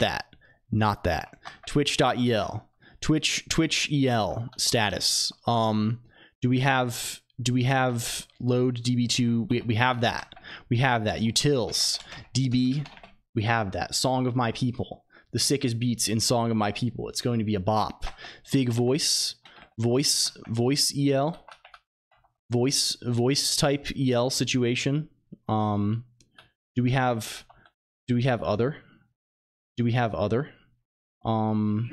that. Not that. Twitch.el. Twitch Twitch EL status. Um do we have do we have load db2 we, we have that we have that utils db we have that song of my people the sickest beats in song of my people it's going to be a bop fig voice voice voice el voice voice type el situation um do we have do we have other do we have other? Um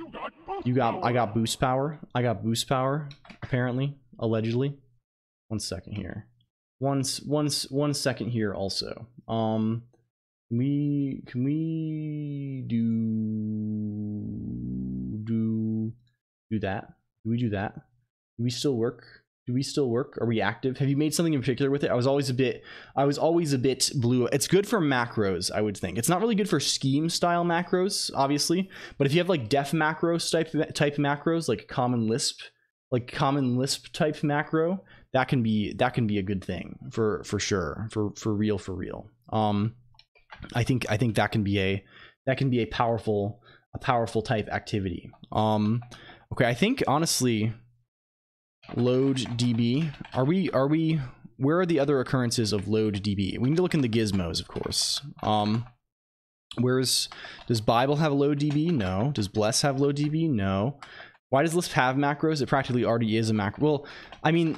you got i got boost power. I got boost power apparently allegedly. One second here. Once, once, one second here also. Um we can we do do do that? Do we do that? Do we still work do we still work? Are we active? Have you made something in particular with it? I was always a bit i was always a bit blue. It's good for macros i would think. It's not really good for scheme style macros obviously but if you have like def macros type type macros like common lisp like common lisp type macro that can be that can be a good thing for for sure for for real for real. Um i think i think that can be a that can be a powerful a powerful type activity. Um okay i think honestly load db are we are we where are the other occurrences of load db we need to look in the gizmos of course. Um where's does bible have load db no. Does bless have load db no. Why does lisp have macros? It practically already is a macro well i mean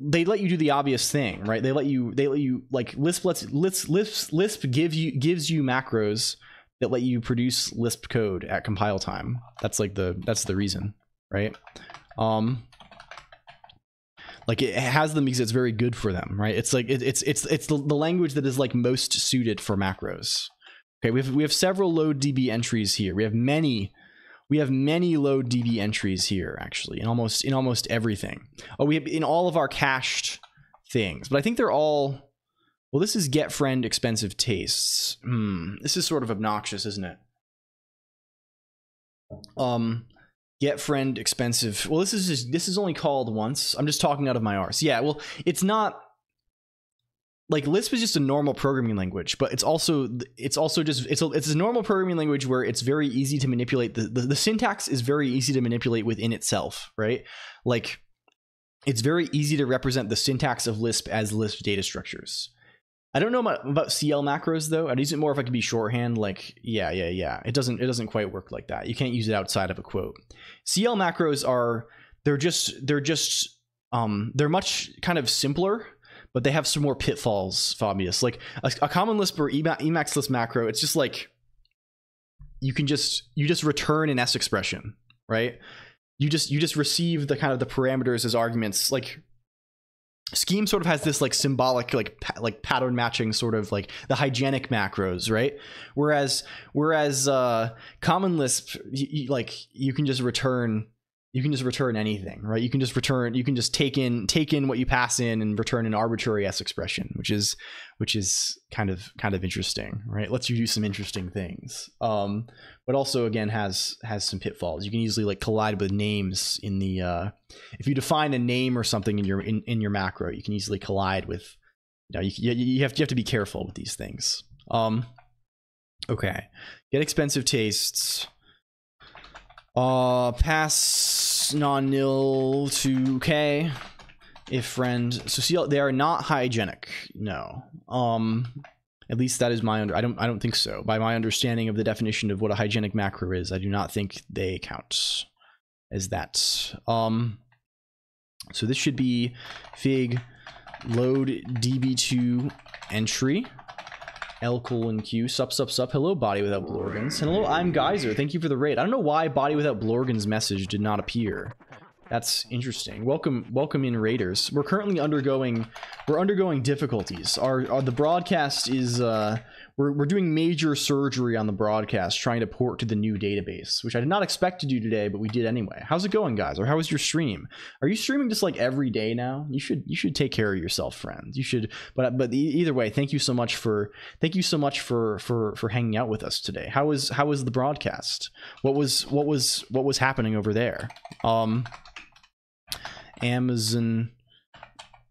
they let you do the obvious thing right? They let you they let you like lisp lets lisp lisp, lisp give you gives you macros that let you produce lisp code at compile time. That's like the that's the reason right? Um like it has them because it's very good for them right? It's like it, it's it's it's the, the language that is like most suited for macros. Okay we have we have several load db entries here. We have many we have many load db entries here actually in almost in almost everything. Oh we have in all of our cached things but i think they're all well this is get friend expensive tastes. Hmm this is sort of obnoxious isn't it? Um get friend expensive. Well this is just this is only called once. I'm just talking out of my arse. Yeah well it's not like lisp is just a normal programming language but it's also it's also just it's a, it's a normal programming language where it's very easy to manipulate. The, the the syntax is very easy to manipulate within itself right? Like it's very easy to represent the syntax of lisp as lisp data structures I don't know about, about CL macros though. I'd use it more if I could be shorthand. Like, yeah, yeah, yeah. It doesn't. It doesn't quite work like that. You can't use it outside of a quote. CL macros are they're just they're just um they're much kind of simpler, but they have some more pitfalls. Fabius, like a, a common Lisp or Ema- Emacs Lisp macro, it's just like you can just you just return an S expression, right? You just you just receive the kind of the parameters as arguments, like scheme sort of has this like symbolic like pa- like pattern matching sort of like the hygienic macros right? Whereas whereas uh common lisp y- y- like you can just return you can just return anything right? You can just return you can just take in take in what you pass in and return an arbitrary s expression which is which is kind of kind of interesting right? Lets you do some interesting things. Um but also again has has some pitfalls. You can easily like collide with names in the uh if you define a name or something in your in, in your macro you can easily collide with you know you, you, have you have to be careful with these things. Um okay. Get expensive tastes uh pass non-nil to k if friend. So see they are not hygienic no. Um at least that is my under i don't i don't think so. By my understanding of the definition of what a hygienic macro is i do not think they count as that. Um so this should be fig load db2 entry L colon Q sup sup sup. Hello, body without blorgans. Hello, I'm Geyser. Thank you for the raid. I don't know why body without blorgans message did not appear. That's interesting. Welcome, welcome in raiders. We're currently undergoing, we're undergoing difficulties. Our, our the broadcast is, uh, we're we're doing major surgery on the broadcast, trying to port to the new database, which I did not expect to do today, but we did anyway. How's it going, guys? Or how was your stream? Are you streaming just like every day now? You should you should take care of yourself, friends. You should. But but either way, thank you so much for thank you so much for for for hanging out with us today. How was how was the broadcast? What was what was what was happening over there? Um, Amazon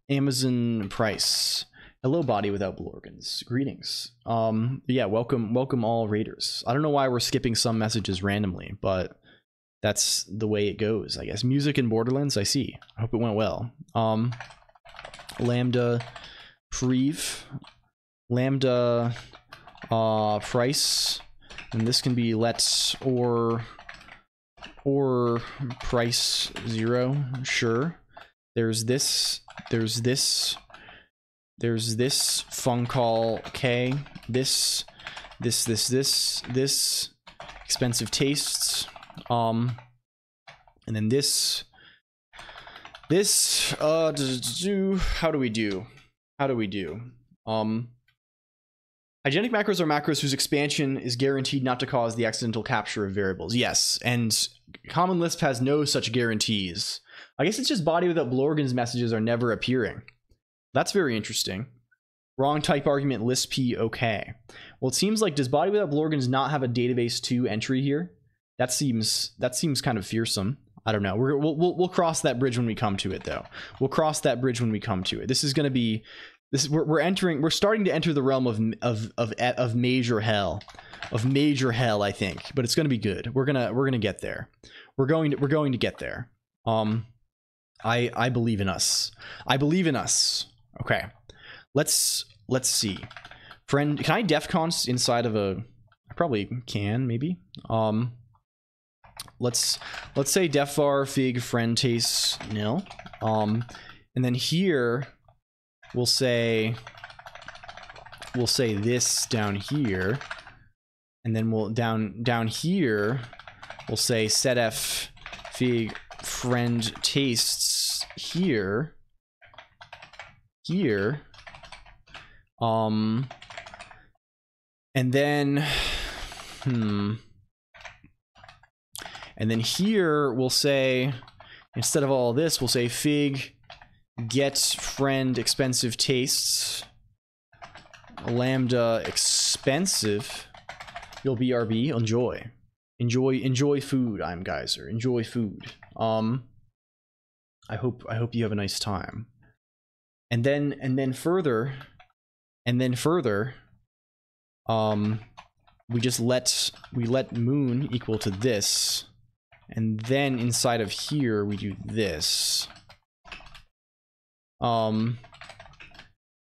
Amazon price. Hello, body without blue organs. Greetings. Um, yeah, welcome, welcome all raiders. I don't know why we're skipping some messages randomly, but that's the way it goes, I guess. Music in Borderlands, I see. I hope it went well. Um, Lambda Preve, Lambda uh, Price, and this can be let's or or price zero, sure. There's this, there's this, there's this phone call K, this, this, this, this, this, expensive tastes, um, and then this, this, uh, do, how do we do? How do we do? Um, Hygienic macros are macros whose expansion is guaranteed not to cause the accidental capture of variables. Yes, and Common Lisp has no such guarantees. I guess it's just body without blorgans messages are never appearing. That's very interesting. Wrong type argument list P okay. Well, it seems like does body without blorgans not have a database two entry here? That seems that seems kind of fearsome. I don't know. We're, we'll, we'll we'll cross that bridge when we come to it, though. We'll cross that bridge when we come to it. This is going to be this. We're, we're entering. We're starting to enter the realm of of of of major hell, of major hell. I think, but it's going to be good. We're gonna we're gonna get there. We're going to we're going to get there. Um, I I believe in us. I believe in us. Okay, let's let's see. Friend, can I defconst inside of a? I probably can, maybe. Um, let's let's say defvar fig friend tastes nil. Um, and then here we'll say we'll say this down here, and then we'll down down here we'll say setf fig friend tastes here here. Um and then hmm. And then here we'll say instead of all this we'll say fig get friend expensive tastes. Lambda expensive. You'll brb enjoy. Enjoy enjoy food i'm geyser. Enjoy food. Um i hope i hope you have a nice time and then and then further and then further um we just let we let moon equal to this. And then inside of here we do this. Um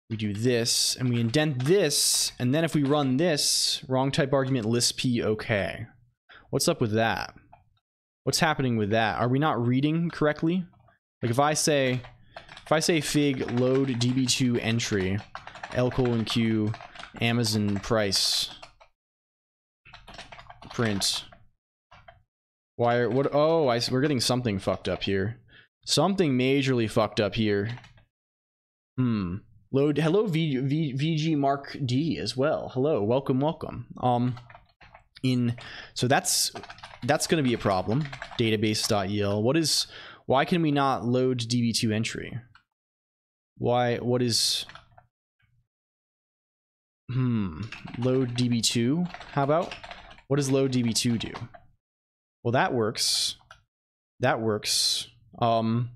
we do this and we indent this and then if we run this wrong type argument listp okay what's up with that? What's happening with that? Are we not reading correctly? Like if i say if i say fig load db2 entry l colon q amazon price print. Why are, what oh I, we're getting something fucked up here. Something majorly fucked up here. Hmm. Load hello v, v, vg mark d as well. Hello welcome welcome. Um in so that's that's going to be a problem. Database.el what is why can we not load db2 entry why what is hmm load db2 how about what does load db2 do? Well that works. That works. Um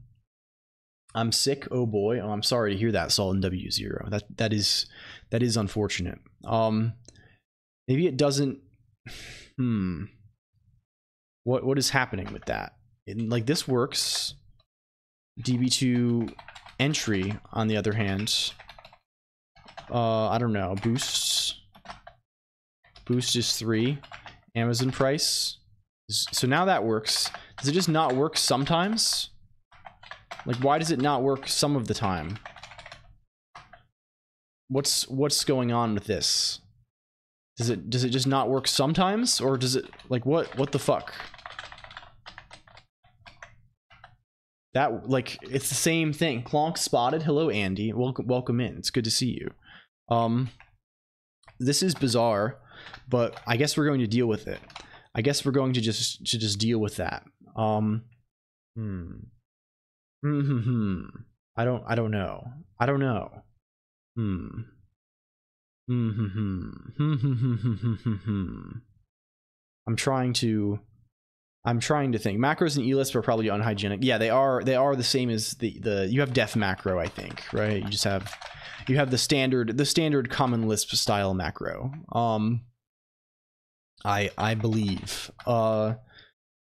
i'm sick. Oh boy. Oh, i'm sorry to hear that and w0 that that is that is unfortunate. Um maybe it doesn't hmm. What what is happening with that? Like this works. Db2 entry on the other hand uh i don't know boosts. Boost is three. Amazon price so now that works. Does it just not work sometimes? Like why does it not work some of the time? What's what's going on with this? Does it does it just not work sometimes or does it like what what the fuck that like it's the same thing. Clonk spotted hello andy. Welcome welcome in. It's good to see you. Um this is bizarre but i guess we're going to deal with it. I guess we're going to just to just deal with that. Um hmm. Hmm hmm, hmm. i don't i don't know. I don't know. Hmm hmm hmm hmm hmm hmm hmm. I'm trying to I'm trying to think. Macros and elisp are probably unhygienic. Yeah, they are. They are the same as the the. You have def macro, I think, right? You just have you have the standard the standard common Lisp style macro. Um, I I believe. Uh,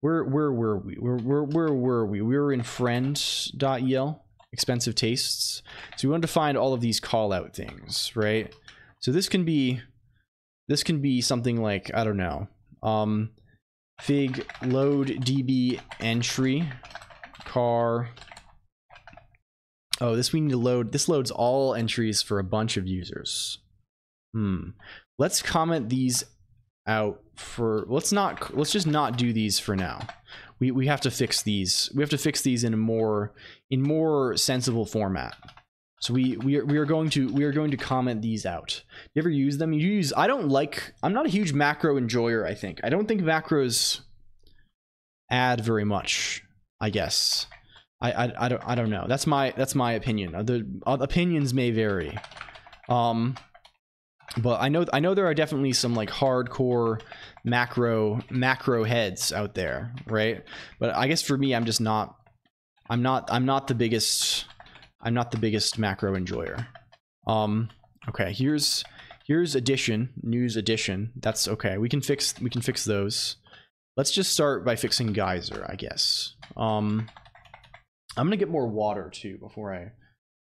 where where were we? Where where where were we? We were in friend.el expensive tastes. So we wanted to find all of these call out things, right? So this can be this can be something like I don't know. Um, fig load db entry car. Oh this we need to load. This loads all entries for a bunch of users. Hmm. Let's comment these out for let's not let's just not do these for now. We we have to fix these. We have to fix these in a more in more sensible format so we we are, we are going to we are going to comment these out. You ever use them? You use I don't like I'm not a huge macro enjoyer, I think. I don't think macros add very much, I guess. I I, I don't I don't know. That's my that's my opinion. The uh, opinions may vary. Um but I know I know there are definitely some like hardcore macro macro heads out there, right? But I guess for me I'm just not I'm not I'm not the biggest I'm not the biggest macro enjoyer. Um, okay, here's here's addition, news addition. That's okay. We can fix we can fix those. Let's just start by fixing geyser, I guess. Um, I'm gonna get more water too before I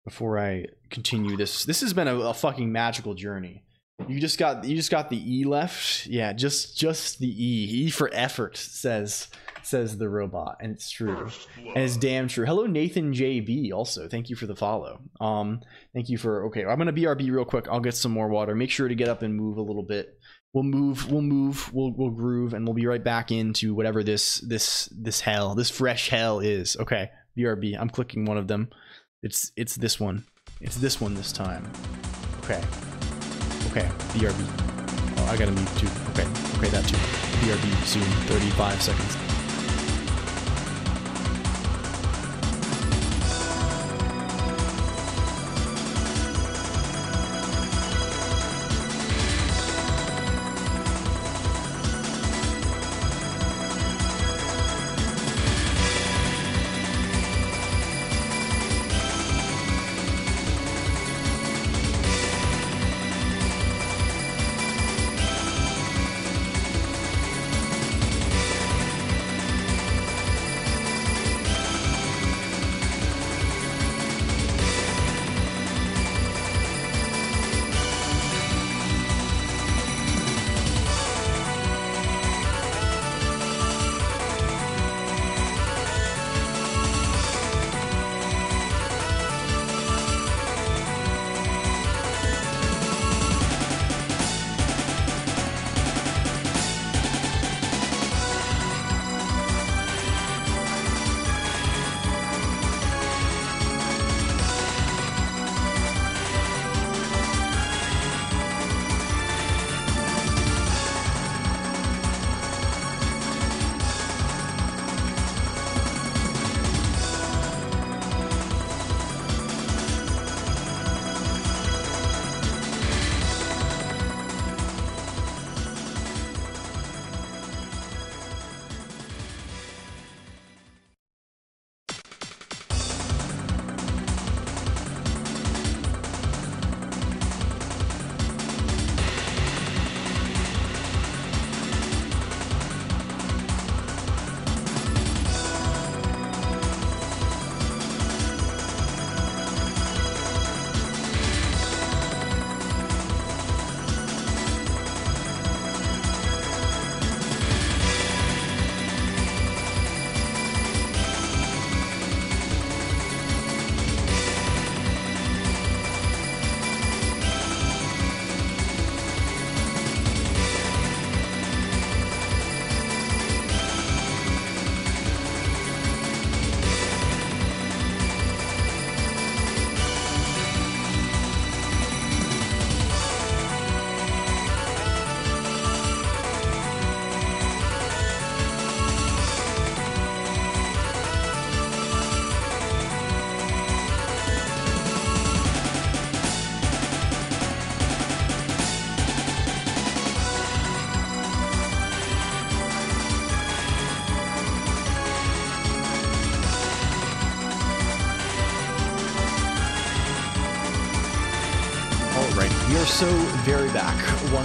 before I continue this. This has been a, a fucking magical journey. You just got you just got the E left. Yeah, just just the E. E for effort says says the robot, and it's true, and it's damn true. Hello, Nathan JB. Also, thank you for the follow. Um, thank you for okay. I'm gonna BRB real quick. I'll get some more water. Make sure to get up and move a little bit. We'll move. We'll move. We'll we'll groove, and we'll be right back into whatever this this this hell, this fresh hell is. Okay, BRB. I'm clicking one of them. It's it's this one. It's this one this time. Okay. Okay. BRB. Oh, I gotta mute too. Okay. Okay, that too. BRB soon. 35 seconds.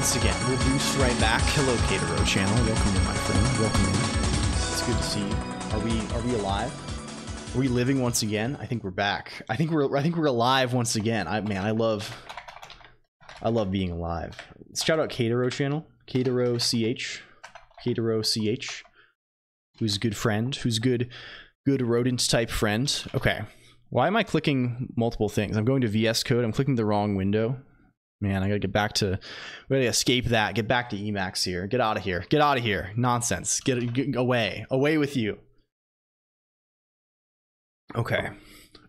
Once again. We'll boost right back. Hello, Catero channel. Welcome in, my friend. Welcome in. It's good to see you. Are we are we alive? Are we living once again? I think we're back. I think we're I think we're alive once again. I man, I love I love being alive. Shout out Catero channel. Catero CH. Catero CH. Who's a good friend. Who's good good rodent type friend. Okay. Why am I clicking multiple things? I'm going to VS Code. I'm clicking the wrong window. Man, I gotta get back to. We gotta escape that. Get back to Emacs here. Get out of here. Get out of here. Nonsense. Get, get away. Away with you. Okay.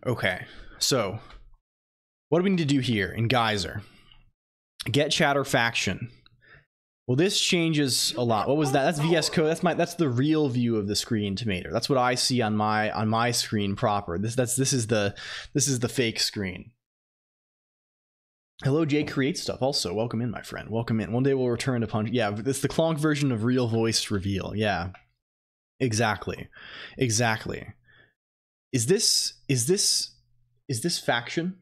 Okay. So, what do we need to do here in Geyser? Get chatter faction. Well, this changes a lot. What was that? That's VS Code. That's my that's the real view of the screen, Tomato. That's what I see on my on my screen proper. This that's this is the this is the fake screen. Hello, Jay Create Stuff. Also, welcome in, my friend. Welcome in. One day we'll return to Punch. Yeah, it's the clonk version of Real Voice Reveal. Yeah, exactly, exactly. Is this is this is this faction?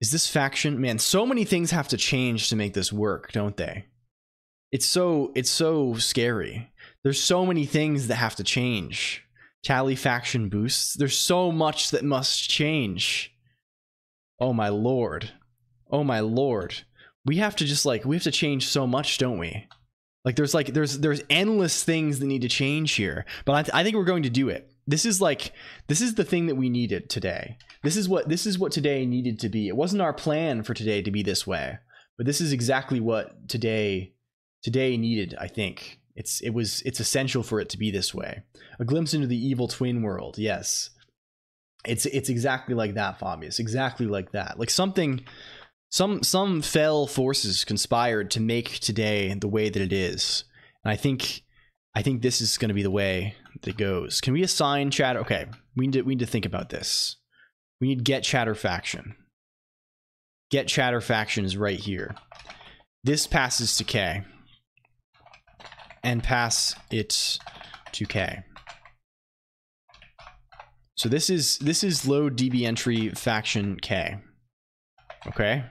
Is this faction? Man, so many things have to change to make this work, don't they? it's so it's so scary. There's so many things that have to change. Tally faction boosts. There's so much that must change. Oh my lord. Oh my lord. We have to just like we have to change so much, don't we? Like there's like there's there's endless things that need to change here. But I, th- I think we're going to do it. This is like this is the thing that we needed today. This is what this is what today needed to be. It wasn't our plan for today to be this way, but this is exactly what today today needed, I think. It's it was it's essential for it to be this way. A glimpse into the evil twin world. Yes. It's it's exactly like that, Fabius. Exactly like that. Like something some some fell forces conspired to make today the way that it is. And I think I think this is going to be the way that goes. Can we assign chatter? Okay, we need to, we need to think about this. We need get chatter faction. Get chatter faction is right here. This passes to K and pass it to K. So this is this is load DB entry faction K. Okay.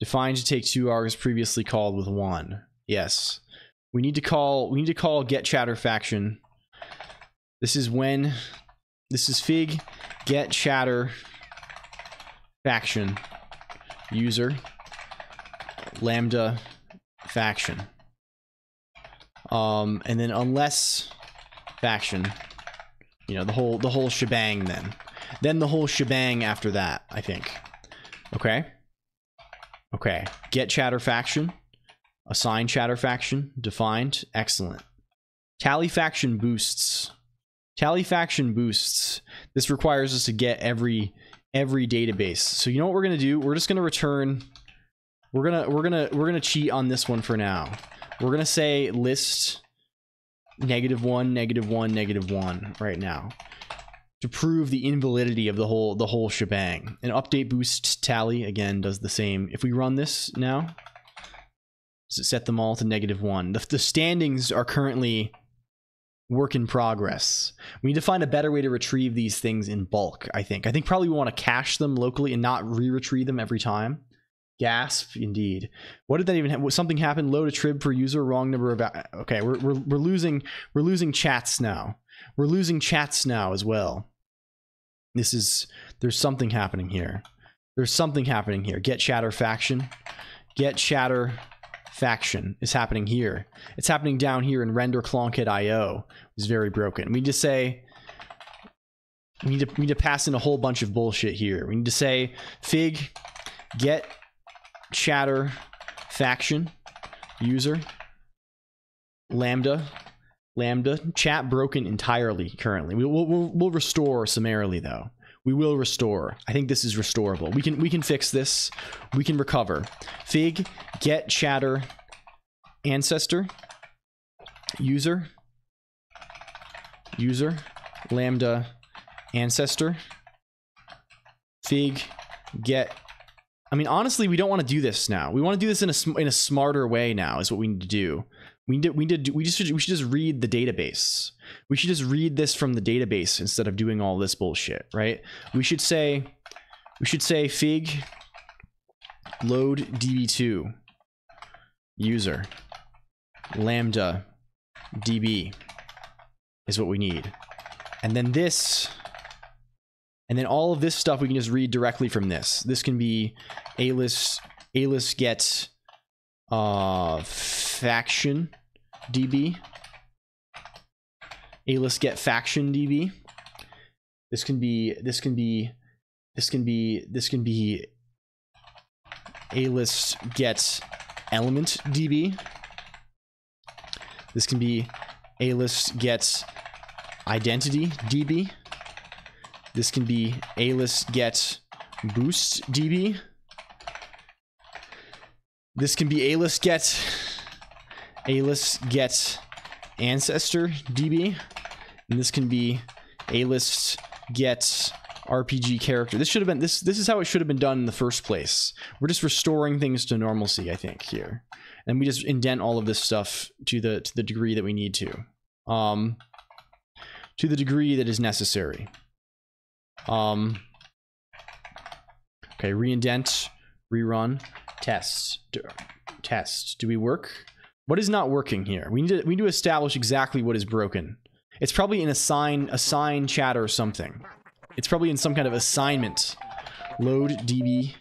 Defined to take two args previously called with one. Yes. We need to call we need to call get chatter faction. This is when this is fig get chatter faction user lambda faction. Um, and then unless faction, you know, the whole the whole shebang then. Then the whole shebang after that, I think. Okay? Okay. Get chatter faction. Assign chatter faction. Defined. Excellent. Tally faction boosts. Tally faction boosts. This requires us to get every every database. So you know what we're gonna do? We're just gonna return. We're gonna we're gonna we're gonna cheat on this one for now. We're to say list negative one, negative one, negative one right now to prove the invalidity of the whole the whole shebang. An update boost tally again does the same. If we run this now, does it set them all to negative one? The, the standings are currently work in progress. We need to find a better way to retrieve these things in bulk, I think. I think probably we want to cache them locally and not re-retrieve them every time. Gasp, indeed. What did that even have? Something happened. Load a trib for user. Wrong number of. Okay, we're, we're we're losing we're losing chats now. We're losing chats now as well. This is there's something happening here. There's something happening here. Get chatter faction. Get chatter faction is happening here. It's happening down here in render clonkit.io. It's very broken. We just say we need to we need to pass in a whole bunch of bullshit here. We need to say fig get chatter faction user lambda lambda chat broken entirely currently we will we'll, we'll restore summarily though we will restore i think this is restorable we can we can fix this we can recover fig get chatter ancestor user user lambda ancestor fig get I mean, honestly, we don't want to do this now. We want to do this in a in a smarter way now. Is what we need to do. We need we to, we just we should just read the database. We should just read this from the database instead of doing all this bullshit, right? We should say we should say fig load db2 user lambda db is what we need and then this and then all of this stuff we can just read directly from this this can be a list a list get uh faction db alias get faction db this can be this can be this can be this can be alias get element db this can be alias get identity db this can be alias get boost db this can be alias get alias get ancestor db and this can be alias get rpg character. This should have been this this is how it should have been done in the first place. We're just restoring things to normalcy i think here. And we just indent all of this stuff to the to the degree that we need to. Um to the degree that is necessary. Um okay reindent rerun test D- test do we work? What is not working here? We need to we need to establish exactly what is broken. It's probably in assign assign chat or something. It's probably in some kind of assignment. Load db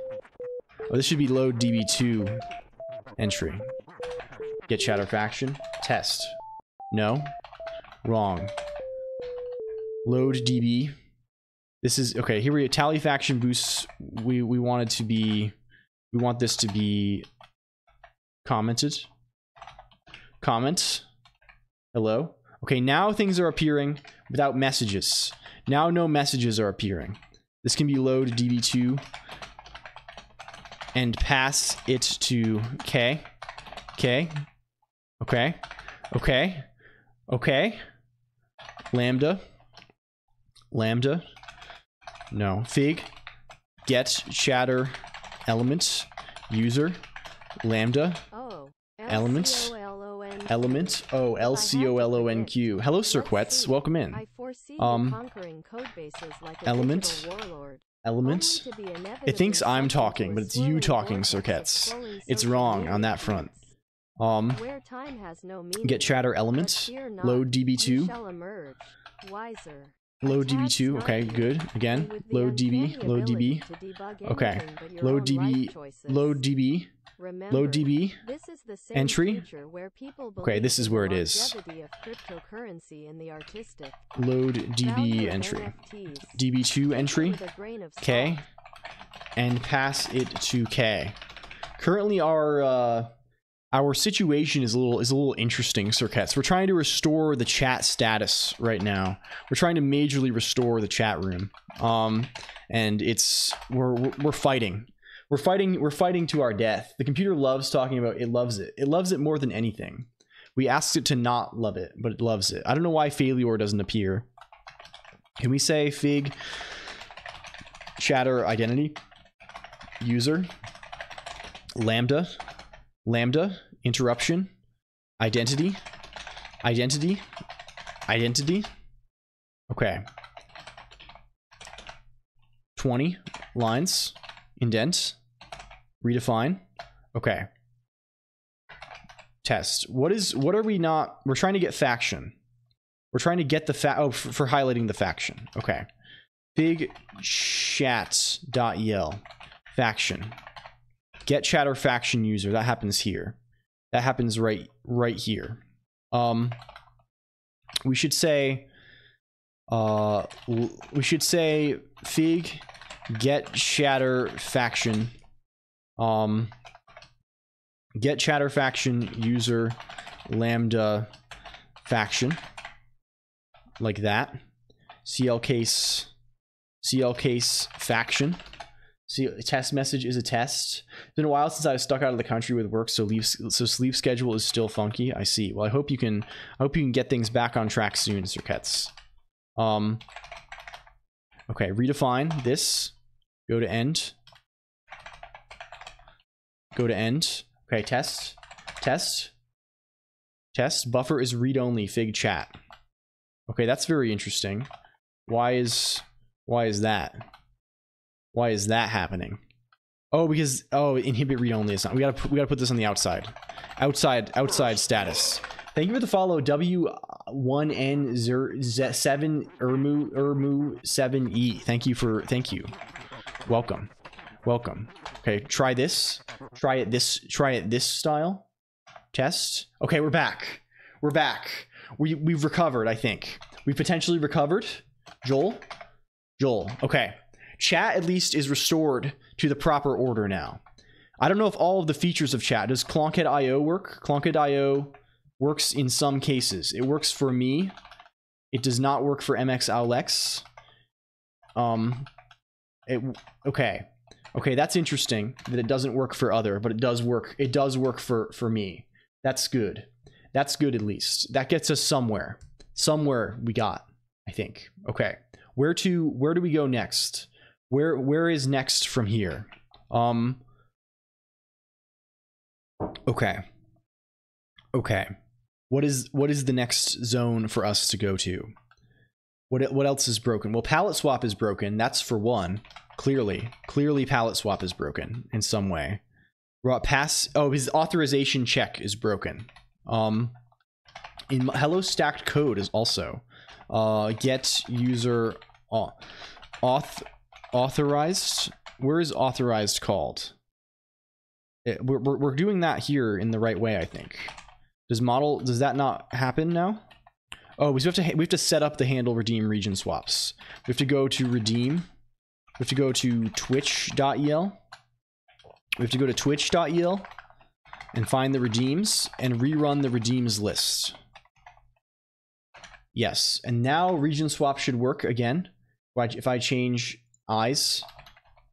oh this should be load db2 entry. Get chatter faction. Test. No. Wrong. Load db this is okay here we go tally faction boosts we we want it to be we want this to be commented. Comment. Hello? Okay now things are appearing without messages. Now no messages are appearing. This can be load db2 and pass it to k. K. Okay. Okay. Okay. Lambda. Lambda. No. Fig. Get. Chatter element user lambda Oh. Elements? L-C-O-L-O-N. element oh l c o l o n q hello sir Quetz. welcome in I foresee Um, conquering code like a element, digital warlord. element Only to be inevitably it thinks i'm talking but it's you talking sir scrolling it's wrong on that front um Where time has no meaning, get chatter but element load db2 shall emerge, wiser. load db2 okay good. again load db load db Okay. anything but your Load DB load db Remember, load db the same Entry. future where people Okay, this is where it is. longevity of cryptocurrency and the artistic. Load db entry. Db2 entry. with a grain of k. and pass it to k. Currently our uh our situation is a little is a little interesting Sir circuits we're trying to restore the chat status right now. We're trying to majorly restore the chat room. Um and it's we're we're we're fighting. We're fighting we're fighting to our death. The computer loves talking about it loves it. It loves it more than anything. We asked it to not love it but it loves it. I don't know why failure doesn't appear. Can we say fig chatter identity user? Lambda? Lambda interruption identity identity identity. Okay. 20 lines indent redefine. Okay. Test. What is what are we not we're trying to get faction. We're trying to get the fa- oh for, for highlighting the faction. Okay. Big chats dot yell. Faction. Get chatter faction user. That happens here that happens right right here. Um we should say uh we should say fig get chatter faction. Um get chatter faction user lambda faction. Like that. Cl case cl case faction See, test message is a test. It's been a while since I was stuck out of the country with work, so leave so sleep schedule is still funky. I see. Well, I hope you can. I hope you can get things back on track soon, Sir Ketz. Um. Okay, redefine this. Go to end. Go to end. Okay, test. Test. Test. Buffer is read only. Fig chat. Okay, that's very interesting. Why is why is that? Why is that happening? Oh, because oh, inhibit read only is not. We gotta put- we gotta put this on the outside, outside outside status. Thank you for the follow. W one N seven Ermu Ermu seven E. Thank you for thank you. Welcome, welcome. Okay, try this. Try it this. Try it this style. Test. Okay, we're back. We're back. We we've recovered. I think we potentially recovered. Joel. Joel. Okay. Chat at least is restored to the proper order now. I don't know if all of the features of chat does Clonkhead.io work. Clonkhead.io works in some cases. It works for me. It does not work for MX Alex. Um, it okay, okay. That's interesting that it doesn't work for other, but it does work. It does work for for me. That's good. That's good at least. That gets us somewhere. Somewhere we got. I think. Okay. Where to? Where do we go next? Where Where is next from here? Um. Okay. Okay. What is what is the next zone for us to go to? What what else is broken? Well, palette swap is broken. That's for one. Clearly, clearly, palette swap is broken in some way. Raw pass. Oh, his authorization check is broken. Um, in hello stacked code is also uh get user auth authorized. Where is authorized called? It, we're, we're we're doing that here in the right way, I think. Does model does that not happen now? Oh, we have to we have to set up the handle redeem region swaps. We have to go to redeem. We have to go to twitch.el. We have to go to twitch.el and find the redeems and rerun the redeems list. Yes, and now region swap should work again. If I change eyes,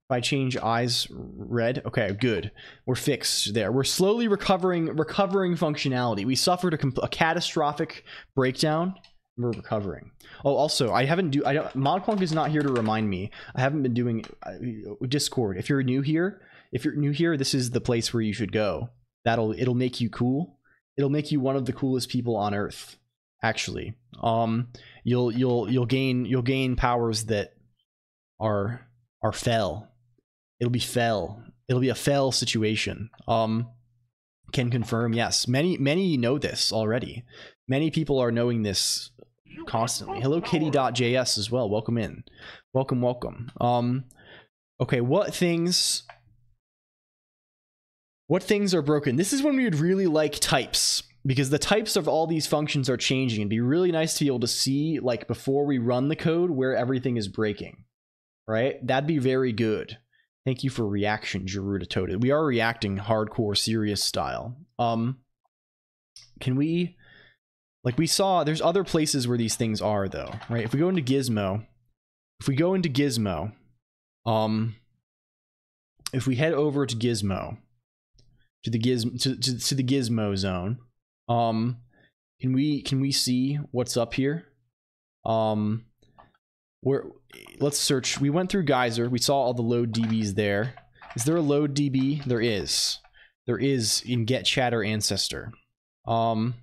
if I change eyes red, okay, good. We're fixed there. We're slowly recovering recovering functionality. We suffered a, a catastrophic breakdown. We're recovering. Oh, also, I haven't do. I don't. Modclunk is not here to remind me. I haven't been doing uh, Discord. If you're new here, if you're new here, this is the place where you should go. That'll it'll make you cool. It'll make you one of the coolest people on earth. Actually, um, you'll you'll you'll gain you'll gain powers that are are fell. It'll be fell. It'll be a fell situation. Um, can confirm. Yes, many many know this already. Many people are knowing this constantly. Hello Kitty.js as well. Welcome in. Welcome, welcome. Um, okay, what things? What things are broken? This is when we would really like types because the types of all these functions are changing. It'd be really nice to be able to see, like, before we run the code, where everything is breaking. Right? That'd be very good. Thank you for reaction, Geruda Toted. We are reacting hardcore, serious style. Um, can we, like, we saw there's other places where these things are though, right? If we go into Gizmo, if we go into Gizmo, um, if we head over to Gizmo, to the Gizmo to, to, to the Gizmo zone, um, can we can we see what's up here? Um, where let's search. We went through Geyser. We saw all the load DBs there. Is there a load DB? There is. There is in Get Chatter Ancestor. Um,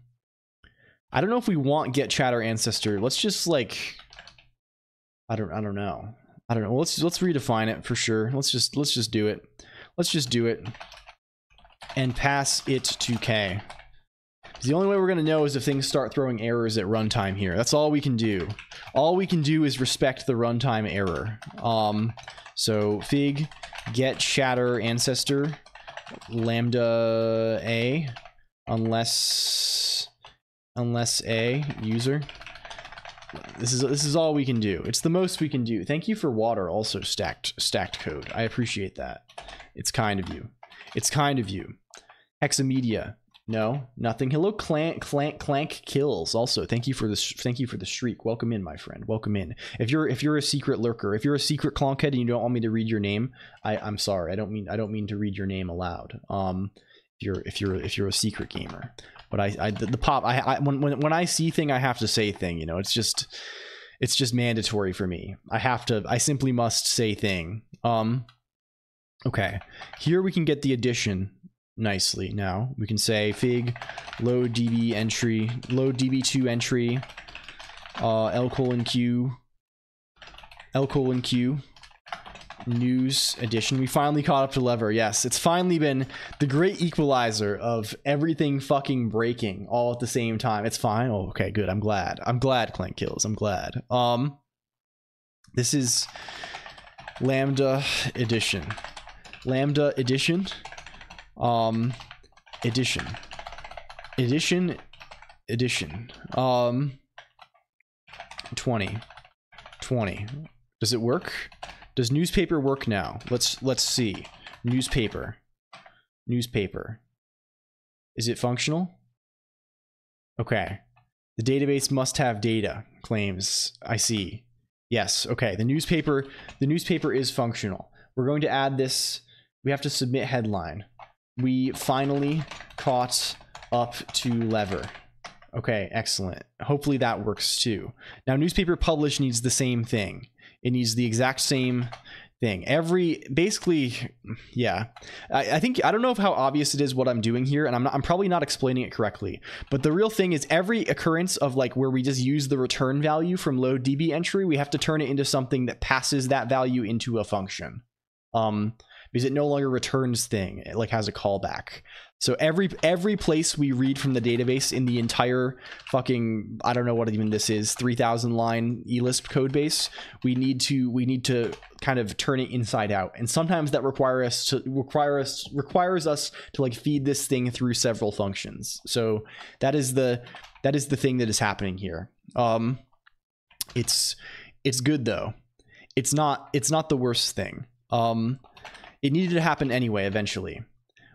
I don't know if we want Get Chatter Ancestor. Let's just like, I don't, I don't know. I don't know. Let's let's redefine it for sure. Let's just let's just do it. Let's just do it and pass it to K. The only way we're gonna know is if things start throwing errors at runtime here. That's all we can do. All we can do is respect the runtime error. Um, so fig get chatter ancestor lambda a unless unless a user. This is this is all we can do. It's the most we can do. Thank you for water also stacked stacked code. I appreciate that. It's kind of you. It's kind of you. Hexamedia. No, nothing. Hello, clank, clank, clank kills. Also, thank you for this. Thank you for the streak. Welcome in, my friend. Welcome in. If you're if you're a secret lurker, if you're a secret clonkhead and you don't want me to read your name, I I'm sorry. I don't mean I don't mean to read your name aloud. Um, if you're if you're if you're a secret gamer, but I I the, the pop I, I when when when I see thing I have to say thing. You know, it's just it's just mandatory for me. I have to. I simply must say thing. Um. Okay, here we can get the addition nicely now. We can say fig load db entry, load db2 entry, uh, l colon q, l colon q, news edition. We finally caught up to Lever. Yes, it's finally been the great equalizer of everything fucking breaking all at the same time. It's fine. Oh, okay, good. I'm glad. I'm glad Clank kills. I'm glad. Um this is Lambda edition. Lambda edition. Um edition. Edition edition. Um 20. 20. Does it work? Does newspaper work now? Let's let's see. Newspaper. Newspaper. Is it functional? Okay. The database must have data claims. I see. Yes. Okay. The newspaper the newspaper is functional. We're going to add this we have to submit headline. We finally caught up to lever. Okay, excellent. Hopefully that works too. Now, newspaper publish needs the same thing. It needs the exact same thing. Every basically, yeah. I, I think I don't know how obvious it is what I'm doing here, and I'm not, I'm probably not explaining it correctly. But the real thing is every occurrence of like where we just use the return value from load DB entry, we have to turn it into something that passes that value into a function. Um, because it no longer returns thing it like has a callback. So every every place we read from the database in the entire fucking i don't know what even this is 3000 line elisp code base we need to we need to kind of turn it inside out. And sometimes that require us to require us requires us to like feed this thing through several functions. So that is the that is the thing that is happening here. Um it's it's good though. It's not it's not the worst thing. Um it needed to happen anyway eventually.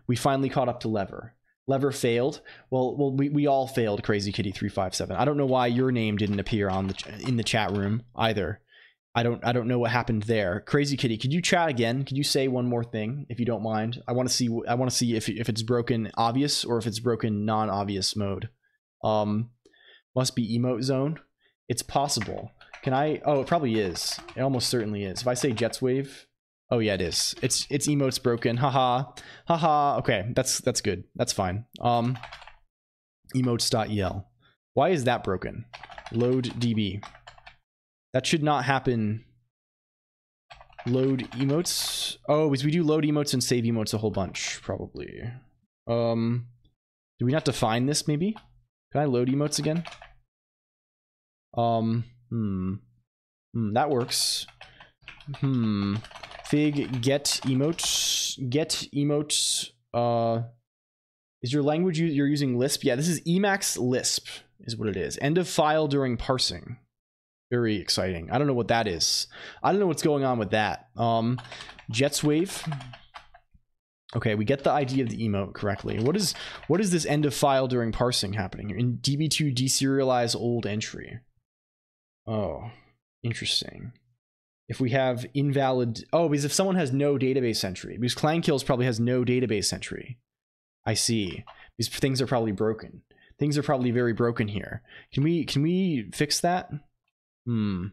We finally caught up to lever. Lever failed. Well well we, we all failed crazy kitty 357 i don't know why your name didn't appear on the in the chat room either. I don't i don't know what happened there. Crazy kitty could you chat again? Could you say one more thing if you don't mind? I want to see i want to see if, if it's broken obvious or if it's broken non-obvious mode. Um must be emote zone. It's possible. Can i oh it probably is. It almost certainly is. If i say jets wave Oh yeah, it is. It's it's emotes broken. Haha. Haha. Okay, that's that's good. That's fine. Um emotes.el. Why is that broken? Load DB. That should not happen. Load emotes. Oh, because we do load emotes and save emotes a whole bunch, probably. Um do we not define this maybe? Can I load emotes again? Um hmm. Hmm, that works. Hmm. Fig get emotes get emotes. Uh, is your language you- you're using Lisp? Yeah, this is Emacs Lisp is what it is. End of file during parsing. Very exciting. I don't know what that is. I don't know what's going on with that. Um, Jetswave. Okay, we get the idea of the emote correctly. What is what is this end of file during parsing happening? In DB2 deserialize old entry. Oh, interesting if we have invalid oh because if someone has no database entry because clan kills probably has no database entry i see. These things are probably broken. Things are probably very broken here. Can we can we fix that? Hmm.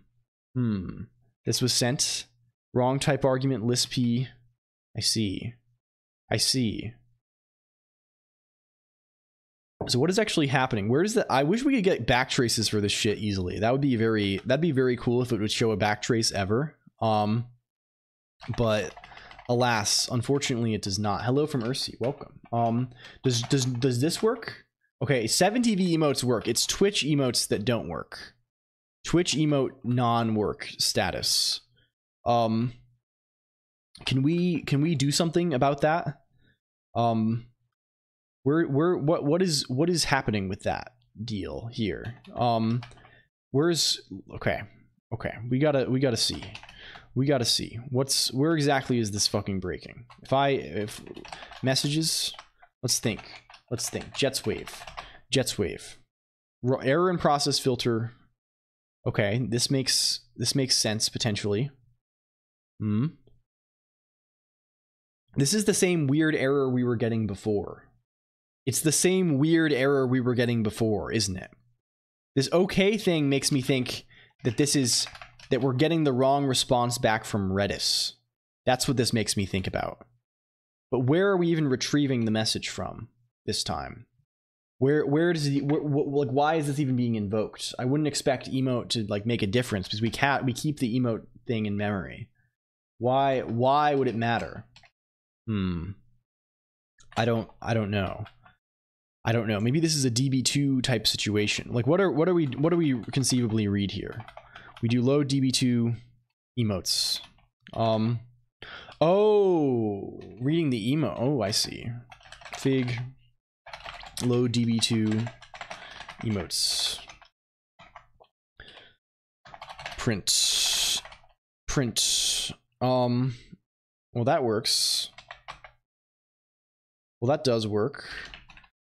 Hmm. This was sent. Wrong type argument listp. I see. I see so what is actually happening? Where is that i wish we could get back traces for this shit easily. That would be very that'd be very cool if it would show a back trace ever. Um but alas unfortunately it does not. Hello from ursi. Welcome. Um does does does this work? Okay 7tv emotes work. It's twitch emotes that don't work. Twitch emote non-work status. Um can we can we do something about that? Um we're we're what what is what is happening with that deal here? Um where's okay okay we gotta we gotta see. We gotta see. What's where exactly is this fucking breaking? If i if messages? Let's think. Let's think. Jets wave. Jets wave. Ro- error in process filter. Okay this makes this makes sense potentially. Hmm? This is the same weird error we were getting before it's the same weird error we were getting before, isn't it? This okay thing makes me think that this is that we're getting the wrong response back from Redis. That's what this makes me think about. But where are we even retrieving the message from this time? Where where does it, wh- like why is this even being invoked? I wouldn't expect emote to like make a difference because we can't we keep the emote thing in memory. Why why would it matter? Hmm. I don't I don't know. I don't know. Maybe this is a DB2 type situation. Like what are what are we what do we conceivably read here? We do load DB2 emotes. Um Oh, reading the emo. Oh, I see. Fig load DB2 emotes. Print print um well that works. Well that does work.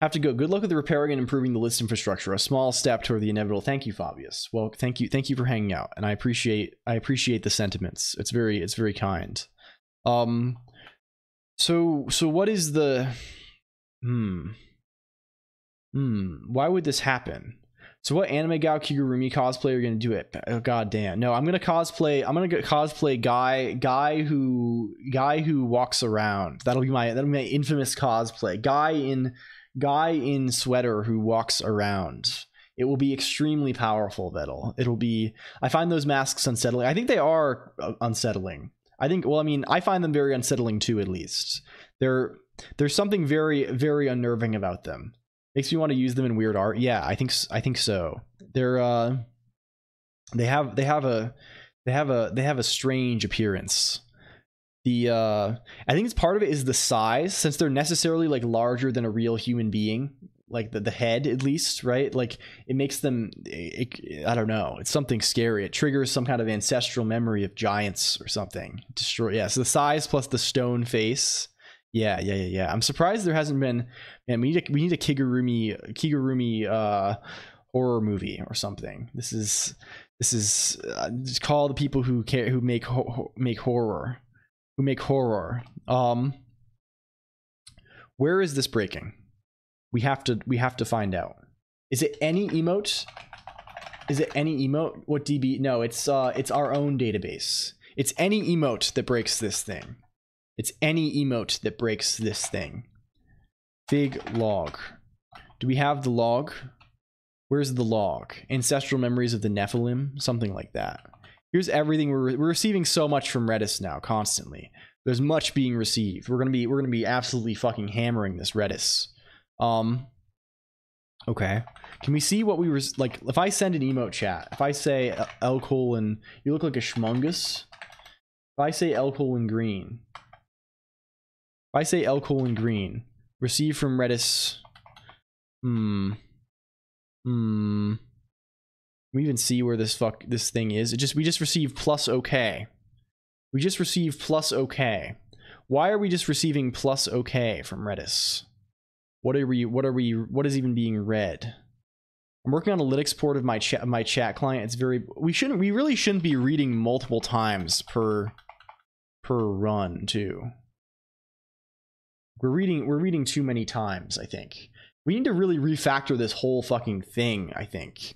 Have to go. Good luck with repairing and improving the list infrastructure. A small step toward the inevitable. Thank you, Fabius. Well, thank you, thank you for hanging out, and I appreciate I appreciate the sentiments. It's very it's very kind. Um, so so what is the hmm hmm? Why would this happen? So what anime Gao Kigurumi cosplay are you gonna do it? Oh god damn. No, I'm gonna cosplay I'm gonna cosplay guy guy who guy who walks around. That'll be my that'll be my infamous cosplay. Guy in guy in sweater who walks around. It will be extremely powerful, Vettel. It'll be I find those masks unsettling. I think they are uh, unsettling. I think well I mean I find them very unsettling too at least. They're there's something very very unnerving about them makes me want to use them in weird art yeah i think i think so they're uh they have they have a they have a they have a strange appearance the uh i think it's part of it is the size since they're necessarily like larger than a real human being like the, the head at least right like it makes them it, i don't know it's something scary it triggers some kind of ancestral memory of giants or something destroy yeah so the size plus the stone face yeah, yeah, yeah, yeah. I'm surprised there hasn't been. Man, we need a we need a Kigurumi Kigurumi uh, horror movie or something. This is this is uh, just call the people who care who make ho- make horror who make horror. Um, where is this breaking? We have to we have to find out. Is it any emote? Is it any emote? What DB? No, it's uh it's our own database. It's any emote that breaks this thing. It's any emote that breaks this thing. Fig log. Do we have the log? Where's the log? Ancestral memories of the Nephilim? Something like that. Here's everything we're, we're receiving so much from Redis now, constantly. There's much being received. We're gonna be we're gonna be absolutely fucking hammering this Redis. Um. Okay. Can we see what we were like? If I send an emote chat, if I say L colon, you look like a schmungus. If I say L colon green, if I say L colon green, receive from Redis. Hmm. Hmm. We even see where this fuck this thing is? It just we just received plus okay. We just received plus okay. Why are we just receiving plus okay from Redis? What are we what are we what is even being read? I'm working on a Linux port of my chat my chat client. It's very we shouldn't we really shouldn't be reading multiple times per per run too we're reading we're reading too many times i think we need to really refactor this whole fucking thing i think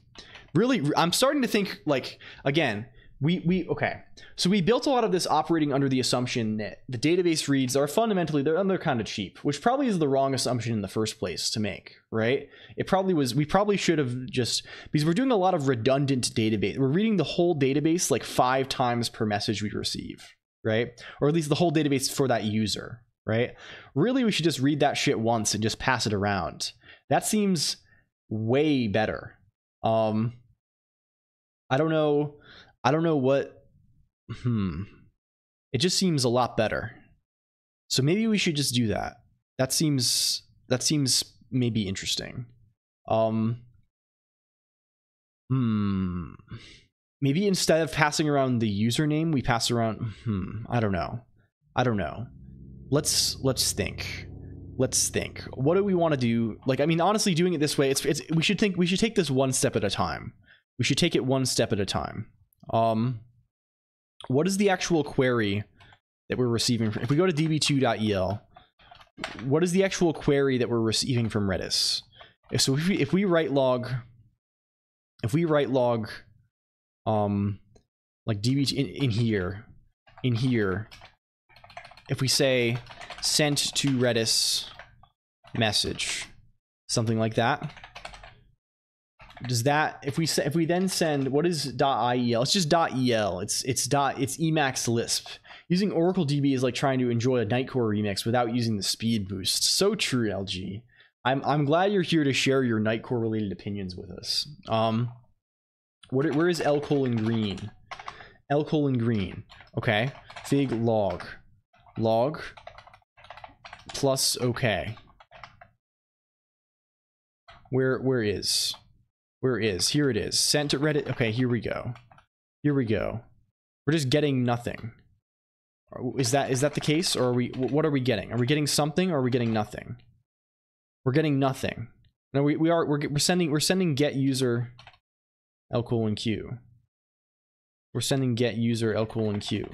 really i'm starting to think like again we we okay so we built a lot of this operating under the assumption that the database reads are fundamentally they're, they're kind of cheap which probably is the wrong assumption in the first place to make right it probably was we probably should have just because we're doing a lot of redundant database we're reading the whole database like five times per message we receive right or at least the whole database for that user right? Really, we should just read that shit once and just pass it around. That seems way better. Um, I don't know. I don't know what. Hmm. It just seems a lot better. So maybe we should just do that. That seems. That seems maybe interesting. Um. Hmm. Maybe instead of passing around the username, we pass around. Hmm. I don't know. I don't know let's let's think let's think what do we want to do like i mean honestly doing it this way it's, it's we should think we should take this one step at a time we should take it one step at a time um what is the actual query that we're receiving from, if we go to db2.el what is the actual query that we're receiving from redis if so if we, if we write log if we write log um like db in, in here in here if we say sent to Redis message, something like that. Does that if we if we then send what is .iel? It's just .el. It's it's dot it's Emacs Lisp. Using Oracle DB is like trying to enjoy a Nightcore remix without using the speed boost. So true, LG. I'm I'm glad you're here to share your Nightcore related opinions with us. Um, what where is L colon green? L colon green. Okay. Fig log. Log plus okay. Where where is? Where is? Here it is. Sent to Redis. Okay, here we go. Here we go. We're just getting nothing. Is that is that the case, or are we? What are we getting? Are we getting something, or are we getting nothing? We're getting nothing. No, we, we are we're, we're sending we're sending get user l colon q. We're sending get user l colon q.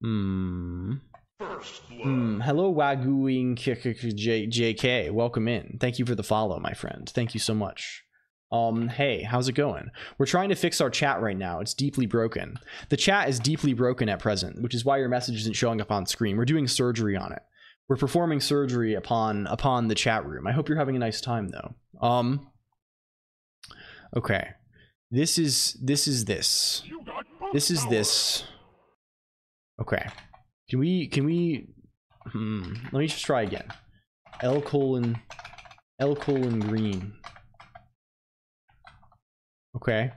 Hmm. Hmm. Hello, Wagooing JK. Welcome in. Thank you for the follow, my friend. Thank you so much. Um, hey, how's it going? We're trying to fix our chat right now. It's deeply broken. The chat is deeply broken at present, which is why your message isn't showing up on screen. We're doing surgery on it. We're performing surgery upon upon the chat room. I hope you're having a nice time though. Um Okay. This is this is this. This is this. Okay. Can we can we hmm let me just try again. L colon L colon green. Okay.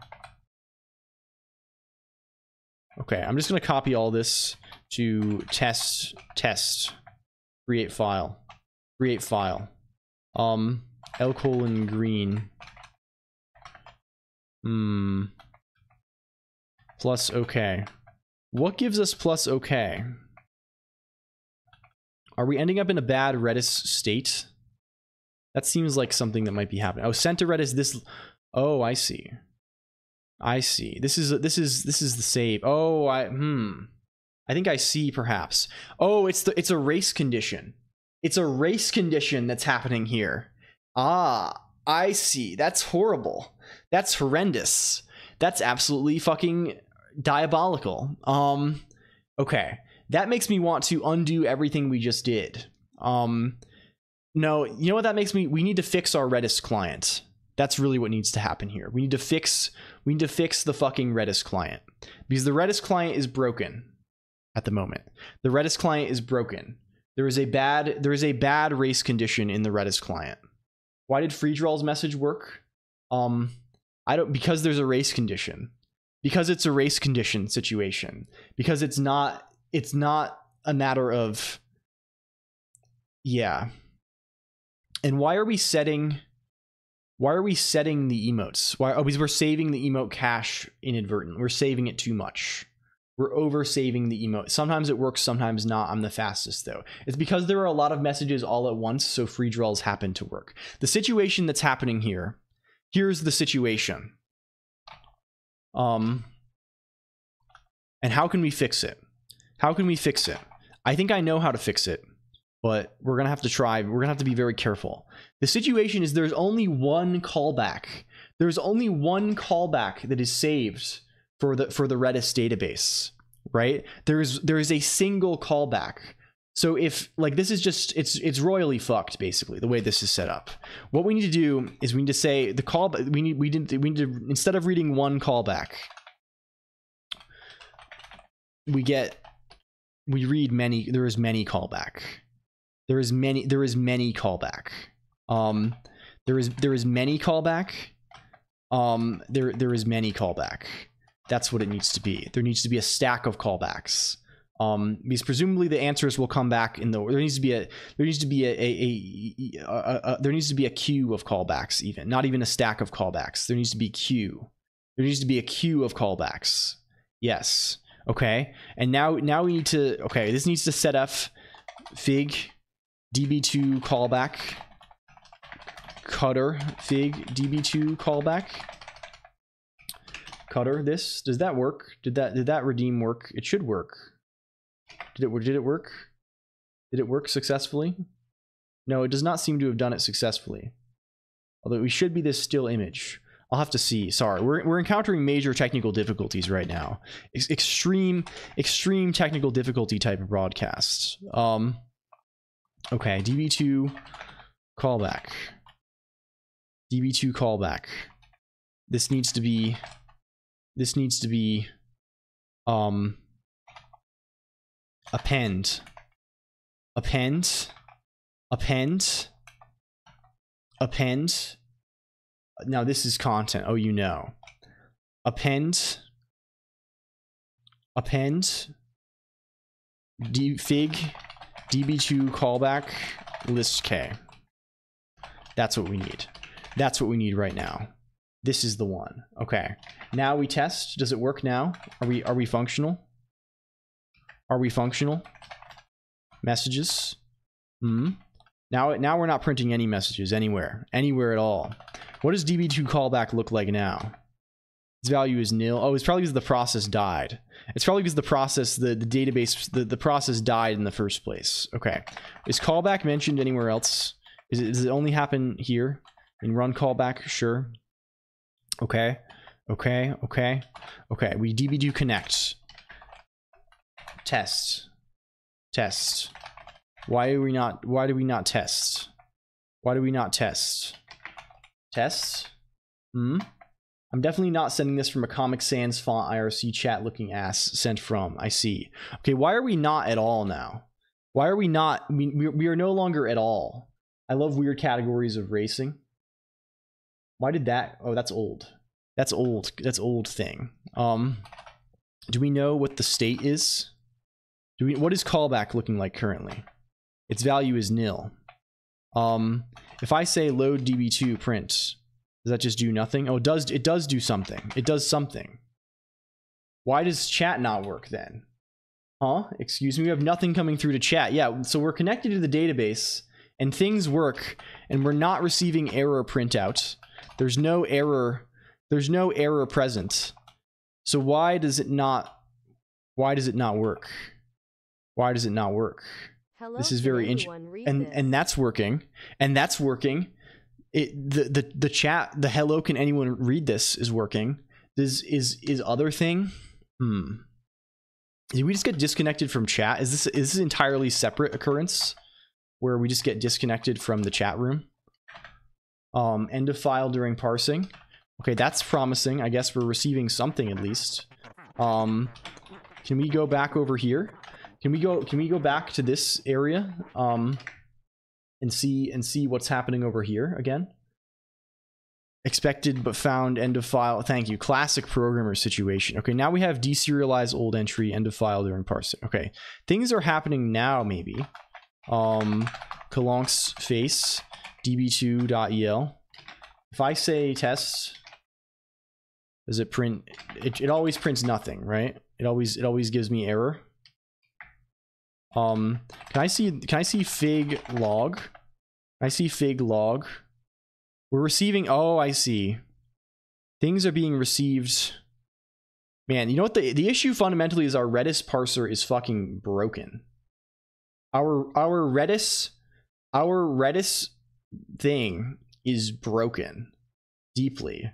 Okay, I'm just gonna copy all this to test test. Create file. Create file. Um l colon green. Hmm. Plus okay what gives us plus okay are we ending up in a bad redis state? That seems like something that might be happening. Oh sent to redis this oh i see i see this is this is this is the save oh i hmm I think I see perhaps. Oh, it's the it's a race condition. It's a race condition that's happening here. Ah, I see. That's horrible. That's horrendous. That's absolutely fucking diabolical. Um okay. That makes me want to undo everything we just did. Um no, you know what that makes me we need to fix our Redis client. That's really what needs to happen here. We need to fix we need to fix the fucking Redis client because the Redis client is broken at the moment. The Redis client is broken. There is a bad there is a bad race condition in the Redis client. Why did Freedrawl's message work? Um I don't because there's a race condition. Because it's a race condition situation. Because it's not it's not a matter of yeah. And why are we setting why are we setting the emotes? Why oh, because we're saving the emote cache inadvertent. We're saving it too much we're over saving the emote. Sometimes it works, sometimes not. I'm the fastest though. It's because there are a lot of messages all at once, so free draws happen to work. The situation that's happening here, here's the situation. Um, and how can we fix it? How can we fix it? I think I know how to fix it, but we're gonna have to try. We're gonna have to be very careful. The situation is there's only one callback. There's only one callback that is saved for the for the Redis database, right? There's there is a single callback. So if like this is just it's it's royally fucked basically the way this is set up. What we need to do is we need to say the call we need we didn't we need to instead of reading one callback, we get we read many there is many callback. There is many there is many callback. Um there is there is many callback. Um there there is many callback that's what it needs to be. There needs to be a stack of callbacks. Um, because presumably the answers will come back in the there needs to be a there needs to be a, a, a, a, a there needs to be a queue of callbacks even not even a stack of callbacks there needs to be queue there needs to be a queue of callbacks yes okay and now now we need to okay this needs to set up fig db2 callback. Cutter fig db2 callback. Cutter this does that work? Did that did that redeem work? It should work. Did it did it work? Did it work successfully? No it does not seem to have done it successfully. Although we should be this still image. I'll have to see. Sorry. We're, we're encountering major technical difficulties right now. Ex- extreme extreme technical difficulty type of broadcasts um okay db2 callback. Db2 callback. This needs to be this needs to be um append. Append. Append. Append. Now this is content. Oh you know. Append. Append. D fig db2 callback list k. That's what we need. That's what we need right now. This is the one. Okay. Now we test. Does it work now? Are we are we functional? Are we functional? Messages? Hmm? Now now we're not printing any messages anywhere anywhere at all. What does db2 callback look like now its value is nil. Oh it's probably because the process died. It's probably because the process the, the database the, the process died in the first place. Okay. Is callback mentioned anywhere else? Is it, does it only happen here? In run callback? Sure. Okay. Okay. Okay. Okay. We db2 connect. Test. Test. Why are we not why do we not test? Why do we not test? Test? Hmm i'm definitely not sending this from a comic sans font irc chat looking ass sent from. I see. Okay why are we not at all now? Why are we not we, we, we are no longer at all. I love weird categories of racing. Why did that oh that's old. That's old that's old thing. Um do we know what the state is? Do we what is callback looking like currently? Its value is nil. Um if i say load db2 print does that just do nothing? Oh it does it does do something. It does something. Why does chat not work then? Huh? Excuse me we have nothing coming through to chat. Yeah so we're connected to the database and things work and we're not receiving error printout there's no error there's no error present. So why does it not why does it not work? Why does it not work? Hello, This is very interesting. and this? and that's working and that's working it the the, the chat the hello can anyone read this is working? Is is is other thing hmm. Did we just get disconnected from chat? Is this is this entirely separate occurrence where we just get disconnected from the chat room? Um end of file during parsing. Okay that's promising. I guess we're receiving something at least. Um can we go back over here? Can we go can we go back to this area? Um and see and see what's happening over here again. Expected but found end of file. Thank you. Classic programmer situation. Okay now we have deserialized old entry end of file during parsing. Okay things are happening now maybe. Um Kalonk's face db2.el if i say test does it print it, it always prints nothing right? It always it always gives me error um can i see can i see fig log? Can i see fig log? We're receiving oh i see. Things are being received. Man you know what the the issue fundamentally is our redis parser is fucking broken. Our our redis our redis thing is broken deeply.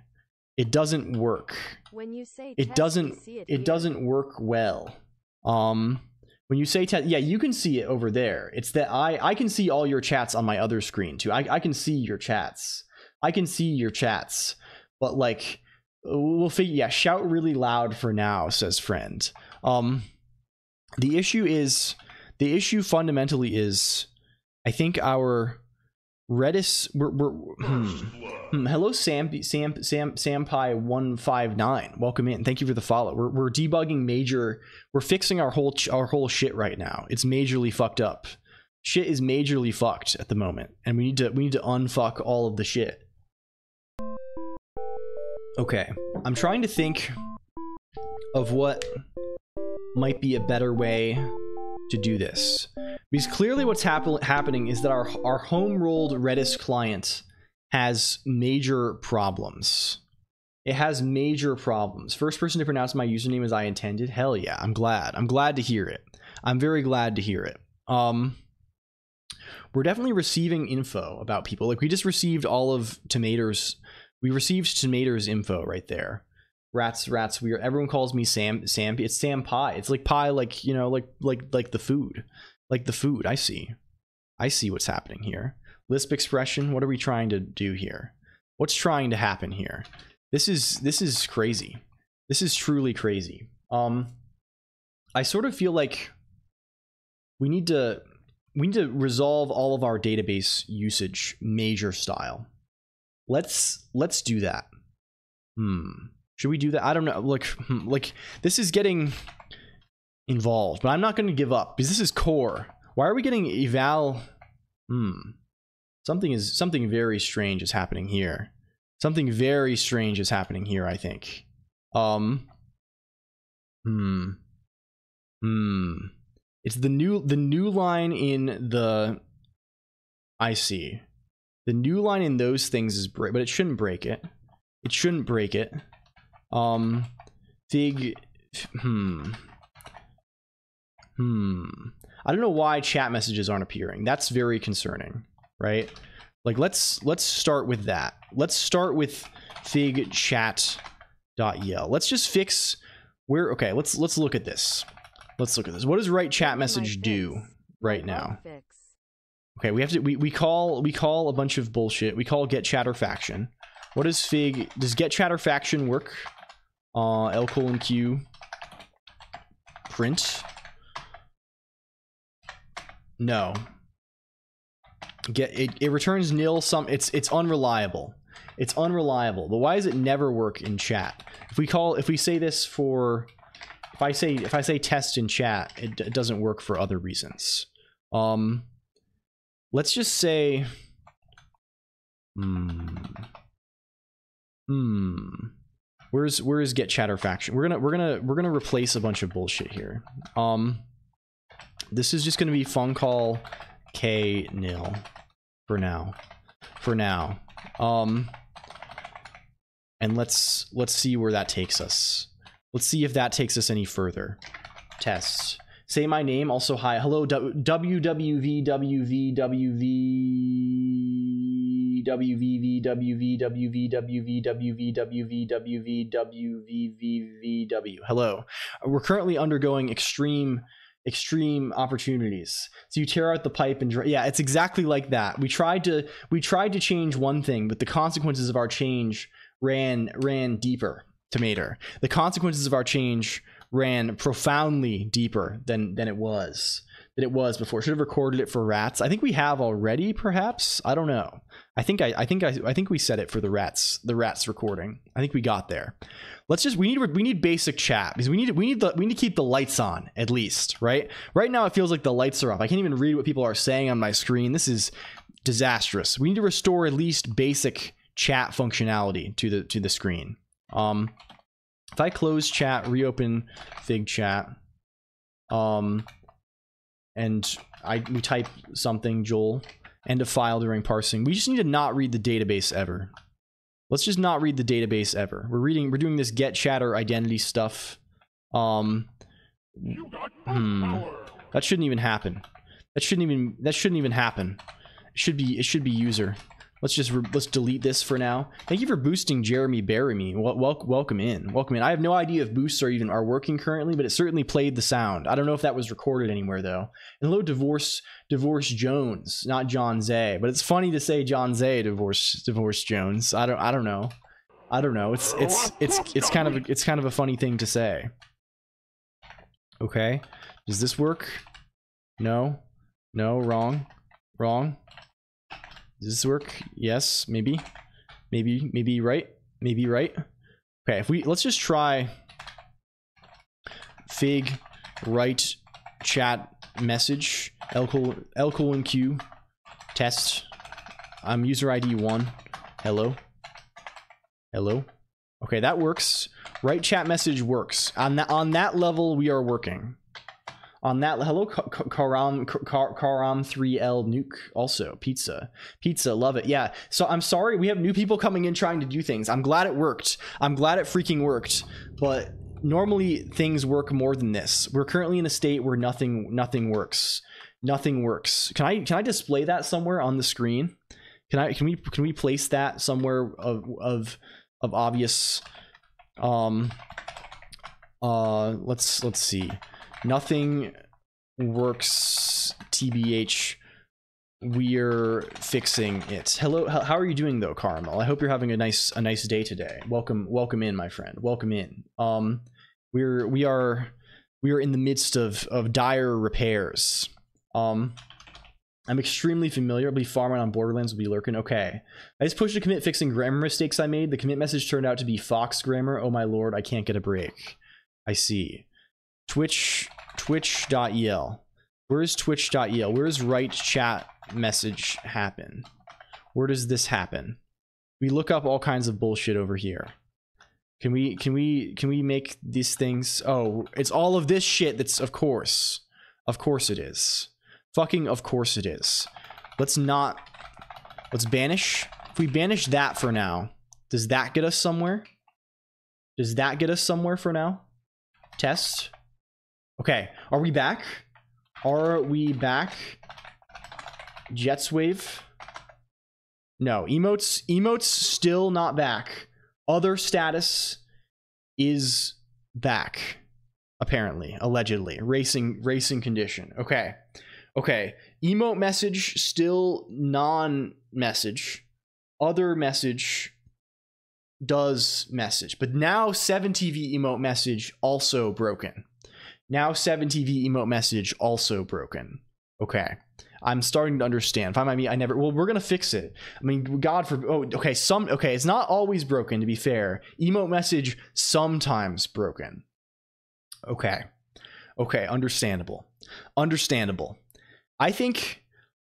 It doesn't work. When you say it doesn't see it, it doesn't work well. Um when you say test yeah you can see it over there. It's that i i can see all your chats on my other screen too. I, I can see your chats. I can see your chats. But like we'll figure yeah shout really loud for now says friend. Um the issue is the issue fundamentally is i think our redis we're, we're hmm. Hmm, hello sam sam sam sampai 159 welcome in. Thank you for the follow. We're, we're debugging major we're fixing our whole our whole shit right now. It's majorly fucked up. Shit is majorly fucked at the moment and we need to we need to unfuck all of the shit. Okay i'm trying to think of what might be a better way to do this. Because clearly what's happen- happening is that our our home rolled redis client has major problems. It has major problems. First person to pronounce my username as i intended? Hell yeah i'm glad. I'm glad to hear it. I'm very glad to hear it. Um we're definitely receiving info about people. Like we just received all of tomatoes we received tomatoes info right there rats rats we are everyone calls me sam sam it's sam pie. It's like pie like you know like like like the food like the food. I see. I see what's happening here. Lisp expression what are we trying to do here? What's trying to happen here? This is this is crazy. This is truly crazy. Um i sort of feel like we need to we need to resolve all of our database usage major style. Let's let's do that. Hmm. Should we do that? I don't know. Look, hmm, like this is getting involved, but I'm not going to give up because this is core. Why are we getting eval? Hmm. Something is something very strange is happening here. Something very strange is happening here. I think. Um. Hmm. Hmm. It's the new the new line in the. I see. The new line in those things is break, but it shouldn't break it. It shouldn't break it. Um, fig. Hmm. Hmm. I don't know why chat messages aren't appearing. That's very concerning, right? Like let's let's start with that. Let's start with fig chat.el. Let's just fix where okay, let's let's look at this. Let's look at this. What does write chat message do right now? Okay, we have to we, we call we call a bunch of bullshit. We call get chatter faction. What does fig does get chatter faction work? Uh L colon Q print. No. Get it, it returns nil some it's it's unreliable. It's unreliable. But why does it never work in chat? If we call if we say this for if I say if I say test in chat, it, it doesn't work for other reasons. Um let's just say hmm hmm where's where's get chatter faction? We're gonna we're gonna we're gonna replace a bunch of bullshit here. Um this is just gonna be fun call k nil. For now. For now. Um and let's let's see where that takes us. Let's see if that takes us any further. Tests say my name also hi hello W- wwv wv wv wvv wv wv wv wv wv wv wvvvw hello we're currently undergoing extreme extreme opportunities so you tear out the pipe and yeah it's exactly like that we tried to we tried to change one thing but the consequences of our change ran ran deeper the consequences of our change ran profoundly deeper than than it was than it was before. Should have recorded it for rats. I think we have already perhaps? I don't know. I think i, I think I, I think we said it for the rats the rats recording. I think we got there. Let's just we need we need basic chat because we need we need the we need to keep the lights on at least right? Right now it feels like the lights are off. I can't even read what people are saying on my screen. This is disastrous. We need to restore at least basic chat functionality to the to the screen. Um if I close chat, reopen Fig chat, um, and I we type something, Joel, end of file during parsing. We just need to not read the database ever. Let's just not read the database ever. We're reading, we're doing this get chatter identity stuff. Um, hmm, that shouldn't even happen. That shouldn't even that shouldn't even happen. It should be it should be user. Let's just let's delete this for now. Thank you for boosting Jeremy Baramy. Wel- wel- welcome in, welcome in. I have no idea if boosts are even are working currently, but it certainly played the sound. I don't know if that was recorded anywhere though. And hello, divorce divorce Jones, not John Zay, but it's funny to say John Zay divorce divorce Jones. I don't I don't know. I don't know. It's it's it's it's kind of a, it's kind of a funny thing to say. Okay, does this work? No, no, wrong, wrong. Does this work? Yes, maybe, maybe, maybe right, maybe right. Okay, if we let's just try fig write chat message l colon l colon q test. I'm user ID one. Hello. Hello. Okay, that works. Write chat message works. On that on that level, we are working on that hello Ka- Ka- karam karam 3l nuke also pizza. Pizza love it yeah. So i'm sorry we have new people coming in trying to do things. I'm glad it worked. I'm glad it freaking worked. But normally things work more than this. We're currently in a state where nothing nothing works. Nothing works. Can i can i display that somewhere on the screen? Can i can we can we place that somewhere of of of obvious um uh let's let's see nothing works tbh we're fixing it hello how are you doing though carmel i hope you're having a nice a nice day today welcome welcome in my friend welcome in um we're we are we are in the midst of of dire repairs Um, I'm extremely familiar. I believe Farming on Borderlands will be lurking. Okay. I just pushed a commit fixing grammar mistakes I made. The commit message turned out to be Fox grammar. Oh my lord, I can't get a break. I see. Twitch, twitch.el. Where is twitch.el? Where does right chat message happen? Where does this happen? We look up all kinds of bullshit over here. Can we can we can we make these things oh it's all of this shit that's of course. Of course it is. Fucking of course it is. Let's not let's banish. If we banish that for now, does that get us somewhere? Does that get us somewhere for now? Test. Okay, are we back? Are we back? Jets wave. No, emotes emotes still not back. Other status is back apparently, allegedly. Racing racing condition. Okay. Okay. Emote message still non-message. Other message does message. But now 7TV emote message also broken. Now 7TV emote message also broken. Okay. I'm starting to understand. I might me, I never. Well, we're gonna fix it. I mean, God for. Oh, okay. Some. Okay, it's not always broken. To be fair, emote message sometimes broken. Okay. Okay. Understandable. Understandable. I think.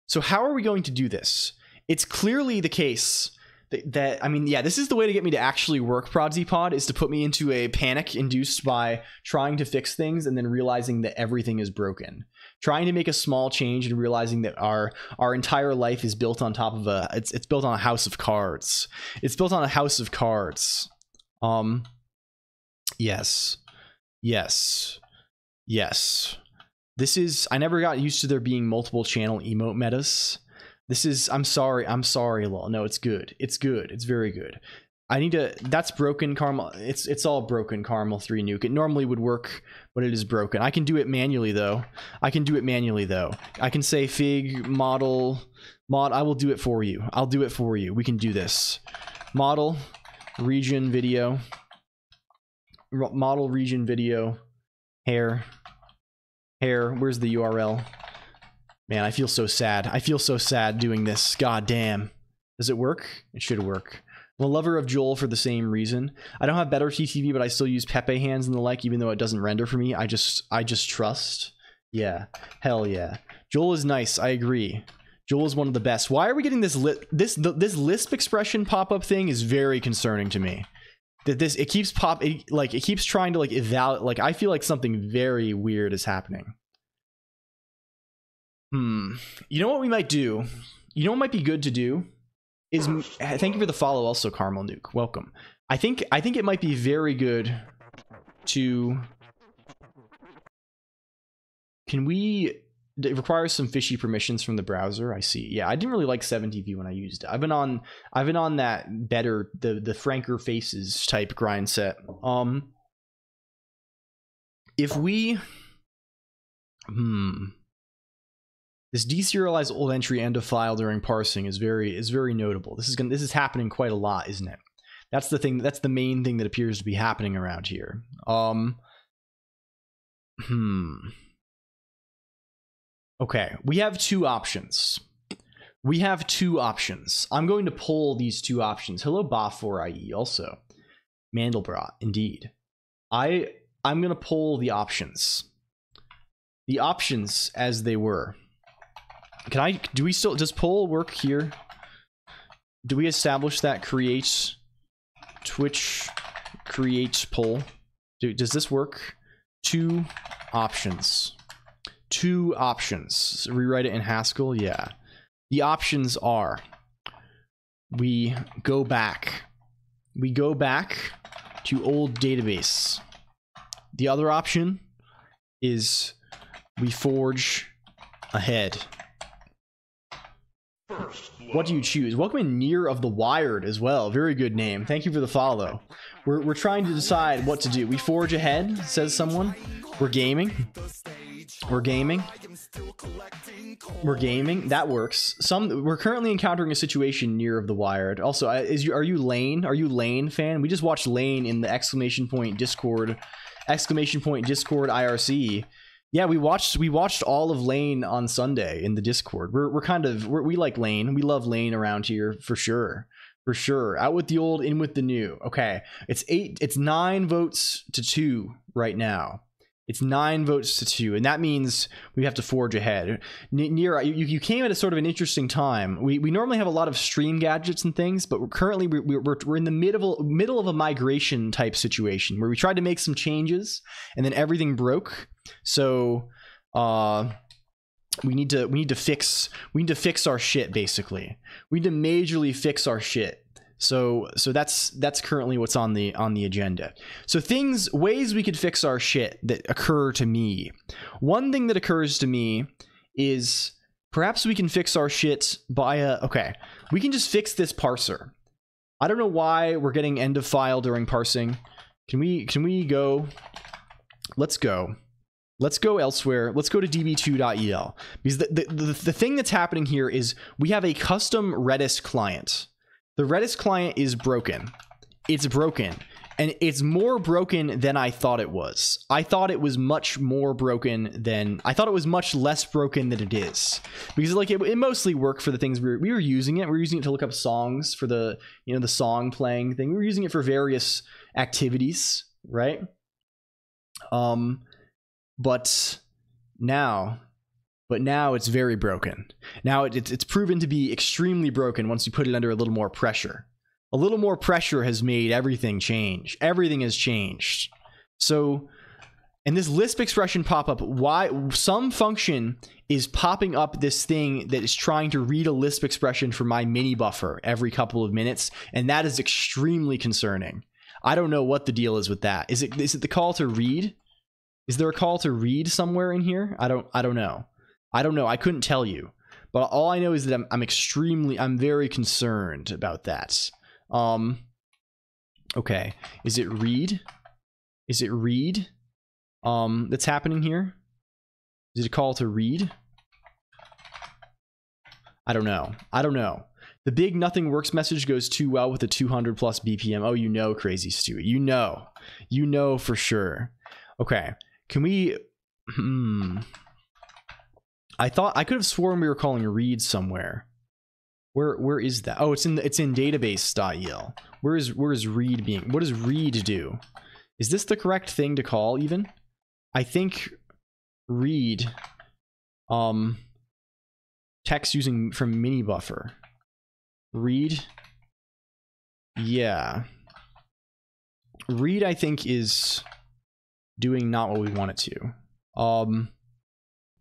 So how are we going to do this? It's clearly the case that, I mean, yeah, this is the way to get me to actually work Prodsy Pod is to put me into a panic induced by trying to fix things and then realizing that everything is broken trying to make a small change and realizing that our our entire life is built on top of a it's it's built on a house of cards. It's built on a house of cards. Um yes. Yes. Yes. This is I never got used to there being multiple channel emote metas. This is I'm sorry, I'm sorry, lol. No, it's good. It's good. It's very good. I need to. That's broken caramel. It's it's all broken caramel three nuke. It normally would work, but it is broken. I can do it manually though. I can do it manually though. I can say fig model mod. I will do it for you. I'll do it for you. We can do this. Model region video. Model region video. Hair. Hair. Where's the URL? Man, I feel so sad. I feel so sad doing this. God damn. Does it work? It should work. I'm a lover of Joel for the same reason. I don't have better TTV, but I still use Pepe hands and the like, even though it doesn't render for me. I just I just trust. Yeah. Hell yeah. Joel is nice. I agree. Joel is one of the best. Why are we getting this li- this the, this Lisp expression pop up thing is very concerning to me. That this it keeps pop it, like it keeps trying to like evaluate like I feel like something very weird is happening. Hmm. You know what we might do? You know what might be good to do? is thank you for the follow also Carmel Nuke. Welcome. I think I think it might be very good to Can we it requires some fishy permissions from the browser. I see. Yeah, I didn't really like 7TV when I used it. I've been on I've been on that better the the FrankerFaceZ type grind set. Um if we hmm this deserialize old entry end of file during parsing is very is very notable. This is gonna, this is happening quite a lot, isn't it? That's the thing. That's the main thing that appears to be happening around here. Um. Hmm. Okay, we have two options. We have two options. I'm going to pull these two options. Hello, Ba4IE also. Mandelbrot, indeed. I I'm gonna pull the options. The options as they were. Can I, do we still, does poll work here? Do we establish that creates Twitch creates poll? Do, does this work? Two options. Two options. Rewrite it in Haskell? Yeah. The options are we go back. We go back to old database. The other option is we forge ahead. What do you choose? Welcome in Near of the Wired as well. Very good name. Thank you for the follow. We're, we're trying to decide what to do. We forge ahead, says someone. We're gaming. We're gaming. We're gaming. That works. Some we're currently encountering a situation near of the wired. Also, is you are you Lain? Are you Lain fan? We just watched Lain in the exclamation point Discord, exclamation point Discord IRC Yeah, we watched we watched all of Lain on Sunday in the Discord. We're we're kind of we're, we like Lain. We love Lain around here for sure, for sure. Out with the old, in with the new. Okay, it's eight. It's nine votes to two right now. It's nine votes to two, and that means we have to forge ahead. Nira, you, you came at a sort of an interesting time. We, we normally have a lot of stream gadgets and things, but we're currently we're, we're, we're in the middle middle of a migration type situation where we tried to make some changes, and then everything broke. So, uh, we need to we need to fix we need to fix our shit. Basically, we need to majorly fix our shit. So so that's that's currently what's on the on the agenda. So things ways we could fix our shit that occur to me. One thing that occurs to me is perhaps we can fix our shit by a okay, we can just fix this parser. I don't know why we're getting end of file during parsing. Can we can we go let's go. Let's go elsewhere. Let's go to db2.el because the, the, the, the thing that's happening here is we have a custom Redis client. The Redis client is broken. It's broken. And it's more broken than I thought it was. I thought it was much more broken than I thought it was much less broken than it is. Because like it, it mostly worked for the things we were, we were using it. We were using it to look up songs for the you know the song playing thing. We were using it for various activities, right? Um but now but now it's very broken. Now it, it's, it's proven to be extremely broken once you put it under a little more pressure. A little more pressure has made everything change. Everything has changed. So, and this Lisp expression pop up, why some function is popping up this thing that is trying to read a Lisp expression from my mini buffer every couple of minutes, and that is extremely concerning. I don't know what the deal is with that. Is it is it the call to read? Is there a call to read somewhere in here? I don't I don't know. I don't know. I couldn't tell you. But all I know is that I'm, I'm extremely, I'm very concerned about that. Um, okay. Is it read? Is it read? Um, that's happening here? Is it a call to read? I don't know. I don't know. The big nothing works message goes too well with the 200 plus BPM. Oh, you know, crazy Stewie. You know. You know for sure. Okay. Can we. Hmm. I thought I could have sworn we were calling read somewhere. Where where is that? Oh, it's in it's in database.el. Where is where is read being? What does read do? Is this the correct thing to call even? I think read um text using from mini buffer. Read yeah. Read I think is doing not what we want it to. Um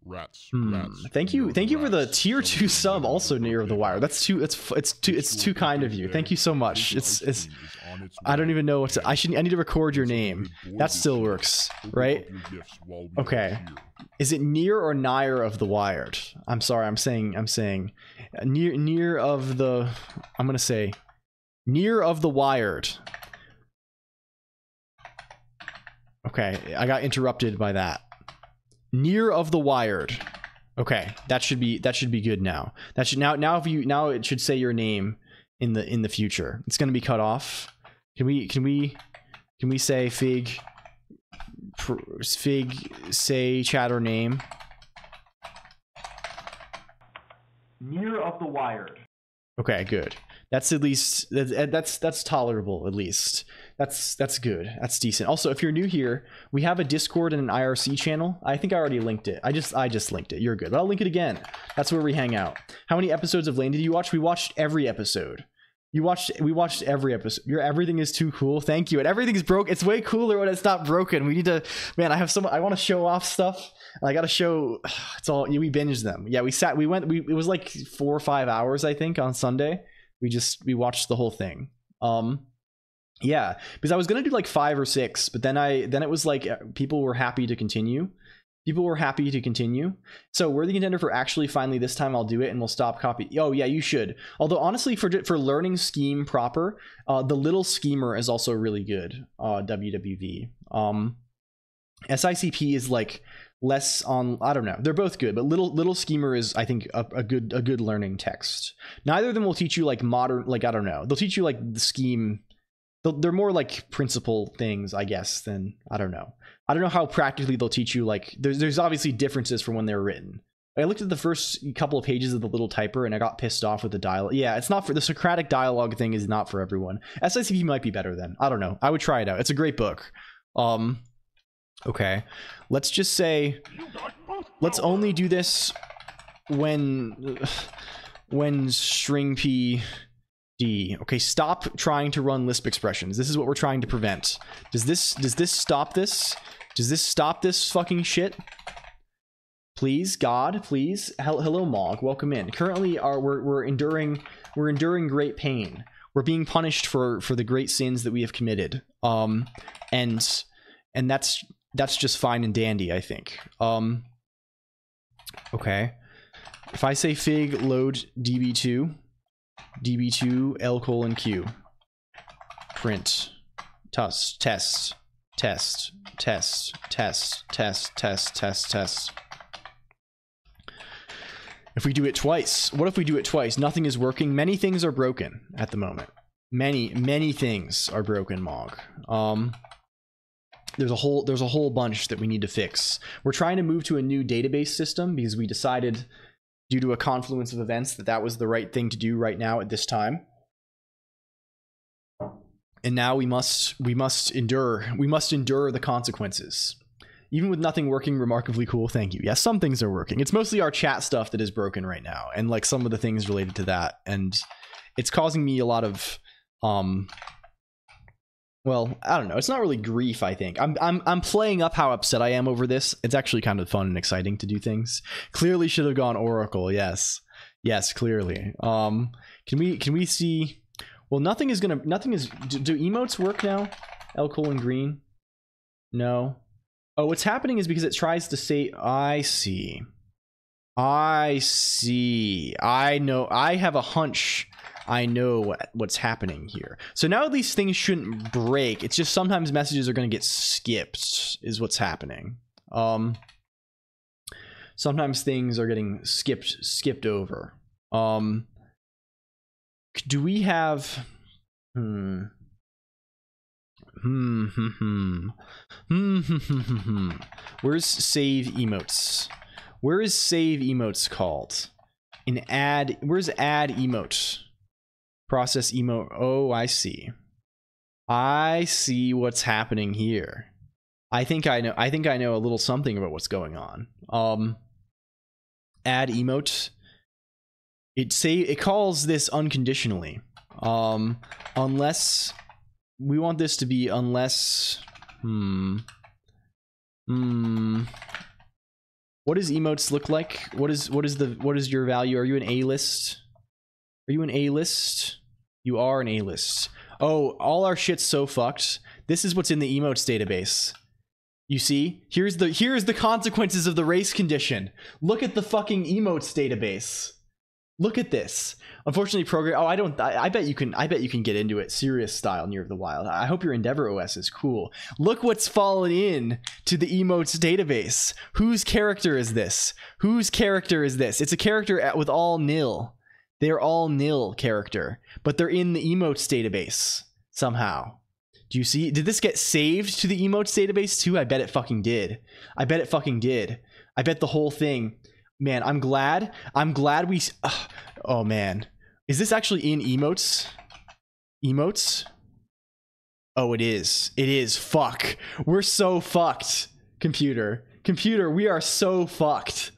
Rats. Hmm. Rats. Thank you, thank you for the tier two sub, also near the wire. That's too. It's it's too. It's too kind of you. Thank you so much. It's it's. I don't even know what to. I should. I need to record your name. That still works, right? Okay. Is it near or nigher of the wired? I'm sorry. I'm saying. I'm saying uh, near near of the. I'm gonna say near of the wired. Okay, I got interrupted by that. Near of the wired. Okay, that should be that should be good now. That should now now if you now it should say your name in the in the future. It's going to be cut off. Can we can we can we say fig fig say chatter name near of the wired. Okay, good. That's at least that's that's tolerable at least. That's that's good. That's decent. Also, if you're new here, we have a Discord and an IRC channel. I think I already linked it. I just I just linked it. You're good. But I'll link it again. That's where we hang out. How many episodes of Lain did you watch? We watched every episode. You watched we watched every episode. Your everything is too cool. Thank you. And everything's broke. It's way cooler when it's not broken. We need to man, I have some I want to show off stuff. I got to show it's all we binged them. Yeah, we sat we went we it was like 4 or 5 hours I think on Sunday. We just we watched the whole thing. Um yeah, because I was gonna do like five or six, but then I then it was like uh, people were happy to continue. People were happy to continue. So we're the contender for actually finally this time I'll do it and we'll stop copy. Oh yeah, you should. Although honestly, for for learning scheme proper, uh, the little schemer is also really good. Uh, WWV. Um, SICP is like less on i don't know they're both good but little little schemer is i think a, a good a good learning text neither of them will teach you like modern like i don't know they'll teach you like the scheme they're more like principle things, I guess. Than I don't know. I don't know how practically they'll teach you. Like there's there's obviously differences from when they were written. I looked at the first couple of pages of the little typer and I got pissed off with the dialogue. Yeah, it's not for the Socratic dialogue thing is not for everyone. SICP might be better then. I don't know. I would try it out. It's a great book. Um okay. Let's just say let's only do this when when string p d. Okay stop trying to run lisp expressions. This is what we're trying to prevent. Does this does this stop this? Does this stop this fucking shit? Please god please. Hel- hello mog. Welcome in. Currently our we're, we're enduring we're enduring great pain. We're being punished for for the great sins that we have committed. Um and and that's that's just fine and dandy i think. Um okay. If I say fig load db2, db2 l colon q, print, test, test, test, test, test, test, test, test, test. If we do it twice, what if we do it twice? Nothing is working. Many things are broken at the moment. Many, many things are broken, Mog. Um, there's a whole there's a whole bunch that we need to fix. We're trying to move to a new database system because we decided due to a confluence of events that that was the right thing to do right now at this time. And now we must we must endure we must endure the consequences. Even with nothing working remarkably cool thank you. Yes some things are working. It's mostly our chat stuff that is broken right now and like some of the things related to that and it's causing me a lot of um well, I don't know. It's not really grief, I think. I'm I'm I'm playing up how upset I am over this. It's actually kind of fun and exciting to do things. Clearly should have gone Oracle. Yes. Yes, clearly. Um can we can we see well nothing is gonna nothing is do, do emotes work now? L colon green? No. Oh, what's happening is because it tries to say I see. I see. I know I have a hunch I know what's happening here. So now at least things shouldn't break. It's just sometimes messages are going to get skipped is what's happening. Um sometimes things are getting skipped skipped over. Um do we have hmm Hmm, hmm, hmm. Hmm, hmm, hmm, hmm, hmm. Where's save emotes? Where is save emotes called? In add, where's add emote? Process emote. Oh, I see. I see what's happening here. I think I know. I think I know a little something about what's going on. Um, add emote. It say it calls this unconditionally. Um, unless we want this to be unless. Hmm. Hmm. What does emotes look like? What is what is the what is your value? Are you an A list? Are you an A list? You are an A list. Oh, all our shit's so fucked. This is what's in the emotes database. You see? Here's the here's the consequences of the race condition. Look at the fucking emotes database. Look at this. Unfortunately, program. Oh, I don't. I, I bet you can. I bet you can get into it serious style near the wild. I hope your EndeavourOS is cool. Look what's fallen in to the emotes database. Whose character is this? Whose character is this? It's a character at, with all nil. They're all nil character, but they're in the emotes database somehow. Do you see? Did this get saved to the emotes database too? I bet it fucking did. I bet it fucking did. I bet the whole thing. Man, I'm glad. I'm glad we. oh man, is this actually in emotes? Emotes? Oh, it is. It is. Fuck. We're so fucked. Computer. Computer, we are so fucked.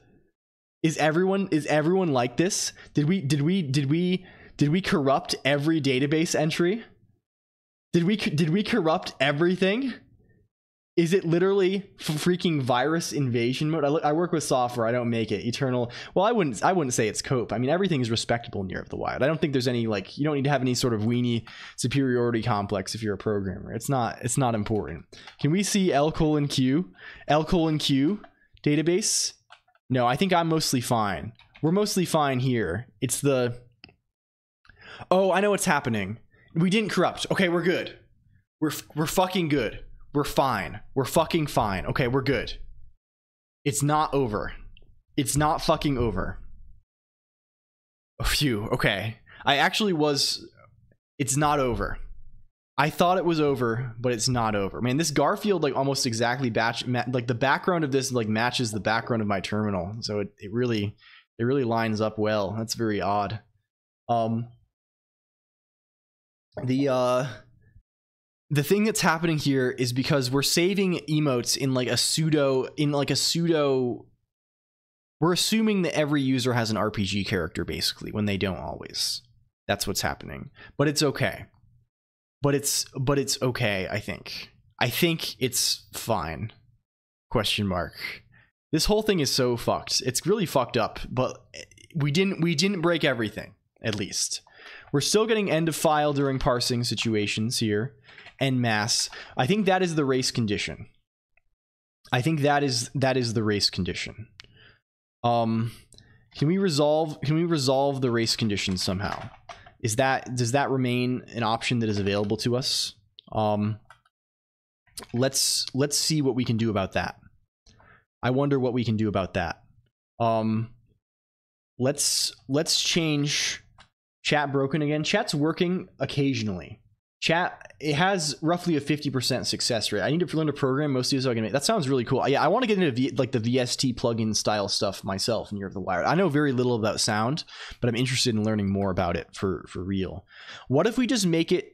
Is everyone is everyone like this? Did we did we did we did we corrupt every database entry? Did we did we corrupt everything? Is it literally freaking virus invasion mode? I, lo- I work with software. I don't make it. Eternal. Well, I wouldn't. I wouldn't say it's cope. I mean, everything is respectable near of the wild. I don't think there's any like. You don't need to have any sort of weenie superiority complex if you're a programmer. It's not. It's not important. Can we see L colon Q? L colon Q database? No, I think I'm mostly fine. We're mostly fine here. It's the. Oh, I know what's happening. We didn't corrupt. Okay, we're good. We're we're fucking good. We're fine. We're fucking fine. Okay, we're good. It's not over. It's not fucking over. Oh, phew. Okay. I actually was. It's not over. I thought it was over, but it's not over. Man, this Garfield like almost exactly batch ma- like the background of this like matches the background of my terminal. So it, it really it really lines up well. That's very odd. Um the uh the thing that's happening here is because we're saving emotes in like a pseudo in like a pseudo we're assuming that every user has an RPG character basically when they don't always. That's what's happening. But it's okay. But it's but it's okay, I think. I think it's fine. Question mark. This whole thing is so fucked. It's really fucked up, but we didn't we didn't break everything, at least. We're still getting end of file during parsing situations here and mass. I think that is the race condition. I think that is that is the race condition. Um can we resolve can we resolve the race condition somehow? Is that does that remain an option that is available to us? Um let's let's see what we can do about that. I wonder what we can do about that. Um let's let's change chat broken again. Chat's working occasionally. Chat it has roughly a 50% success rate. I need to learn to program most of these are gonna make that sounds really cool. Yeah, I want to get into v, like the VST plugin style stuff myself Year of the Wired. I know very little about sound, but I'm interested in learning more about it for for real. What if we just make it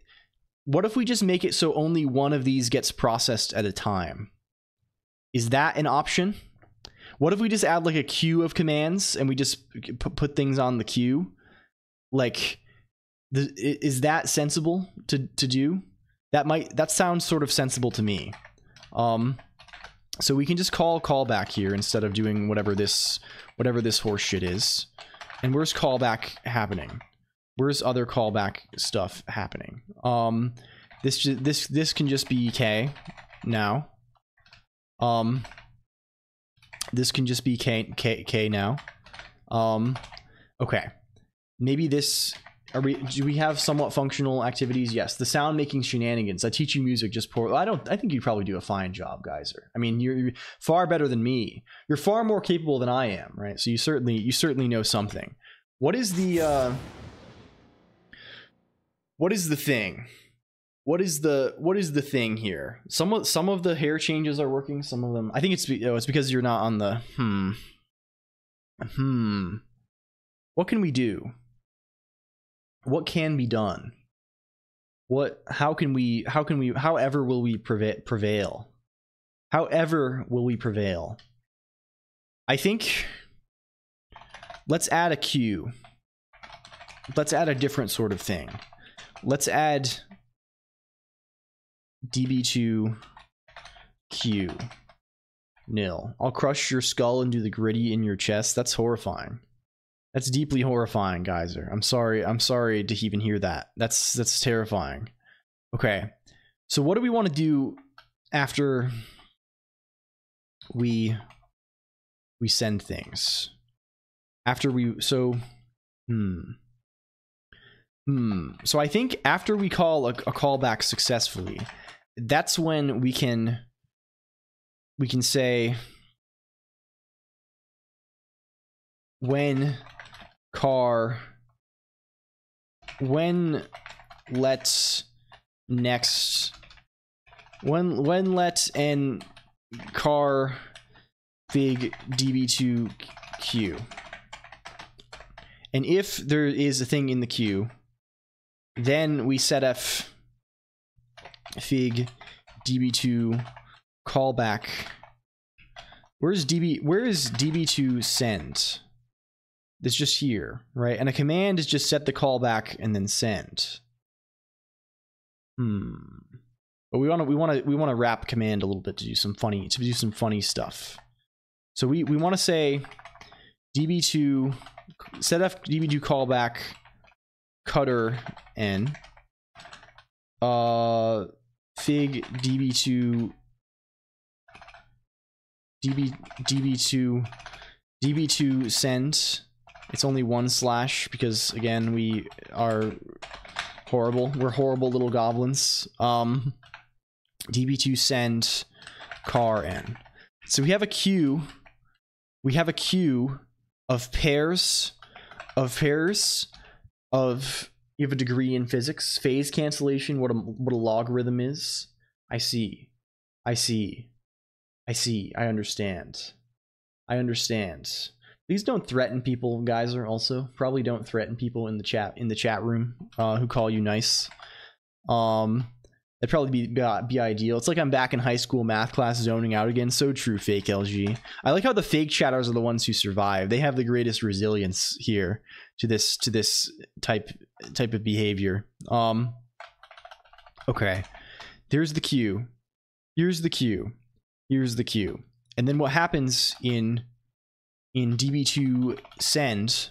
what if we just make it so only one of these gets processed at a time? Is that an option? What if we just add like a queue of commands and we just put things on the queue? Like is that sensible to to do? That might that sounds sort of sensible to me. Um so we can just call callback here instead of doing whatever this whatever this horse shit is. And where's callback happening? Where's other callback stuff happening? Um this this this can just be k now. Um this can just be k k k now. Um okay. Maybe this are we do we have somewhat functional activities? Yes. The sound making shenanigans. I teach you music just poor. I don't I think you probably do a fine job, Geyser. I mean, you're, you're far better than me. You're far more capable than I am, right? So you certainly you certainly know something. What is the uh what is the thing? What is the what is the thing here? Some of some of the hair changes are working. Some of them, I think it's oh, it's because you're not on the hmm hmm. What can we do? What can be done? What? How can we? How can we? However, will we prevail? However, will we prevail? I think. Let's add a queue. Let's add a different sort of thing. Let's add db2 q nil. I'll crush your skull and do the gritty in your chest. That's horrifying. That's deeply horrifying, Geyser. I'm sorry. I'm sorry to even hear that. That's that's terrifying. Okay. So what do we want to do after we we send things? After we so hmm Hmm. So I think after we call a, a callback successfully, that's when we can we can say when car. When let's next when when let and car big db2 queue and if there is a thing in the queue then we set f fig db2 callback. Where's db where is db2 send it's just here right? And a command is just set the callback and then send. Hmm. But we want to we want to we want to wrap command a little bit to do some funny to do some funny stuff. So we we want to say db2 set f db2 callback cdr n. Uh fig db2 db db2 db2 send it's only one slash because again we are horrible we're horrible little goblins um db2 send car in. so we have a queue we have a queue of pairs of pairs of You have a degree in physics, phase cancellation, what a what a logarithm is. I see. I see. I see. I understand. I understand. Please don't threaten people, guys. Are also probably don't threaten people in the chat in the chat room uh, who call you nice. Um, that'd probably be, be ideal. It's like I'm back in high school math class zoning out again. So true, fake LG. I like how the fake chatters are the ones who survive. They have the greatest resilience here to this to this type type of behavior. Um, okay, there's the queue. Here's the queue. Here's the queue. And then what happens in in db2 send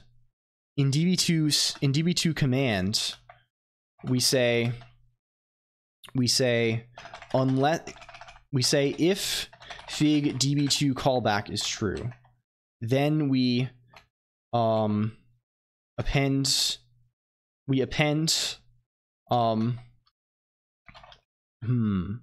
in db2 s- in db2 command we say we say unless we say if fig db2 callback is true then we um append we append um hmm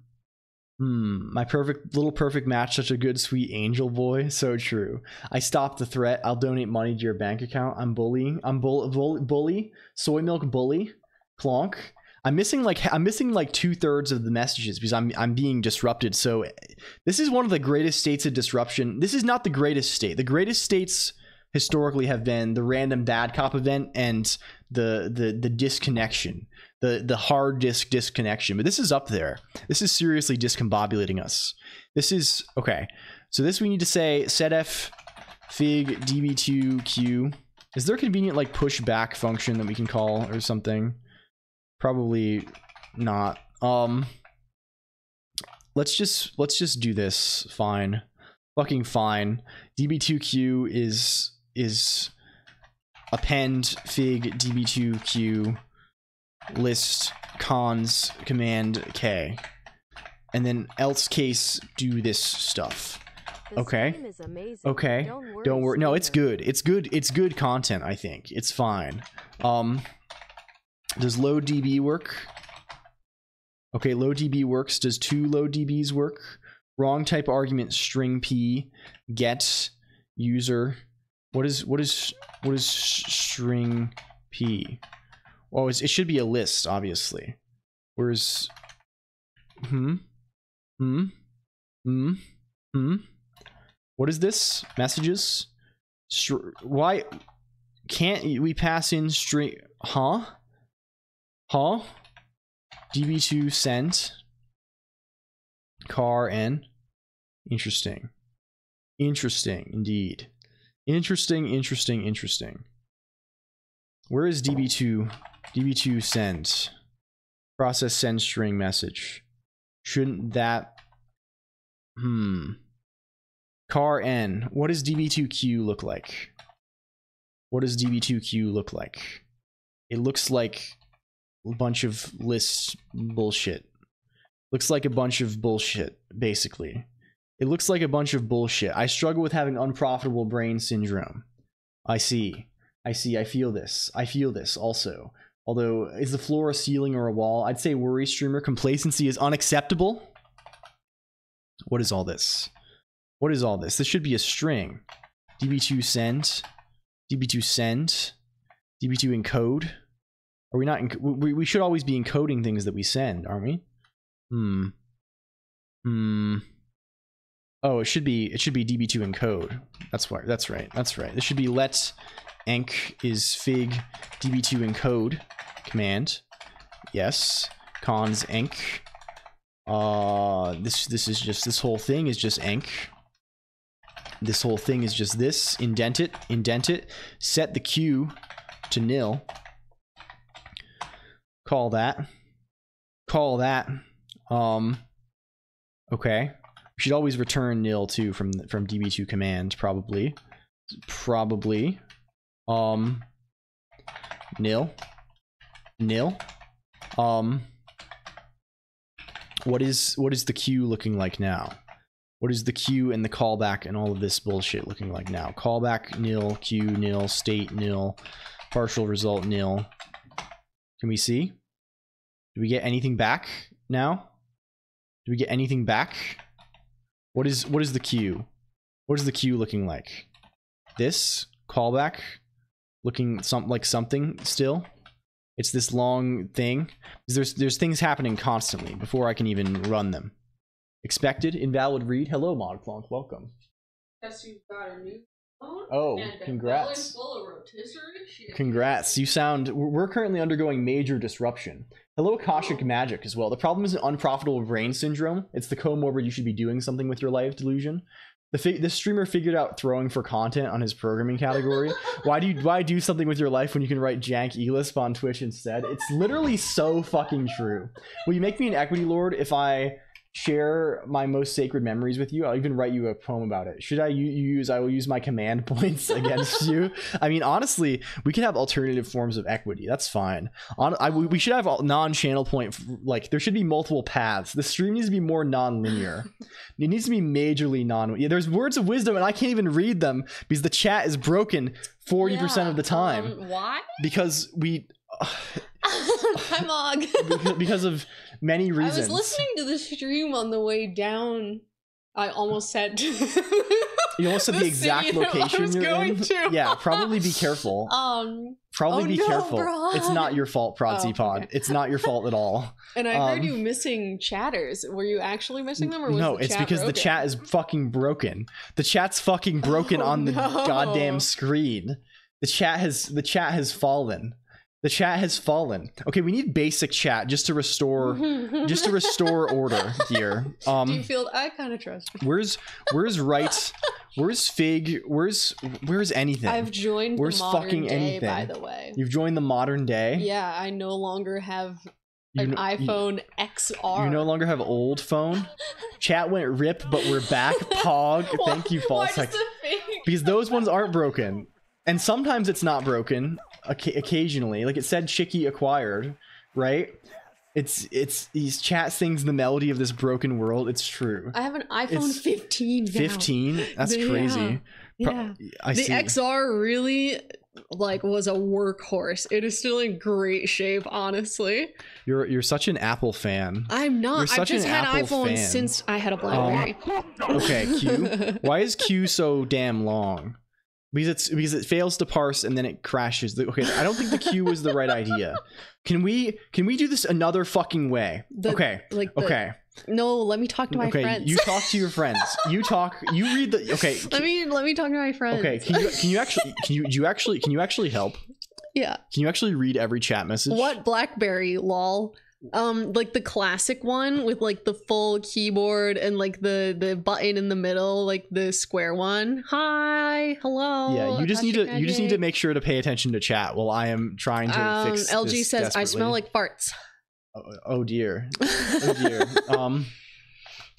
Hmm, my perfect little perfect match, such a good sweet angel boy. So true. I stopped the threat. I'll donate money to your bank account. I'm bullying. I'm bull, bull bully. Soy milk bully. Clonk. I'm missing like I'm missing like two thirds of the messages because I'm I'm being disrupted. So this is one of the greatest states of disruption. This is not the greatest state. The greatest states historically have been the random bad cop event and the the the disconnection the the hard disk disconnection but this is up there. This is seriously discombobulating us. This is okay. So this we need to say setf fig db2q is there a convenient like pushback function that we can call or something? Probably not. Um let's just let's just do this. Fine. Fucking fine. db2q is is append fig db2q list cons command k. And then else case do this stuff. Okay. is amazing. Okay. Don't worry. don't worry no it's good. It's good it's good content i think. It's fine. Um does load db work? Okay load db works. Does two load dbs work? Wrong type argument stringp get user. What is what is what is string p it's, it should be a list obviously. Where's hmm? Hmm? Hmm? Hmm? What is this? Messages? Str- why can't we pass in string huh? Huh? Db2 send. Car n. Interesting. Interesting indeed. Interesting interesting interesting. Where is db2 db2 send process send string message. Shouldn't that hmm. Car n what does db2q look like? What does db2q look like? It looks like a bunch of list bullshit. Looks like a bunch of bullshit basically. It looks like a bunch of bullshit. I struggle with having unprofitable brain syndrome. I see. I see. I feel this. I feel this also although is the floor a ceiling or a wall? I'd say worry streamer. Complacency is unacceptable. What is all this? What is all this? This should be a string. Db2 send. Db2 send. Db2 encode. Are we not we, we should always be encoding things that we send aren't we? Hmm. Hmm. Oh it should be it should be db2 encode. That's why that's right that's right. This should be let enc is fig db2 encode command. Yes. Cons enc uh this this is just this whole thing is just enc this whole thing is just this. Indent it indent it. Set the queue to nil. Call that. Call that. Um okay. We should always return nil too from from db2 command probably. Probably um nil nil um what is what is the queue looking like now? What is the queue and the callback and all of this bullshit looking like now? Callback nil queue nil state nil partial result nil. Can we see? Do we get anything back now? Do we get anything back? What is what is the queue? What is the queue looking like? This? Callback looking some like something still it's this long thing. There's there's things happening constantly before I can even run them. Expected invalid read. Hello, Modclonk. Welcome. Guess you've got a new phone. Oh, congrats. full of rotisserie. Congrats. You sound. We're we're currently undergoing major disruption. Hello, Akashic oh. Magic as well. The problem isn't unprofitable brain syndrome. It's the comorbid you should be doing something with your life delusion. The, streamer figured out throwing for content on his programming category. why do you why do something with your life when you can write jank elisp on Twitch instead? It's literally so fucking true. Will you make me an equity lord if I share my most sacred memories with you? I'll even write you a poem about it. Should I use I will use my command points against you? I mean, honestly, we can have alternative forms of equity. That's fine. On, I, we should have all non-channel point like there should be multiple paths. The stream needs to be more non-linear. it needs to be majorly non. Yeah, there's words of wisdom and I can't even read them because the chat is broken forty percent of the time Um, why? because we Hi, Mog. because- because of many reasons. I was listening to the stream on the way down. I almost said. You almost said the, the exact city that I location was you're going in. to. Yeah, probably be careful. um, Probably oh be no, careful. It's not your fault, Prodsy Oh, Pod. okay. It's not your fault at all. and I heard Um, you missing chatters. Were you actually missing them, or was no, the it's because the chat is fucking broken. The chat's fucking broken Oh, on the no. goddamn screen. The chat has the chat has fallen. The chat has fallen. Okay, we need basic chat just to restore just to restore order here. Do you Um feel? I kind of trust. you. where's where's right? Where's Fig? Where's where's anything? I've joined Where's the modern fucking day, by the way. You've joined the modern day. Yeah, I no longer have You an no- you- iPhone XR. You no longer have old phone. Chat went rip, but we're back. Pog. Thank you, false does text. the Because those ones aren't broken, and sometimes it's not broken. Occa- occasionally, like it said, Chicky acquired, right? It's it's these chat sings the melody of this broken world. It's true. I have an iPhone It's 15 now. Fifteen. That's Yeah. crazy. Yeah. I the see. XR really like was a workhorse. It is still in great shape, honestly. You're you're such an Apple fan. I'm not. I've just had Apple iPhones fan. since I had a um, BlackBerry. Okay, Q. Why is Q so damn long? Because it's because it fails to parse and then it crashes. Okay, I don't think the queue was the right idea. Can we can we do this another fucking way? The- okay. Like the, Okay. No, let me talk to my okay. friends. You talk to your friends. You talk. You read the. Okay. let me let me talk to my friends. Okay. Can you can you actually can you do you actually can you actually help? yeah. Can you actually read every chat message? What BlackBerry lol? Um, like the classic one with like the full keyboard and like the the button in the middle, like the square one. Hi, hello. Yeah, you just need to you just need to make sure to pay attention to chat while I am trying to Um, fix. LG says I smell like farts. Oh, oh dear. Oh dear. um.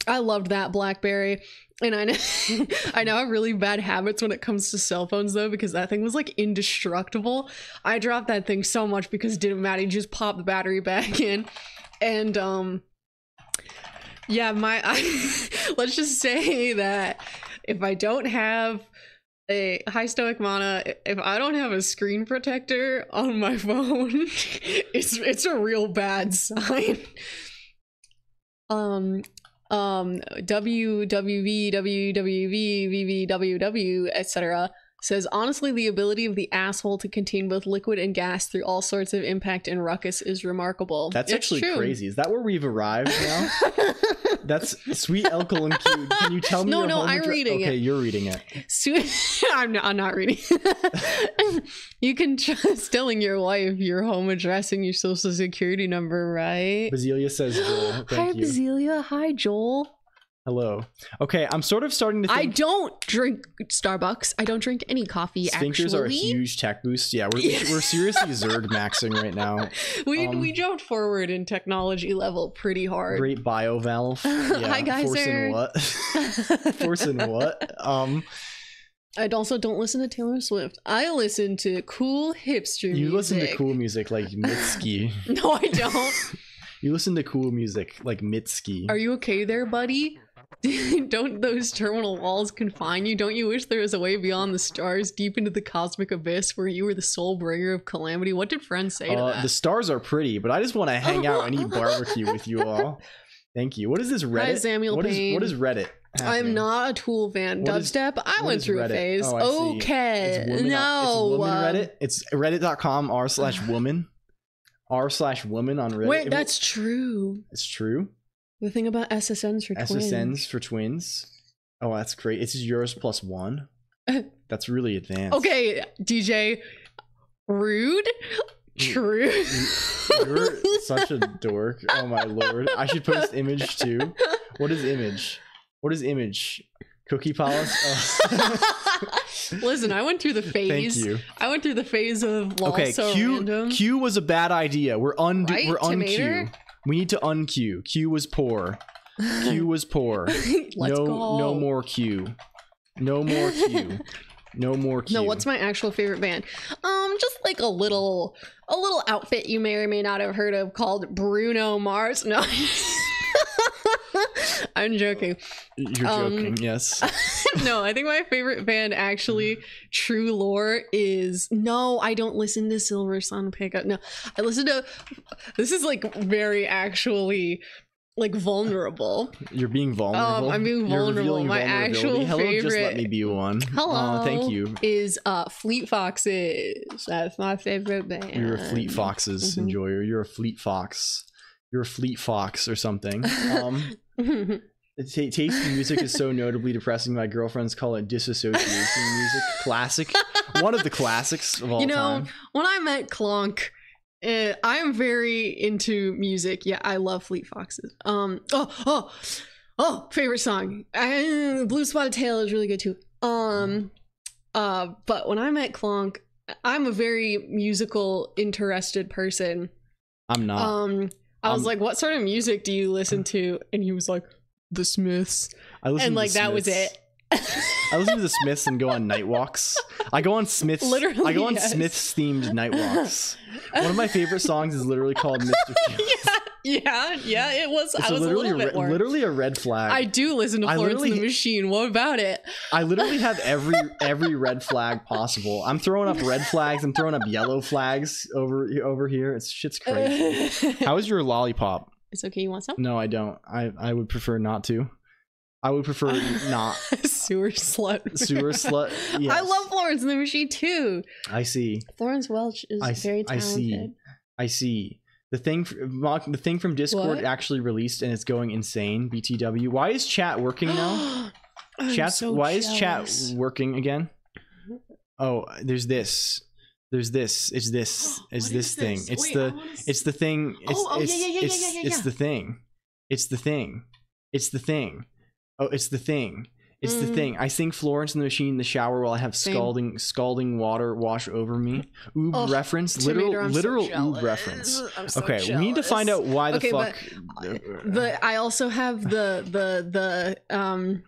I loved that BlackBerry. And I know I have really bad habits when it comes to cell phones though, because that thing was like indestructible. I dropped that thing so much because it didn't matter. You just pop the battery back in. And um yeah, my I, let's just say that if I don't have a high stoic mana, if I don't have a screen protector on my phone, it's it's a real bad sign. Um um WWV WWV VVWW etc says honestly the ability of the asshole to contain both liquid and gas through all sorts of impact and ruckus is remarkable. That's It's actually true. crazy. Is that where we've arrived now? That's sweet and Q. Can you tell me? No, no, I'm reading Okay, it. you're reading it. Su- I'm not. I'm not reading. you can trust telling your wife your home address and your social security number, right? Basilia says Joel. Hi, you. Basilia. Hi, Joel. Hello. Okay, I'm sort of starting to I don't drink Starbucks. I don't drink any coffee. sphincters actually, are a huge tech boost. Yeah, we're, we're seriously Zerg maxing right now. we um, we jumped forward in technology level pretty hard. Great bio valve. Hi, Yeah, Geyser. Forcing what? Forcing what? Um, I also don't listen to Taylor Swift. I listen to cool hipster you music. listen to cool music like Mitski. No, I don't. You listen to cool music like Mitski. Are you okay there, buddy? Don't those terminal walls confine you? Don't you wish there was a way beyond the stars, deep into the cosmic abyss, where you were the sole bringer of calamity? What did friends say to Uh, that? the stars are pretty, but I just want to hang out and eat barbecue with you all. Thank you. What is this Reddit? Hi, Samuel What is what is Reddit? I'm not a Tool fan. What is- Dubstep, I went is through a phase. Oh, okay, It's woman, no, it's woman um, Reddit. It's reddit.com r slash woman. r slash woman on Reddit. Wait, that's true. it's true. The thing about SSNs for twins. SSNs for twins. Oh, that's great. It's yours plus one. That's really advanced. Okay, DJ. Rude. True. You're such a dork. Oh my lord. I should post image too. What is image? What is image? Cookie Palace? Oh. Listen, I went through the phase. Thank you. I went through the phase of lol Okay, so Q random. Q was a bad idea. We're undo Right, we're unQ. We need to unQ. Q was poor. Q was poor. Let's no go. no more Q. No more Q. No more Q. No, what's my actual favorite band? Um, just like a little, a little outfit you may or may not have heard of called Bruno Mars. No, I'm joking. You're um, joking, yes. no, I think my favorite band actually, True Lore, is no. I don't listen to Silversun Pickup. No, I listen to. This is like very actually. Like vulnerable. You're being vulnerable. Um, I'm being vulnerable. My actual Hello, just let me be one. Hello. Aw, thank you. Is uh Fleet Foxes. That's my favorite band. You're a Fleet Foxes Mhm. enjoyer. You're a Fleet Fox. You're a Fleet Fox or something. Um. t- taste in music is so notably depressing. My girlfriends call it disassociation music. Classic. One of the classics of all You know, time. when I met Clonk, uh, I am very into music. Yeah, I love Fleet Foxes. Um, oh, oh, oh, favorite song. Blue Spotted Tail is really good too. Um, uh, but when I met Clonk, I'm a very musical interested person. I'm not. Um, I was Um, like, "What sort of music do you listen to?" And he was like, "The Smiths," I listen and to like the that was it. I listen to the Smiths and go on night walks. I go on Smiths. Literally, I go on yes. Smiths themed night walks. One of my favorite songs is literally called Mr. yeah, yeah. It was. It's I a was a little bit more. literally a red flag. I do listen to Florence and the Machine. What about it? I literally have every every red flag possible. I'm throwing up red flags. I'm throwing up yellow flags over over here. It's shit's crazy. How is your lollipop? it's okay. You want some? No, I don't. I I would prefer not to. I would prefer not. Sewer slut. Sewer slut. Yes. I love Florence and the Machine too. I see. Florence Welch is I very I talented. see. I see. The thing, Mock- the thing from Discord What? actually released and it's going insane. BTW. Why is chat working now? I'm so why is chat working again? Oh, there's this. There's this. It's this. It's this is thing. this? It's Wait, the. I wanna see- It's the thing. Oh, it's, Oh, oh, yeah, it's, yeah, yeah, it's, yeah, yeah, it's yeah. the thing. It's the thing. It's the thing. Oh, it's the thing. It's the Mm. thing. I sing Florence in the Machine in the shower while I have Same. scalding scalding water wash over me. Oob Ugh, reference. Tomato, Literal I'm so literal oob reference. So Okay, we need to find out why the Okay, but, fuck. the I also have the the the um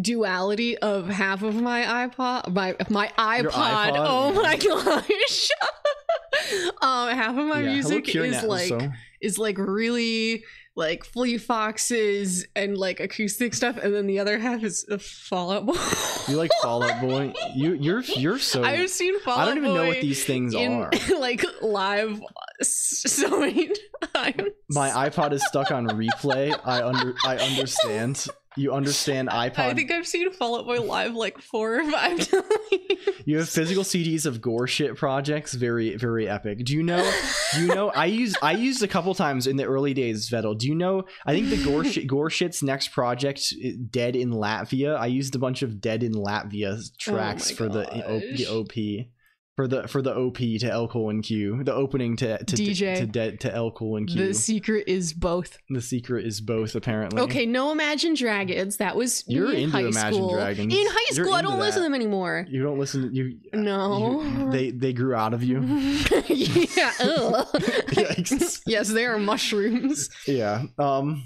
duality of half of my iPod my my iPod. iPod? Oh my gosh. um half of my Yeah, music is like Atlaso. is like really like Fleet Foxes and like acoustic stuff and then the other half is Fall Out Boy. You like Fall Out Boy? You you're you're so. I've seen Fallout I don't even know what these things in are. like live so many times. My iPod is stuck on replay. I under I understand. You understand iPod. I think I've seen Fall Out Boy live like four or five times. you have physical CDs of goreshit projects. Very very epic. Do you know? Do you know? I used I used a couple times in the early days. Vettel. Do you know? I think the goreshit gore shit's next project, eh, Dead in Latvia. I used a bunch of Dead in Latvia oh tracks my for the eh, the. OP. For the for the OP to L colon Q, the opening to to DJ. to, dead to L colon Q. the secret is both. The secret is both apparently. Okay, no Imagine Dragons. That was You're in into high Imagine school. Dragons. In high You're school, I don't listen to them anymore. You don't listen to you. No. you- they they grew out of you. yeah. yes, they are mushrooms. Yeah. Um.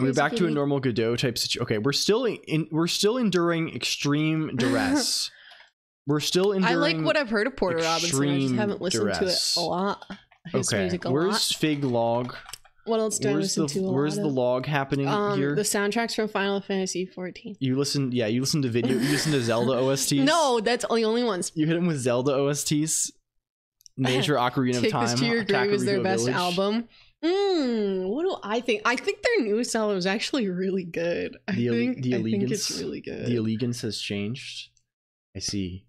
We're back to a normal Godot type situation. Okay, we're still in. We're still enduring extreme duress. We're still enduring. I like what I've heard of Porter Robinson. I just haven't listened duress. to it a lot. His Okay, music a where's lot. Fig Log? What else do I listen the to? Where's the of? log happening um, here? the soundtracks from Final Fantasy 14. You listen. Yeah, you listen to video. You listen to Zelda OSTs. No, that's the only ones. You hit him with Zelda OSTs. Major Ocarina of Take Time. This to Your Grave is their best Village. album. Mm, what do I think? I think their newest album is actually really good. I The think the I think it's really good. The allegiance has changed. I see.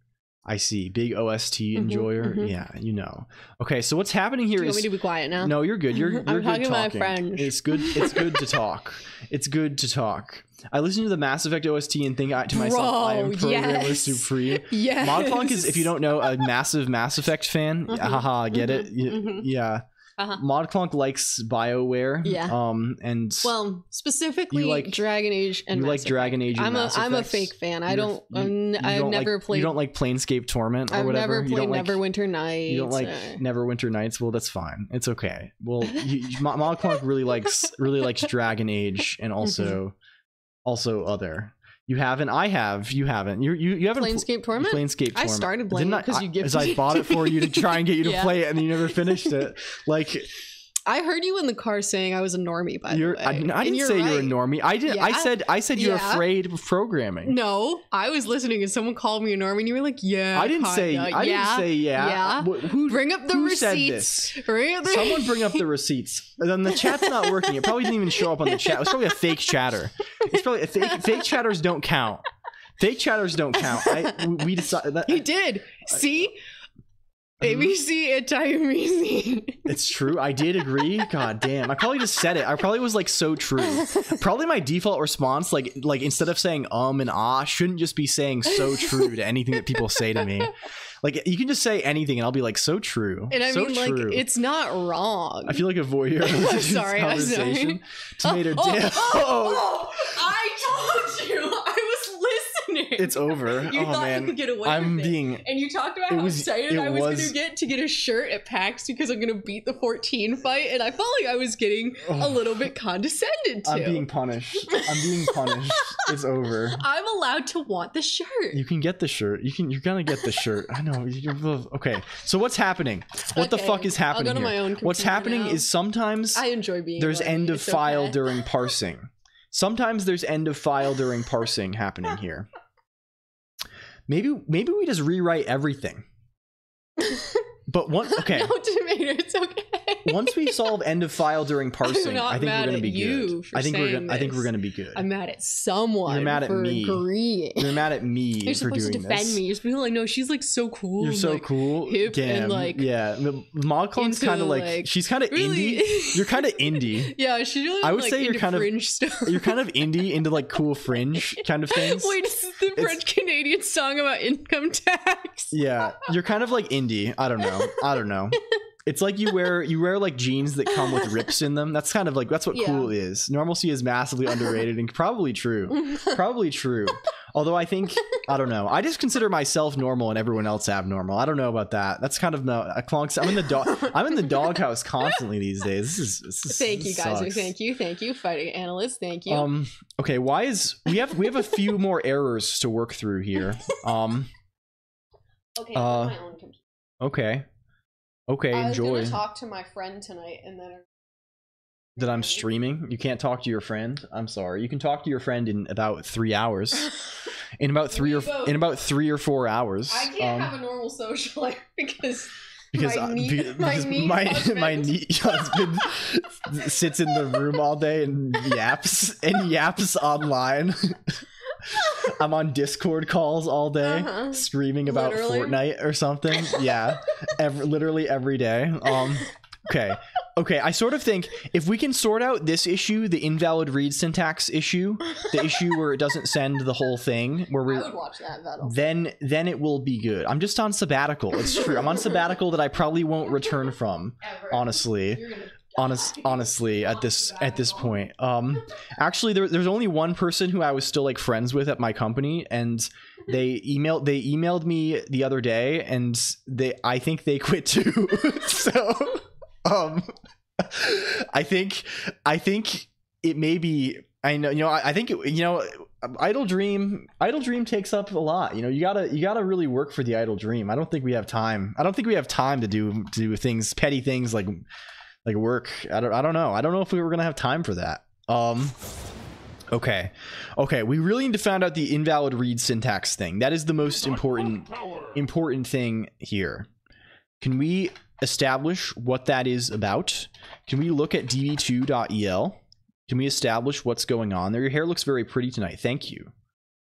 I see. Big OST Mhm, enjoyer. mhm. Yeah, you know. Okay, so what's happening here Do you is want me to be quiet now? no, you're good. You're, you're I'm good talking to my talking. friends. It's good. It's good to talk. It's good to talk. I listen to the Mass Effect OST and think I, to myself, I am Bro, programmer yes. supreme. Yes. Modclonk is, if you don't know, a massive Mass Effect fan. Mhm, Haha, get it? mhm, Y- mhm. Yeah. Uh-huh. Modclonk likes BioWare. Yeah. Um, and Well, specifically like- Dragon Age and you Mass like Effect. Dragon Age. And I'm a am a fake fan. I don't. you- I'm, you I've don't never like, played. You don't like Planescape Torment or I've whatever. never you played don't like. Neverwinter Nights. you don't like uh, Neverwinter Nights. Well, that's fine. It's okay. Well, you, Modclonk really likes really likes Dragon Age and also also other. You haven't. I have. You haven't. You you you haven't. pl- Planescape Torment. I started playing I- you I- gifted as I bought it for you to try and get you to Yeah. play it, and you never finished it. Like I heard you in the car saying I was a normie. By you're, the way, I, I didn't you're say you're a normie. I did. I said. I said you're Yeah. afraid of programming. No, I was listening and someone called me a normie, and you were like, "Yeah." I didn't say. kinda. I yeah. didn't say. Yeah. Yeah. Uh, who? Bring up the who receipts. Bring up the Someone bring up the receipts. Then the chat's not working. It probably didn't even show up on the chat. It was probably a fake chatter. It's probably a fake. Fake chatters don't count. Fake chatters don't count. I, we- we decided that You did. See, ABC anti it's true. I did agree. God damn. I probably just said it. I probably was like so true. Probably my default response, like like instead of saying um and ah, shouldn't just be saying so true to anything that people say to me. Like you can just say anything and I'll be like so true. And I so mean, like, it's not wrong. I feel like a voyeur. I'm sorry, I'm sorry. Tomato oh, dip. oh, oh, I told you. I was listening. It's over. You oh thought man. you could get away I'm with it. being And you talked about how was- excited it I was, was- gonna get to get a shirt at PAX because I'm gonna beat the 14 fight, and I felt like I was getting oh. a Oh. little bit condescended to. I'm being punished. I'm being punished. it's over. I'm allowed to want the shirt. You can get the shirt. You can. You're gonna get the shirt. I know. You're, okay. So what's happening? What the Okay, fuck is happening I'll go to here? my own What's computer happening now. is sometimes I enjoy being. there's lonely, end of it's file okay. during parsing. Sometimes there's end of file during parsing happening here. Maybe maybe we just rewrite everything. But one okay. no tomato. It's okay. Once we solve end of file during parsing, I think we're gonna be you good. I think we're gonna I think we're gonna be good. I'm mad at someone. You're mad at me. Agreeing. You're mad at me You're for supposed to defend this. me. You're supposed to be like, no, she's like so cool. You're so like, cool. hip and, like, yeah. The- kind of like, like, she's kind of Really? indie. You're kind of indie. yeah, she's really. I would like, say you're kind of- fringe stuff. You're kind of indie into like cool fringe kind of things. Wait, this is the French Canadian song about income tax. Yeah, you're kind of like indie. I don't know. I don't know. It's like you wear you wear like jeans that come with rips in them. That's kind of like that's what Yeah. cool is. Normalcy is massively underrated and probably true. Probably true. Although I think I don't know. I just consider myself normal and everyone else abnormal. I don't know about that. That's kind of no a clonk. I'm in the dog. I'm in the doghouse constantly these days. This is. This is thank you, guys. sucks. Thank you. Thank you, fighting analyst. Thank you. Um. Okay. Why is we have we have a few more errors to work through here. Um. okay, uh, my own computer. Okay. Okay. I was Enjoy. gonna talk to my friend tonight, and then. that I'm streaming. You can't talk to your friend. I'm sorry. You can talk to your friend in about three hours. In about three or both- in about three or four hours. I can't Um, have a normal social life because because my uh, neat- my neat my husband. my neat husband sits in the room all day and yaps and yaps online. I'm on Discord calls all day, Uh-huh. screaming about Literally? Fortnite or something. Yeah, every, literally every day. Um, okay, okay. I sort of think if we can sort out this issue, the invalid read syntax issue, the issue where it doesn't send the whole thing, where I we would watch that battle. then then it will be good. I'm just on sabbatical. It's true. I'm on sabbatical that I probably won't return from. Ever. Honestly, You're gonna honest, honestly, at this at this point, um, actually, there, there's only one person who I was still like friends with at my company, and they emailed they emailed me the other day, and they I think they quit too. so, um, I think I think it may be. I know you know I, I think it, you know idle dream idle dream takes up a lot you know you gotta you gotta really work for the idle dream i don't think we have time i don't think we have time to do to do things petty things like like work. I don't i don't know. I don't know if we were gonna have time for that. Um okay. Okay we really need to find out the invalid read syntax thing. That is the most important important thing here. Can we establish what that is about? Can we look at db2.el can we establish what's going on there? Your hair looks very pretty tonight. Thank you.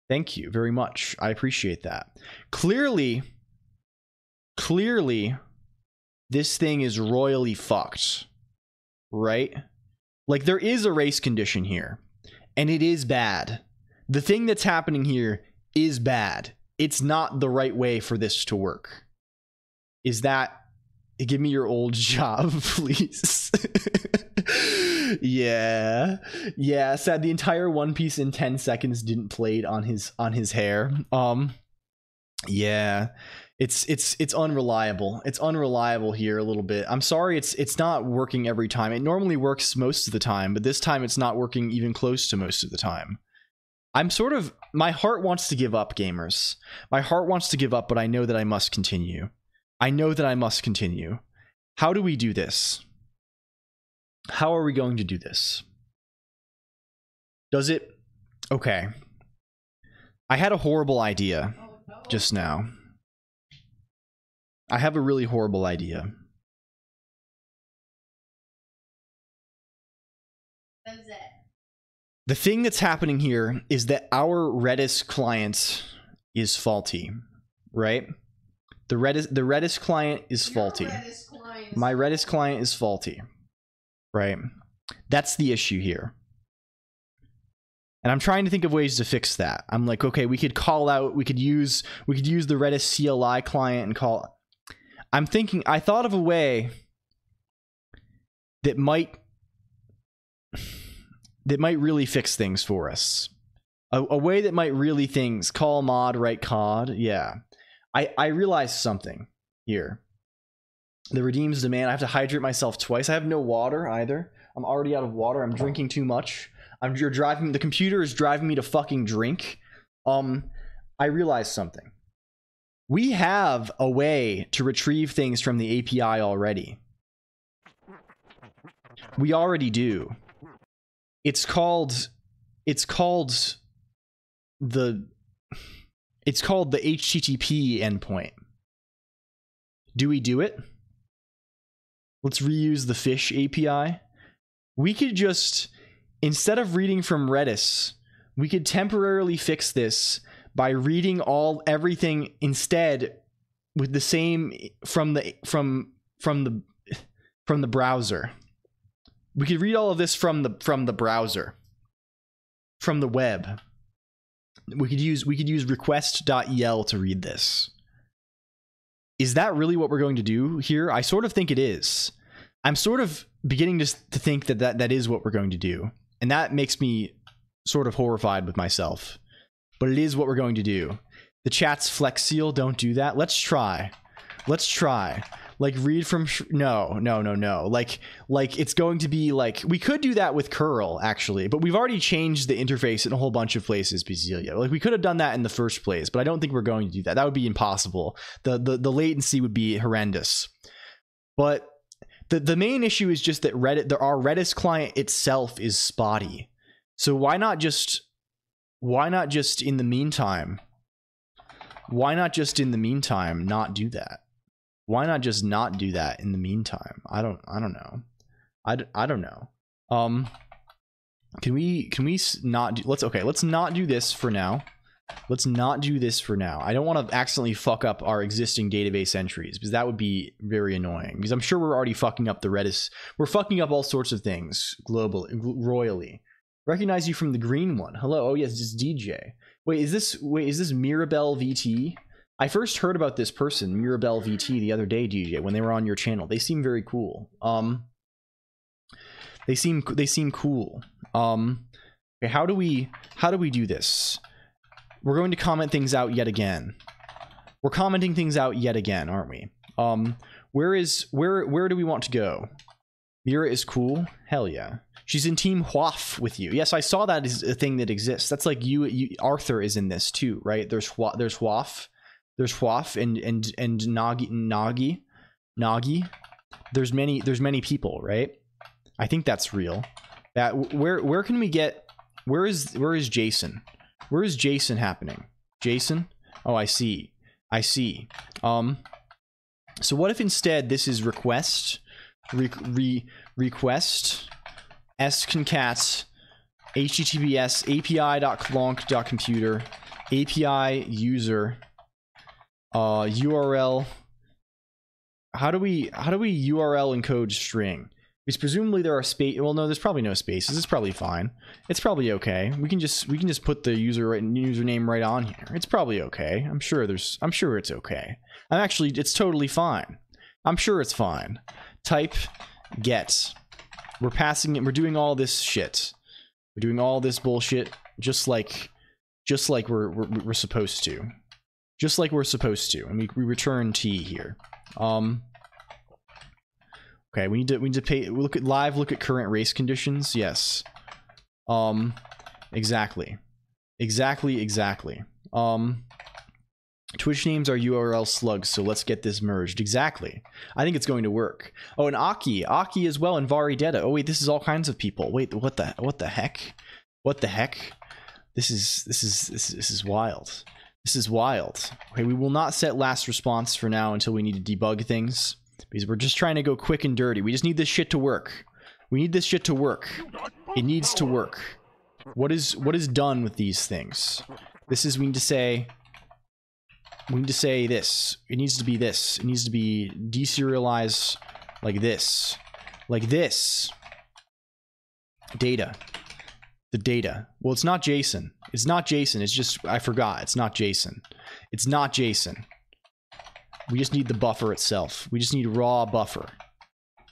Thank you very much. I appreciate that. Clearly clearly this thing is royally fucked, right? Like there is a race condition here, and it is bad. The thing that's happening here is bad. It's not the right way for this to work. Is that give me your old job, please? yeah. Yeah, sad the entire One Piece in 10 seconds didn't played on his on his hair. Um yeah it's it's it's unreliable. It's unreliable here a little bit. I'm sorry it's it's not working every time. It normally works most of the time but this time it's not working even close to most of the time. I'm sort of my heart wants to give up gamers. My heart wants to give up but i know that i must continue. I know that i must continue. How do we do this? How are we going to do this? Does it okay. I had a horrible idea just now I have a really horrible idea. The thing that's happening here is that our Redis client is faulty, right? The Redis the Redis client is faulty. My Redis client is faulty. Right? That's the issue here. And I'm trying to think of ways to fix that. I'm like, okay, we could call out, we could use we could use the Redis CLI client and call I'm thinking I thought of a way that might that might really fix things for us. A, a way that might really things call mod write cod. Yeah. I I realized something here. The redeems demand I have to hydrate myself twice. I have no water either. I'm already out of water. I'm drinking too much. I'm you're driving the computer is driving me to fucking drink. Um I realized something we have a way to retrieve things from the API already. We already do. It's called it's called the it's called the HTTP endpoint. Do we do it? Let's reuse the fish API. We could just instead of reading from Redis, we could temporarily fix this by reading all everything instead with the same from the from from the from the browser. We could read all of this from the from the browser. From the web. We could use we could use request.el to read this. Is that really what we're going to do here? I sort of think it is. I'm sort of beginning to, to think that, that that is what we're going to do. And that makes me sort of horrified with myself but it is what we're going to do. The chat's flex seal, don't do that. Let's try. Let's try. Like read from sh- no, no, no, no. Like like it's going to be like we could do that with curl actually, but we've already changed the interface in a whole bunch of places, Bezelia. Like we could have done that in the first place, but I don't think we're going to do that. That would be impossible. The the the latency would be horrendous. But the the main issue is just that Reddit, the, our Redis client itself is spotty. So why not just why not just in the meantime why not just in the meantime not do that? Why not just not do that in the meantime? I don't i don't know. I, I don't know. Um can we can we not do let's okay let's not do this for now. Let's not do this for now. I don't want to accidentally fuck up our existing database entries because that would be very annoying because i'm sure we're already fucking up the redis we're fucking up all sorts of things globally royally Recognize you from the green one. Hello. Oh yes, it's DJ. Wait, is this wait, is this Mirabelle VT? I first heard about this person, Mirabelle VT, the other day, DJ, when they were on your channel. They seem very cool. Um they seem they seem cool. Um okay, how do we how do we do this? We're going to comment things out yet again. We're commenting things out yet again, aren't we? Um where is where where do we want to go? Mira is cool? Hell yeah. She's in Team Hwaf with you. Yes, I saw that is a thing that exists. That's like you, you Arthur is in this too, right? There's Hwa, there's Hwaf, there's Hwaf and and and Nagi Nagi Nagi. There's many there's many people, right? I think that's real. That where where can we get where is where is JSON? Where is JSON happening? JSON? Oh, I see. I see. Um so what if instead this is request re, re request sconcat https api.clonk.computer api user uh, url how do we how do we URL encode string? Because presumably there are space. Well, no, there's probably no spaces. It's probably fine. It's probably okay. We can just we can just put the user right, username right on here. It's probably okay. I'm sure there's. I'm sure it's okay. I'm actually. It's totally fine. I'm sure it's fine. Type get. We're passing it. We're doing all this shit. We're doing all this bullshit just like just like we're we're, we're supposed to. Just like we're supposed to. And we, we return t here. Um Okay, we need to we need to pay look at live look at current race conditions. Yes. Um exactly. Exactly, exactly. Um Twitch names are URL slugs, so let's get this merged. Exactly. I think it's going to work. Oh, and Aki, Aki as well, and Vari Detta. Oh wait, this is all kinds of people. Wait, what the what the heck? What the heck? This is this is this is, this is wild. This is wild. Okay, we will not set last response for now until we need to debug things because we're just trying to go quick and dirty. We just need this shit to work. We need this shit to work. It needs to work. What is what is done with these things? This is we need to say we need to say this. It needs to be this. It needs to be deserialized like this. Like this. Data. The data. Well, it's not JSON. It's not JSON. It's just, I forgot. It's not JSON. It's not JSON. We just need the buffer itself. We just need raw buffer.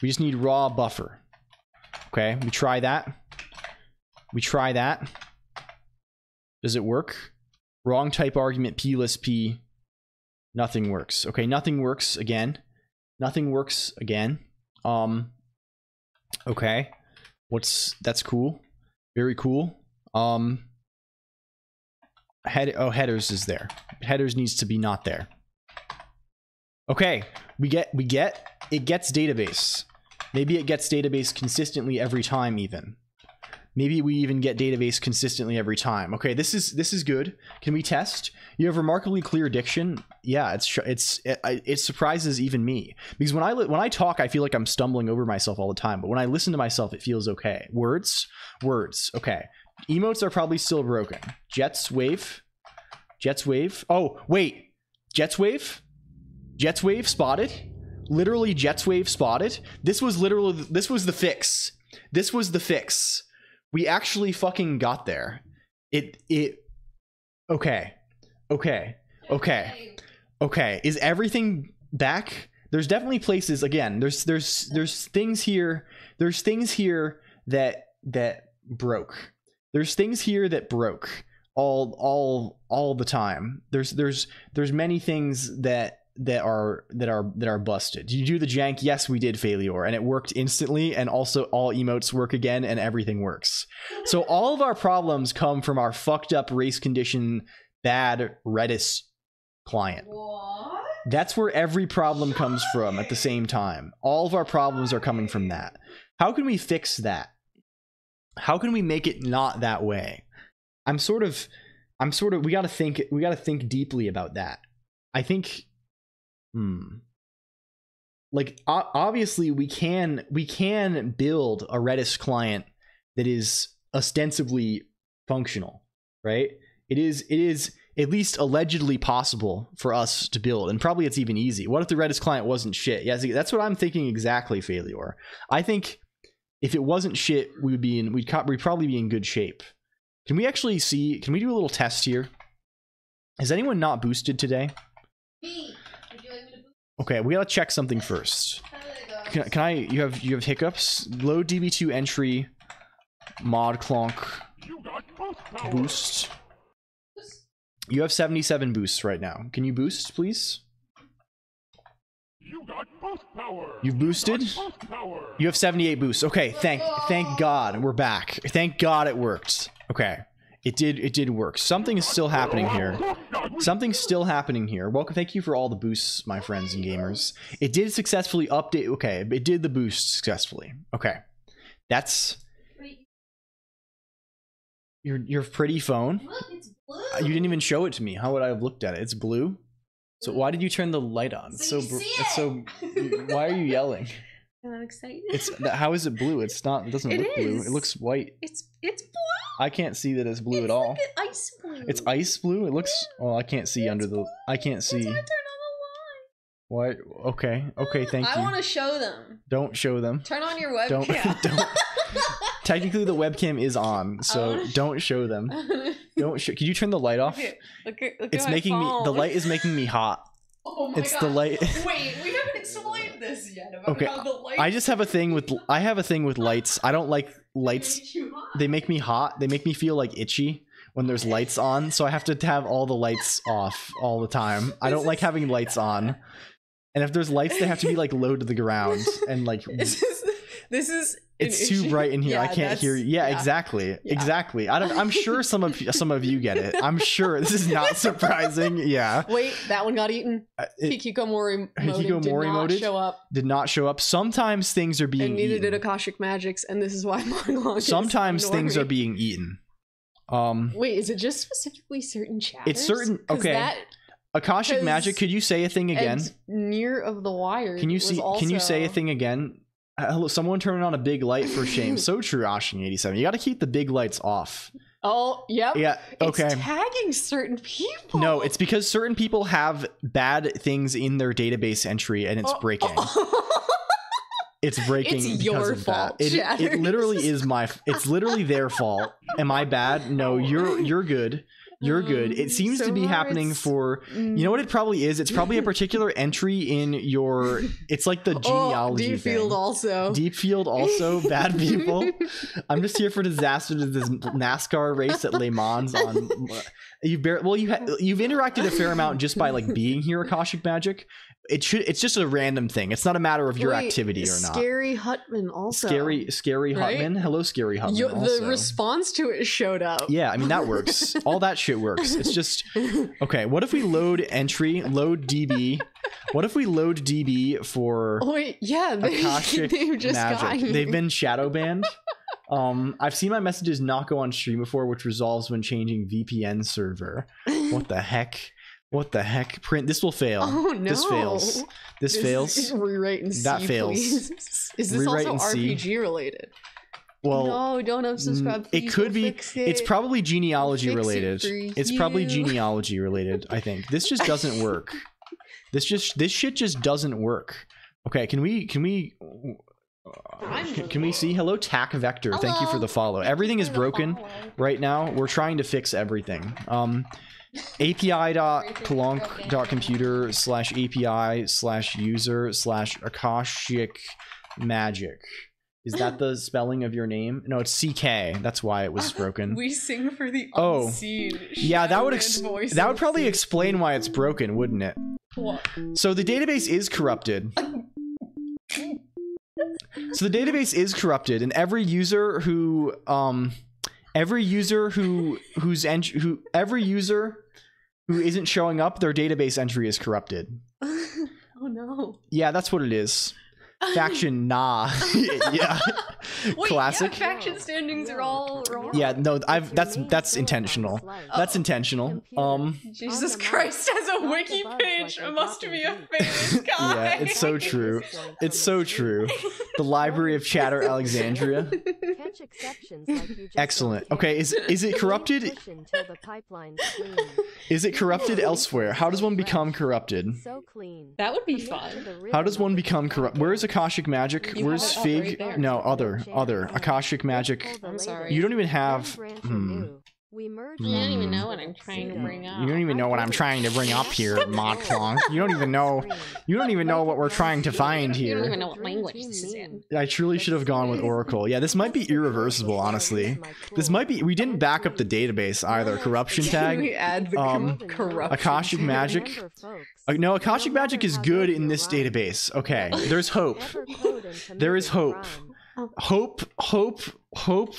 We just need raw buffer. Okay, we try that. We try that. Does it work? Wrong type argument, plistp. Nothing works. Okay, nothing works again. Nothing works again. Um okay. What's that's cool. Very cool. Um head oh headers is there. Headers needs to be not there. Okay, we get we get it gets database. Maybe it gets database consistently every time even. Maybe we even get database consistently every time. Okay, this is this is good. Can we test? You have remarkably clear diction. Yeah, it's it's it, it surprises even me because when I when I talk, I feel like I'm stumbling over myself all the time. But when I listen to myself, it feels okay. Words, words. Okay, emotes are probably still broken. Jets wave, Jets wave. Oh wait, Jets wave, Jets wave spotted. Literally Jets wave spotted. This was literally this was the fix. This was the fix we actually fucking got there. It it okay. Okay. Okay. Okay. Is everything back? There's definitely places again. There's there's there's things here. There's things here that that broke. There's things here that broke all all all the time. There's there's there's many things that that are that are that are busted. Did you do the jank? Yes, we did failure, and it worked instantly. And also, all emotes work again, and everything works. So all of our problems come from our fucked up race condition bad Redis client. What? That's where every problem comes from at the same time. All of our problems are coming from that. How can we fix that? How can we make it not that way? I'm sort of I'm sort of we got to think we got to think deeply about that. I think hmm like obviously we can we can build a Redis client that is ostensibly functional, right? It is it is at least allegedly possible for us to build, and probably it's even easy. What if the Redis client wasn't shit? Yes, that's what I'm thinking exactly, failure. I think if it wasn't shit, we would be in we'd, co- we'd probably be in good shape. Can we actually see? Can we do a little test here? Is anyone not boosted today? Me. Okay, we gotta check something first. Can, can I? You have you have hiccups. Load DB2 entry, mod clonk boost. You have 77 boosts right now. Can you boost, please? You got boost power. You've boosted? Boost power. You have 78 boosts. Okay, thank thank God we're back. Thank God it worked. Okay. It did it did work. Something is still happening here. Something's still happening here. Welcome thank you for all the boosts, my friends and gamers. It did successfully update okay, it did the boost successfully. Okay. That's your your pretty phone. Look, it's blue. Uh, You didn't even show it to me. How would I have looked at it? It's blue. So why did you turn the light on? It's So so it's so it. why are you yelling? I'm excited. It's how is it blue? It's not. It doesn't It look blue. It looks white. it's it's blue. I can't see that it's blue It's at all. Like ice blue. It's ice blue. It looks. Well, oh, I can't see It's under the. I can't see. why I turned on What? Okay. Okay. Thank I you. I want to show them. Don't show them. Turn on your webcam. Don't. don't. Technically, the webcam is on, so don't show them. Don't. Show, can you turn the light off? look look It's making me. The light is making me hot. Oh my it's god. the light. Wait, we haven't explained this yet about Okay, how the light. I just have a thing with. I have a thing with lights. I don't like lights. hot. They make me hot. They make me feel like itchy when there's lights on. So I have to have all the lights off all the time. I don't like having lights on. And if there's lights, they have to be like low to the ground and like This is this is. It's too bright in here. I can't hear. Yeah, exactly, exactly. I don't. I'm sure some of some of you get it. I'm sure this is not surprising. Yeah, Wait, that one got eaten. Uh, it Hikikomori did Hikikomori not moded? show up, did not show up. Sometimes things are being and neither eaten. did Akashic Magics, and this is why Monglong. Sometimes things are being eaten. Um, Wait, is it just specifically certain chapters? It's certain- okay. That Akashic magic. Could you say a thing again? near of the wire. Can you see? Can you say a thing again? Uh, Hello, someone turning on a big light for shame. so true, Ashing eighty seven. You got to keep the big lights off. Oh, yep. Yeah. It's Okay. tagging certain people. No, it's because certain people have bad things in their database entry and it's Oh, breaking. It's breaking It's because your of fault, that. It, it literally is my. It's literally their fault. Am I bad? No, you're you're good. You're good. It seems to be happening for Mm. You know what it probably is? It's probably a particular entry in your. It's like the Oh, genealogy Deep thing. Field also. Deep Field also bad people. I'm just here for disaster to this NASCAR race at Le Mans. On you bear well, you ha- you've interacted a fair amount just by like being here, Akashic Magic. It should. It's just a random thing. It's not a matter of your Wait, activity or not. Scary Hutman also. Scary, scary Right? Hutman. Hello, scary Hutman. Yo- the response to it showed up. Yeah, I mean that works. All that shit works. It's just okay. What if we load entry, load DB? What if we load DB for Oh, wait, yeah, they, Akashic they've just Magic? They've been shadow banned. Um, I've seen my messages not go on stream before, which resolves when changing VPN server. What the heck? What the heck? Print. This will fail. Oh no! This fails. This, fails. Rewrite and That see, fails. please. Is this Rewrite also. RPG related? Well, no, don't unsubscribe. Mm, it could be it. it's probably genealogy Fix related for it's probably genealogy related i think this just doesn't work this just this shit just doesn't work okay can we can we can, can we see hello tac vector thank you for the follow everything is broken follow. right now we're trying to fix everything um api.plonk.computer slash api slash user slash akashic magic. Is that the spelling of your name? No it's ck that's why it was broken. We sing for the Oh. yeah that would ex- that would probably explain why it's broken wouldn't it? What? so the database is corrupted. So the database is corrupted and every user who um every user who who's ent- who every user who isn't showing up their database entry is corrupted. Oh no! yeah that's what it is. Faction nah. Yeah Wait, classic Yeah, faction standings are all wrong. yeah no i've that's that's intentional that's intentional um Jesus Christ has a wiki page. It must be a famous guy. Yeah, it's so true. It's so true. The Library of Chatter Alexandria. Catch exceptions like you just Excellent. Okay, is is it corrupted? Push until the pipeline's clean. Is it corrupted elsewhere? How does one become corrupted? So clean. That would be fun. How does one become corrupt? Where's Akashic Magic? Where's have right Fig? No, other, other. Akashic Magic. I'm sorry. You don't even have. One Hmm. We merge You don't even know what I'm trying to bring up. You don't even know what I'm trying to bring up here, Mod Clonk. You don't even know. You don't even know what we're trying to find You don't here. even know what language this is in. I truly should have gone with Oracle. Yeah, this might be irreversible, honestly. This might be. We didn't back up the database either. Corruption Can we tag. add the Um, corruption? Akashic Magic. Uh, no, Akashic Magic is good in this database. Okay, there's hope. There is hope. Oh. Hope, hope, hope,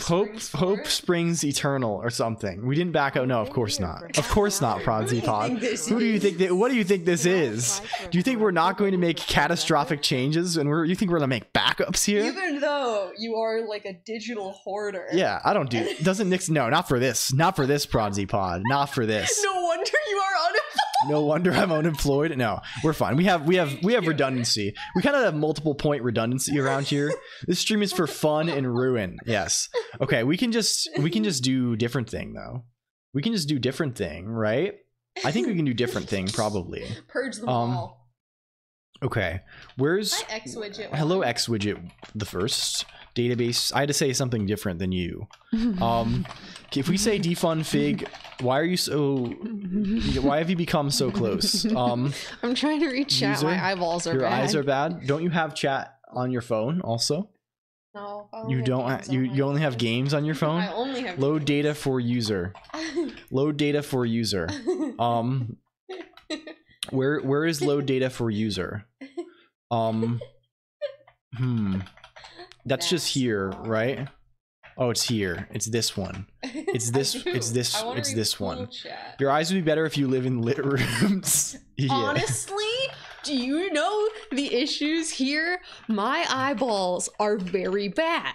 hope, Springs hope forth? springs eternal or something. We didn't back out. No, of course not. Of course not, Prodzy Pod. Who do you think that? What do you think this is? Do you think we're not going to make catastrophic changes, and we're? You think we're gonna make backups here? Even though you are like a digital hoarder. Yeah, I don't do. Doesn't Nix? No, not for this. Not for this Prodzy Pod. Not for this. No wonder you are unemployed. No wonder I'm unemployed. No, we're fine. We have we have we have redundancy. We kind of have multiple point redundancy around here. This stream is for fun and ruin. Yes. Okay, we can just we can just do different thing though. We can just do different thing, right? I think we can do different thing probably. Purge them Um, all. Okay, where's Hi, X widget. hello X widget the first database? I had to say something different than you. Um, if we say defund fig, why are you so? Why have you become so close? Um, I'm trying to read chat. User, My eyeballs are your bad. eyes are bad. Don't you have chat on your phone? Also, No, you don't. Ha- you you only have games on your phone. I phone. only have Load data for user. Load data for user. Um, where where is load data for user? Um, hmm. That's just here, right? Oh, it's here. It's this one. It's this- it's this- it's this one. chat. Your eyes would be better if you live in lit rooms. yeah. Honestly, do you know the issues here? My eyeballs are very bad.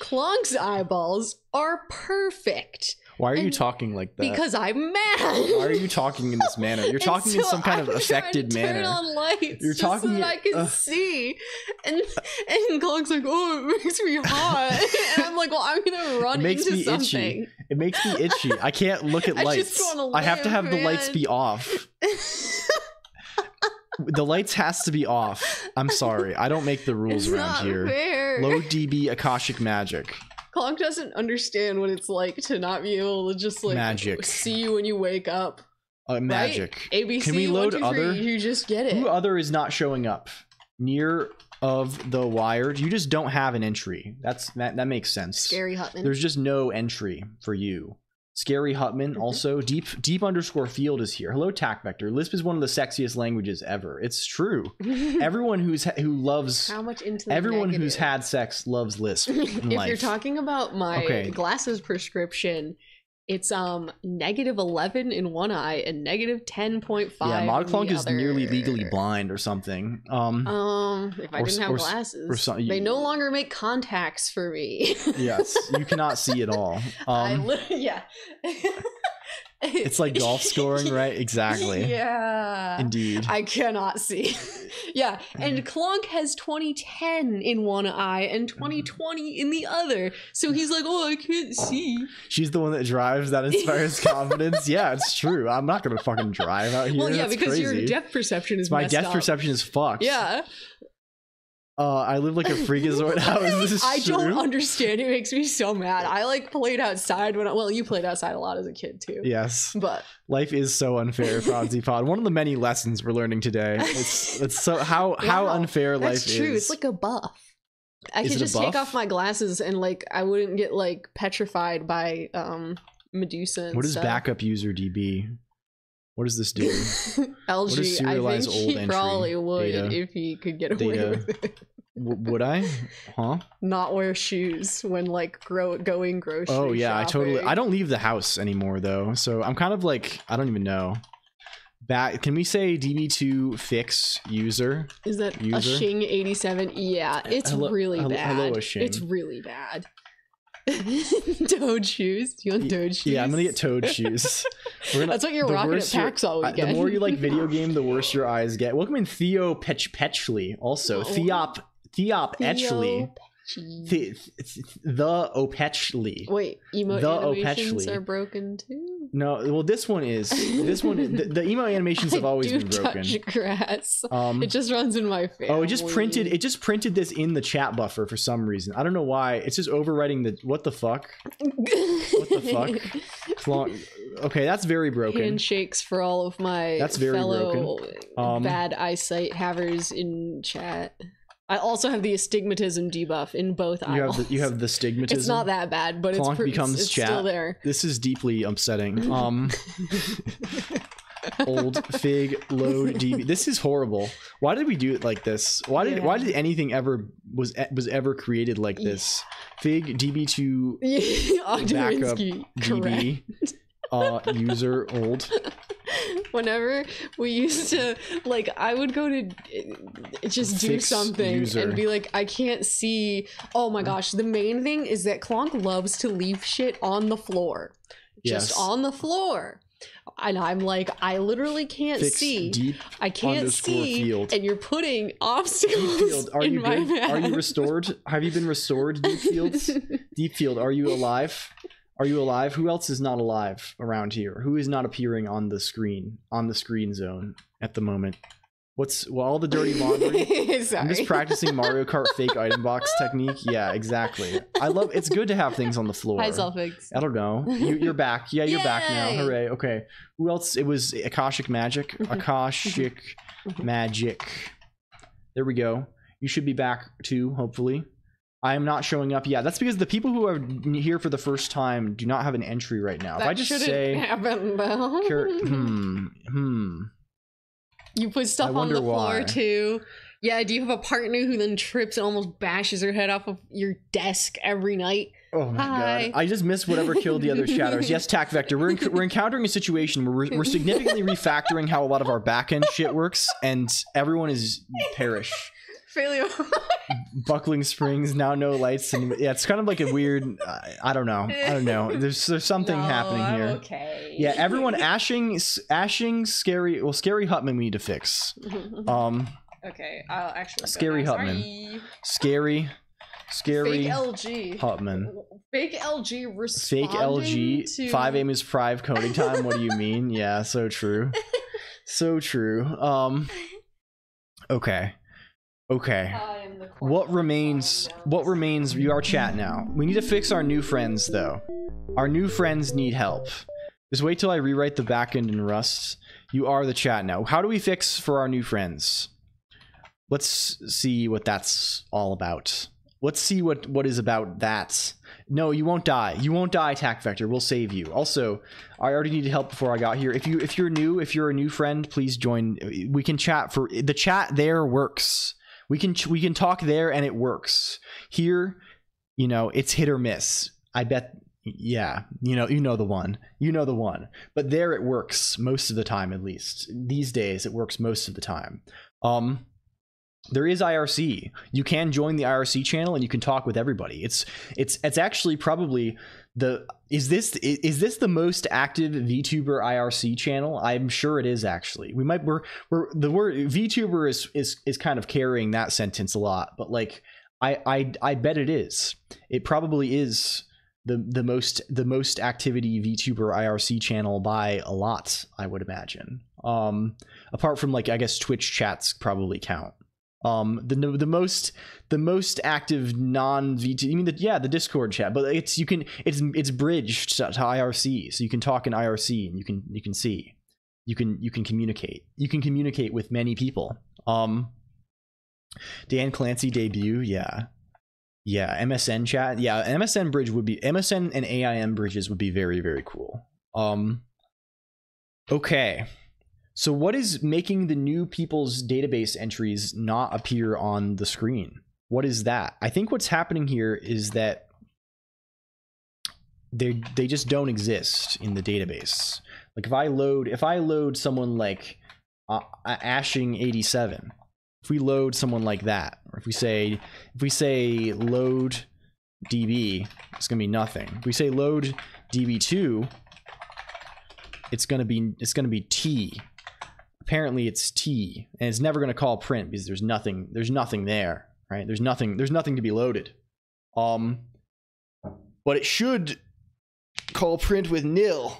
Clonk's eyeballs are perfect Why are you talking like that? because I'm mad. Why are you talking in this manner? You're And talking in some kind of I'm affected trying to manner. Turn on lights You're just talking- so that I can ugh. see, and and Clonk's like, "Oh, it makes me hot," and I'm like, "Well, I'm gonna run It makes into me itchy. It makes me itchy. I can't look at I lights. wanna I have to live, have the lights be off. The lights has to be off. I'm sorry. I don't make the rules it's around here. fair. Low DB Akashic Magic. Clonk doesn't understand what it's like to not be able to just like Magic. see you when you wake up. Uh, magic. Right? ABC. Can we load one, two, three, other? You just get it. Who other is not showing up? Near of the wired. You just don't have an entry. That's that, that makes sense. Scary Hutman. There's just no entry for you. Scary Hutman Mhm. also deep deep underscore field is here. Hello Tac Vector. Lisp is one of the sexiest languages ever. It's true. Everyone who's ha- who loves How much into the everyone who's had sex loves Lisp if life. you're talking about my Okay. glasses prescription, it's um negative eleven in one eye and negative ten point five. yeah, Modclonk is nearly legally blind or something. Um, Um, if I Or didn't have or glasses, or some- they no longer make contacts for me. yes, you cannot see at all. I Um, li- yeah. it's like golf scoring, right? Exactly. Yeah. Indeed. I cannot see. yeah, and mm. Clonk has 2010 in one eye and mm. 2020 in the other. So he's like, "Oh, I can't see." She's the one that drives. That inspires confidence. Yeah, it's true. I'm not gonna fucking drive out here. well, yeah, That's because crazy. your depth perception is My depth up. perception is fucked. Yeah, Uh, I live like a freakazoid. How is this I true? don't understand. It makes me so mad. I like played outside when I, well, you played outside a lot as a kid too. Yes, But life is so unfair, Fonzie Pod. One of the many lessons we're learning today. It's it's so how how Wow, unfair life true. is. It's like a buff. I Is could just take off my glasses and like I wouldn't get like petrified by um Medusa. And what is stuff. backup user DB? What does this do? LG, I think old he probably would data? if he could get away Data. with it. W- would I? Huh? Not wear shoes when like grow going grocery. Oh yeah, I totally. I don't leave the house anymore though, so I'm kind of like I don't even know. Back. Can we say DB2 fix user? Is that a? Shing eighty seven? Yeah, it's Hello- really hello- bad. hello. It's really bad. toad shoes? Do you want toad shoes? Yeah, I'm gonna get toad shoes. Gonna- That's what you're rocking at your- PAX all weekend. the more you like video game, the worse your eyes get. Welcome in Theo Pech Petchley. Also, Oh. Theop Theop Etchley. Theo The, th- the Opetchley. Wait, emote The animations are broken too. No, well, this one is. This one, the, the emo animations have always been broken. touch grass. Um, it just runs in my face. Oh, it just printed. It just printed this in the chat buffer for some reason. I don't know why. It's just overwriting the what the fuck. what the fuck? Clon- Okay, that's very broken. Handshakes for all of my That's very fellow Um, bad eyesight havers in chat. I also have the astigmatism debuff in both You eyeballs. have the, you have the stigmatism. It's not that bad, but it's, pr- it's- becomes it's chat. still there. This is deeply upsetting. Um, old fig load DB. This is horrible. Why did we do it like this? Why did Yeah. why did anything ever was was ever created like this? Fig DB2 Ogderinsky, correct. DB uh user old. Whenever we used to like, I would go to uh, just do Fix something user. and be like, I can't see. Oh my gosh! The main thing is that Clonk loves to leave shit on the floor, just Yes. on the floor. And I'm like, I literally can't Fix see. deep I can't see, field. and you're putting deep obstacles field. Are in you my good? Are you restored? Have you been restored, deep fields? Deep field, are you alive? Are you alive? Who else is not alive around here? Who is not appearing on the screen, on the screen zone at the moment? What's well all the dirty laundry? Sorry. I'm just practicing Mario Kart fake item box technique. Yeah, exactly. I love. It's good to have things on the floor. Hi, Selfix. I don't know. You, you're back. Yeah, you're back now. Hooray. Okay. Who else? It was Akashic Magic. Akashic Magic. There we go. You should be back too, hopefully. I am not showing up. Yeah, that's because the people who are here for the first time do not have an entry right now. if That I just shouldn't say. happen though. Char- hmm. Hmm. You put stuff on the floor why. too. Yeah, do you have a partner who then trips and almost bashes her head off of your desk every night? Oh my Hi. god! I just missed whatever killed the other shadows. Yes, Tack Vector. We're enc- we're encountering a situation where we're, we're significantly refactoring how a lot of our backend shit works, and everyone is perish. Failure. Buckling springs now, no lights, and yeah, it's kind of like a weird. I, I don't know. I don't know. There's there's something No, happening I'm here. Okay. Yeah, everyone ashing, ashing, scary. Well, scary Hutman we need to fix. Um, okay, I'll actually. Scary. Hutman. Sorry. scary, scary Fake LG. Hutman. Fake LG Fake LG, to 5 aim is five coding time. What do you mean? Yeah, so true. So true. Um Okay. Okay. What remains what remains we are chat now. We need to fix our new friends though. Our new friends need help. Just wait till I rewrite the backend in Rust. You are the chat now. How do we fix for our new friends? Let's see what that's all about. Let's see what what is about that. No, you won't die. You won't die, Tac Vector. We'll save you. Also, I already needed help before I got here. If you if you're new, if you're a new friend, please join. We can chat for the chat there works. We can we can talk there and it works. Here, you know, it's hit or miss. I bet yeah, you know, you know the one. You know the one. But there it works most of the time at least. These days it works most of the time. Um there is IRC. You can join the IRC channel and you can talk with everybody. It's it's it's actually probably the is this is this the most active VTuber IRC channel? I'm sure it is actually. We might we're we're the word VTuber is is is kind of carrying that sentence a lot, but like I I I bet it is. It probably is the the most the most activity VTuber IRC channel by a lot, I would imagine. Um apart from like I guess Twitch chats probably count um the the most the most active non VT you mean the yeah the Discord chat but it's you can it's it's bridged to, to IRC so you can talk in IRC and you can you can see. You can you can communicate. You can communicate with many people. Um Dan Clancy debut yeah. Yeah MSN chat yeah MSN bridge would be MSN and AIM bridges would be very very cool. Um okay so, what is making the new people's database entries not appear on the screen? What is that? I think what's happening here is that they they just don't exist in the database. Like if I load if I load someone like uh, Ashing eighty seven, if we load someone like that, or if we say if we say load DB, it's gonna be nothing. If we say load DB two, it's gonna be it's gonna be T apparently it's t and it's never going to call print because there's nothing there's nothing there right? There's nothing there's nothing to be loaded. Um but it should call print with nil.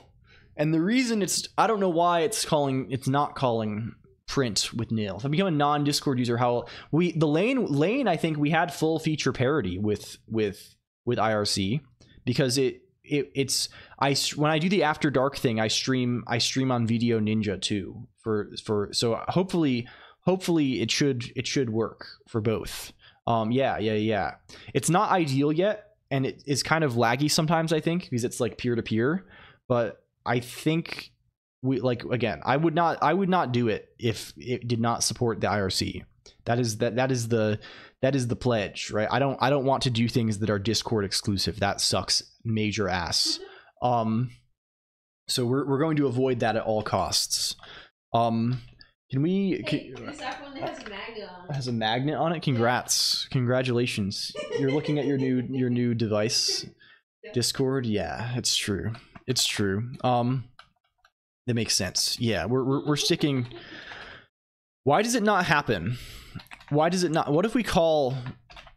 And the reason it's i don't know why it's calling it's not calling print with nil. If i become a non-discord user how we the Lain Lain i think we had full feature parity with with with irc because it it, it's I when I do the after dark thing, I stream I stream on VDO.Ninja too for for so hopefully hopefully it should it should work for both. Um yeah, yeah, yeah. It's not ideal yet and it is kind of laggy sometimes I think because it's like peer to peer, but I think we like again, I would not I would not do it if it did not support the IRC. That is that that is the that is the pledge, right? I don't I don't want to do things that are Discord exclusive. That sucks major ass. Um so we're we're going to avoid that at all costs. Um can we Hey, can, this iPhone that has a magnet on it. has a magnet on it? Congrats. Congratulations. You're looking at your new your new device. Discord? Yeah, it's true. It's true. Um that makes sense. Yeah, we're we're, we're sticking Why does it not happen? Why does it not What if we call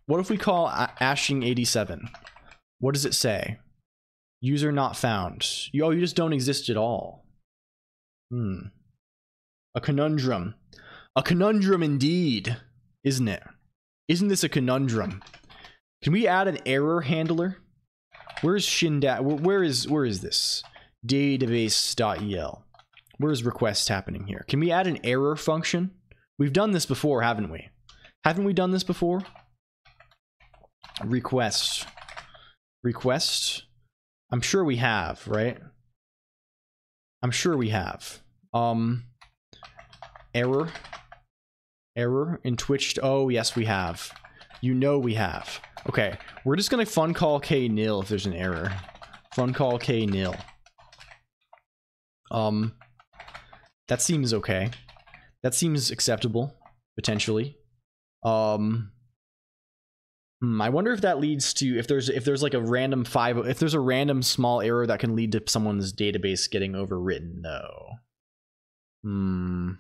What if we call Ashing 87? What does it say? User not found. You, oh, you just don't exist at all. Hmm. A conundrum. A conundrum indeed, isn't it? Isn't this a conundrum? Can we add an error handler? Where's Shinda? Where, where is where is this? Database.el. Where's request happening here? Can we add an error function? We've done this before, haven't we? Haven't we done this before? Request. Request. I'm sure we have, right? I'm sure we have. Um error. Error in Twitch. Oh, yes, we have. You know we have. Okay, we're just gonna funcall k nil if there's an error. Funcall k nil. Um, that seems okay. That seems acceptable potentially. Um, hmm, I wonder if that leads to if there's if there's like a random five if there's a random small error that can lead to someone's database getting overwritten though. Hmm.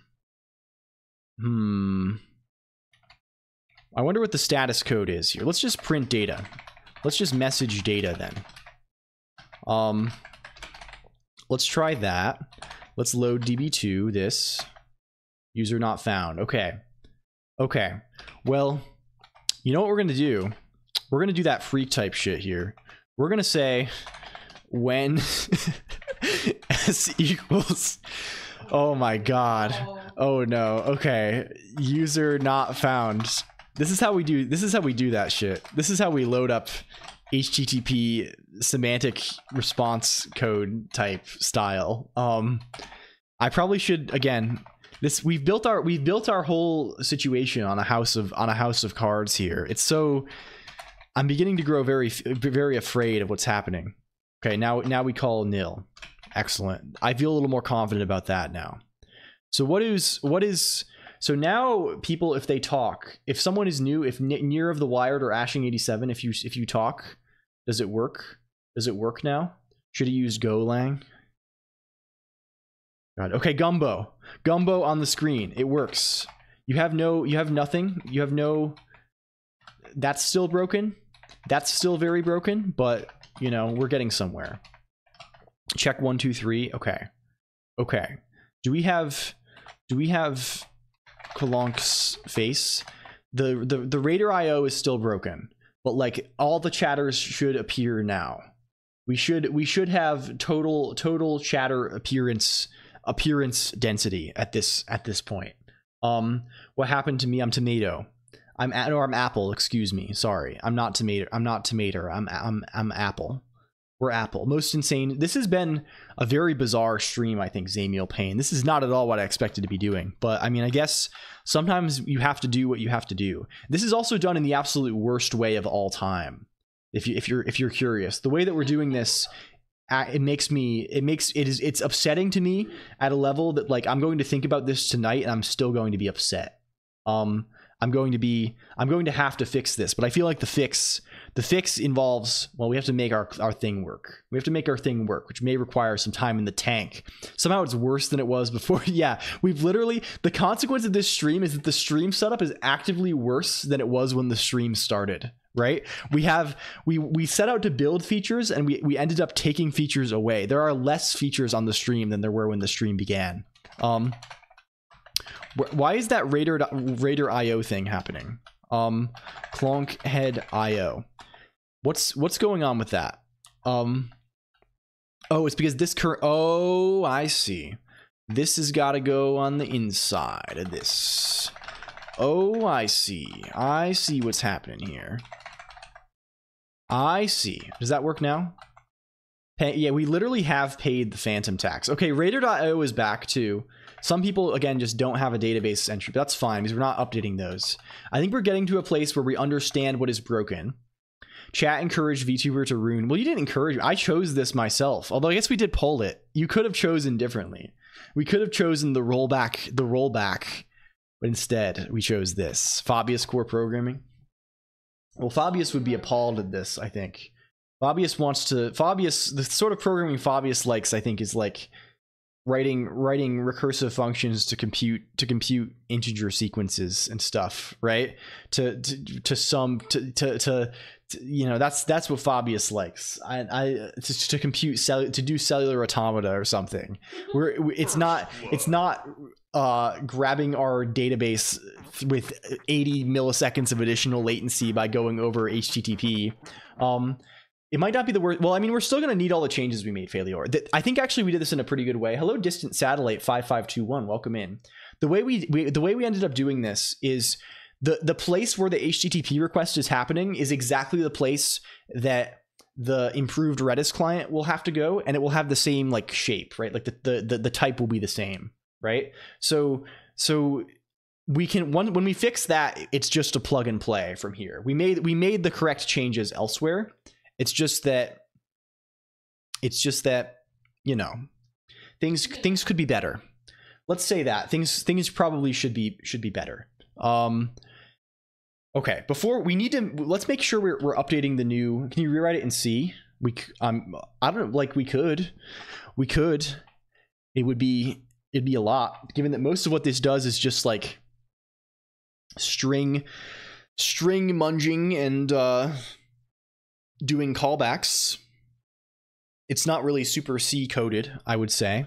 Hmm. I wonder what the status code is here. Let's just print data. Let's just message data then. Um, let's try that. Let's load db2, this. User not found. Okay. Okay. Well, you know what we're going to do? We're going to do that freak type shit here. We're going to say when s equals... Oh my god. Oh no. Okay. User not found. This is how we do this is how we do that shit. This is how we load up HTTP semantic response code type style. Um I probably should again this we've built our we've built our whole situation on a house of on a house of cards here. It's so I'm beginning to grow very very afraid of what's happening. Okay, now now we call nil. Excellent. I feel a little more confident about that now. So what is what is so now people if they talk, if someone is new, if near of the wired or ashing 87, if you if you talk, does it work? Does it work now? Should he use Golang? God. Okay, Gumbo. Gumbo on the screen. It works. You have no you have nothing. You have no that's still broken. That's still very broken, but you know, we're getting somewhere. Check one, two, three. Okay. Okay. Do we have do we have Clonk's face? The the the Raider IO is still broken, but like all the chatters should appear now. We should we should have total total chatter appearance appearance density at this at this point. Um what happened to me? I'm tomato. I'm at or I'm apple, excuse me. Sorry. I'm not tomato. I'm not tomato. I'm I'm I'm apple. We're Apple. Most insane. This has been a very bizarre stream, I think, Zamiel Payne. This is not at all what I expected to be doing. But I mean, I guess sometimes you have to do what you have to do. This is also done in the absolute worst way of all time. If you if you're if you're curious, the way that we're doing this it makes me it makes it is it's upsetting to me at a level that like I'm going to think about this tonight and I'm still going to be upset. Um I'm going to be I'm going to have to fix this, but I feel like the fix the fix involves well we have to make our our thing work. We have to make our thing work which may require some time in the tank. Somehow it's worse than it was before. Yeah we've literally the consequence of this stream is that the stream setup is actively worse than it was when the stream started right? We have we we set out to build features and we we ended up taking features away. There are less features on the stream than there were when the stream began. Um why is that raider raider io thing happening? Um clonk head io what's what's going on with that? Um oh it's because this current oh i see. This has got to go on the inside of this. Oh i see. I see what's happening here i see. Does that work now? Yeah we literally have paid the phantom tax. Okay raider.io is back too. Some people again just don't have a database entry but that's fine because we're not updating those. I think we're getting to a place where we understand what is broken. Chat encouraged vtuber to rune. Well you didn't encourage i chose this myself although i guess we did poll it. You could have chosen differently. We could have chosen the rollback the rollback but instead we chose this. Fabius core programming well fabius would be appalled at this i think fabius wants to fabius the sort of programming fabius likes i think is like writing writing recursive functions to compute to compute integer sequences and stuff right to to, to some to, to to you know that's that's what Fabius likes. I, I to, to compute cell to do cellular automata or something. Where it's not it's not uh, grabbing our database with 80 milliseconds of additional latency by going over HTTP. Um, it might not be the worst. Well, I mean, we're still going to need all the changes we made, Failure. I think actually we did this in a pretty good way. Hello, distant satellite five five two one. Welcome in. The way we, we the way we ended up doing this is the the place where the HTTP request is happening is exactly the place that the improved Redis client will have to go, and it will have the same like shape, right? Like the the the, the type will be the same, right? So so we can one when we fix that, it's just a plug and play from here. We made we made the correct changes elsewhere. It's just that it's just that you know things things could be better. Let's say that things things probably should be should be better. Um, okay, before we need to let's make sure we're we're updating the new. Can you rewrite it and see? We c- um I don't like we could, we could. It would be it'd be a lot given that most of what this does is just like string string munging and uh doing callbacks. It's not really super c coded i would say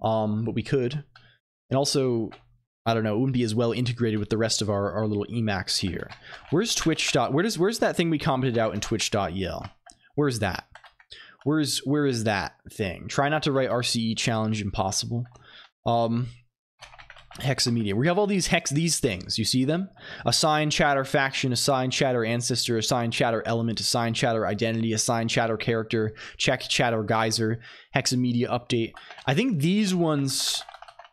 um but we could. And also i don't know it wouldn't be as well integrated with the rest of our, our little emacs here. Where's twitch dot where does where's that thing we commented out in twitch.el where's that? Where's where is that thing? Try not to write rce challenge impossible um hexamedia. We have all these hex these things. You see them? Assign chatter faction assign chatter ancestor assign chatter element assign chatter identity assign chatter character check chatter geyser hexamedia update. I think these ones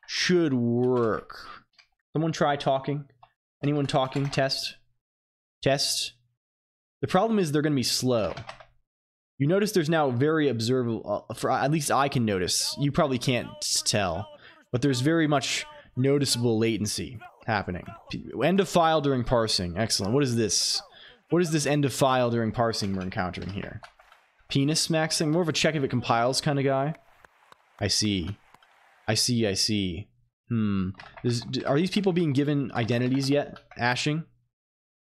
should work. Someone try talking. Anyone talking? Test. Test. The problem is they're going to be slow. You notice there's now very observable uh, for at least i can notice. You probably can't tell but there's very much noticeable latency happening. End of file during parsing. Excellent. What is this? What is this end of file during parsing we're encountering here? Penis maxing? More of a check if it compiles kind of guy? I see. I see, I see. Hmm. Is, are these people being given identities yet? Ashing?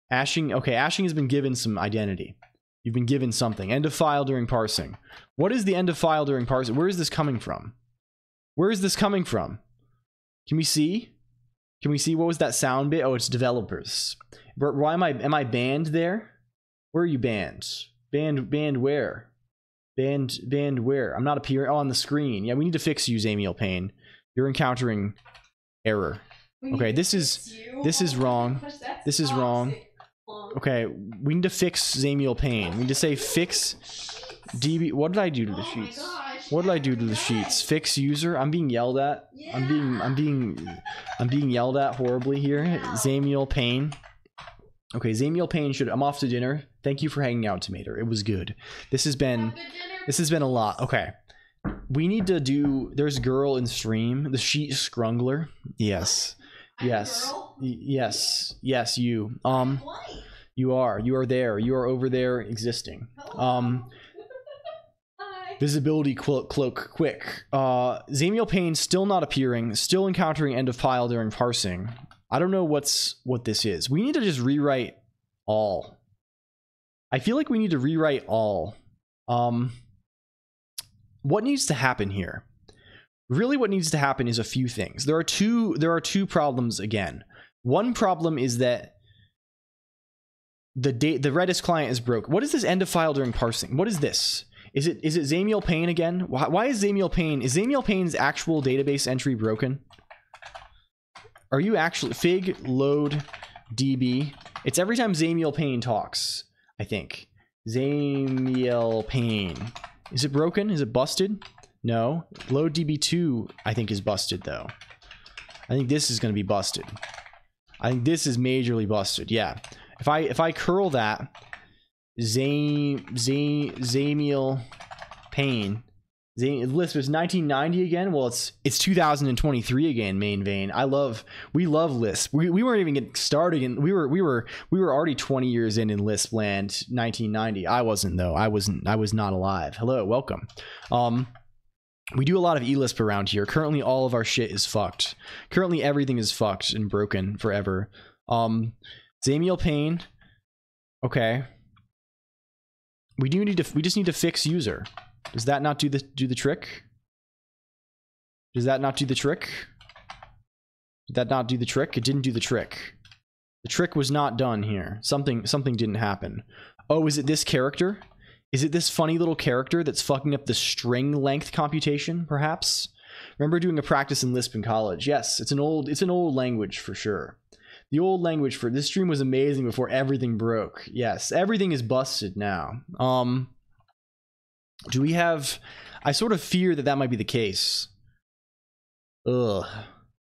Ashing? Okay, Ashing has been given some identity. You've been given something. End of file during parsing. What is the end of file during parsing? Where is this coming from? Where is this coming from? Can we see? Can we see what was that sound bit? Oh, it's developers. But why am I am I banned there? Where are you banned? Banned banned where? Banned banned where? I'm not appearing oh, on the screen. Yeah, we need to fix you, Zamiel Payne. You're encountering error. Okay, this is this is wrong. This is wrong. Okay, we need to fix Zamiel Payne. We need to say fix DB. What did I do to the sheets? What did I do to the sheets? Fix user. I'm being yelled at. I'm being I'm being I'm being yelled at horribly here. Zamiel Payne. Okay, Zamiel Payne should I'm off to dinner. Thank you for hanging out, Tomato. It was good. This has been this has been a lot. Okay. We need to do there's girl in stream. The sheet scrungler. Yes. Yes. Yes. Yes, you. Um you are. You are there. You are over there existing. Um Visibility cloak, cloak quick. Uh, Zamiel Payne still not appearing, still encountering end of file during parsing. I don't know what's what this is. We need to just rewrite all. I feel like we need to rewrite all. Um, what needs to happen here? Really, what needs to happen is a few things. There are two. There are two problems again. One problem is that the date the Redis client is broke. What is this end of file during parsing? What is this? Is it is it Zamiel Payne again? Why, why is Zamiel Payne is Zamiel Payne's actual database entry broken? Are you actually fig load db? It's every time Zamiel Payne talks. I think Zamiel Payne. Is it broken? Is it busted? No. Load db2 I think is busted though. I think this is going to be busted. I think this is majorly busted. Yeah. If I if I curl that Zamiel Payne. Zane, list was 1990 again. Well, it's it's 2023 again. Main vein. I love we love Lisp. We, we weren't even getting started, and we were we were we were already 20 years in in Lisp land. 1990. I wasn't though. I wasn't. I was not alive. Hello, welcome. Um, we do a lot of elisp around here. Currently, all of our shit is fucked. Currently, everything is fucked and broken forever. Um, Zamiel Payne. Okay. We do need to. We just need to fix user. Does that not do the do the trick? Does that not do the trick? Did that not do the trick? It didn't do the trick. The trick was not done here. Something something didn't happen. Oh, is it this character? Is it this funny little character that's fucking up the string length computation, perhaps? Remember doing a practice in Lisp in college? Yes, it's an old it's an old language for sure. The old language for this stream was amazing before everything broke. Yes, everything is busted now. Um do we have I sort of fear that that might be the case. Ugh.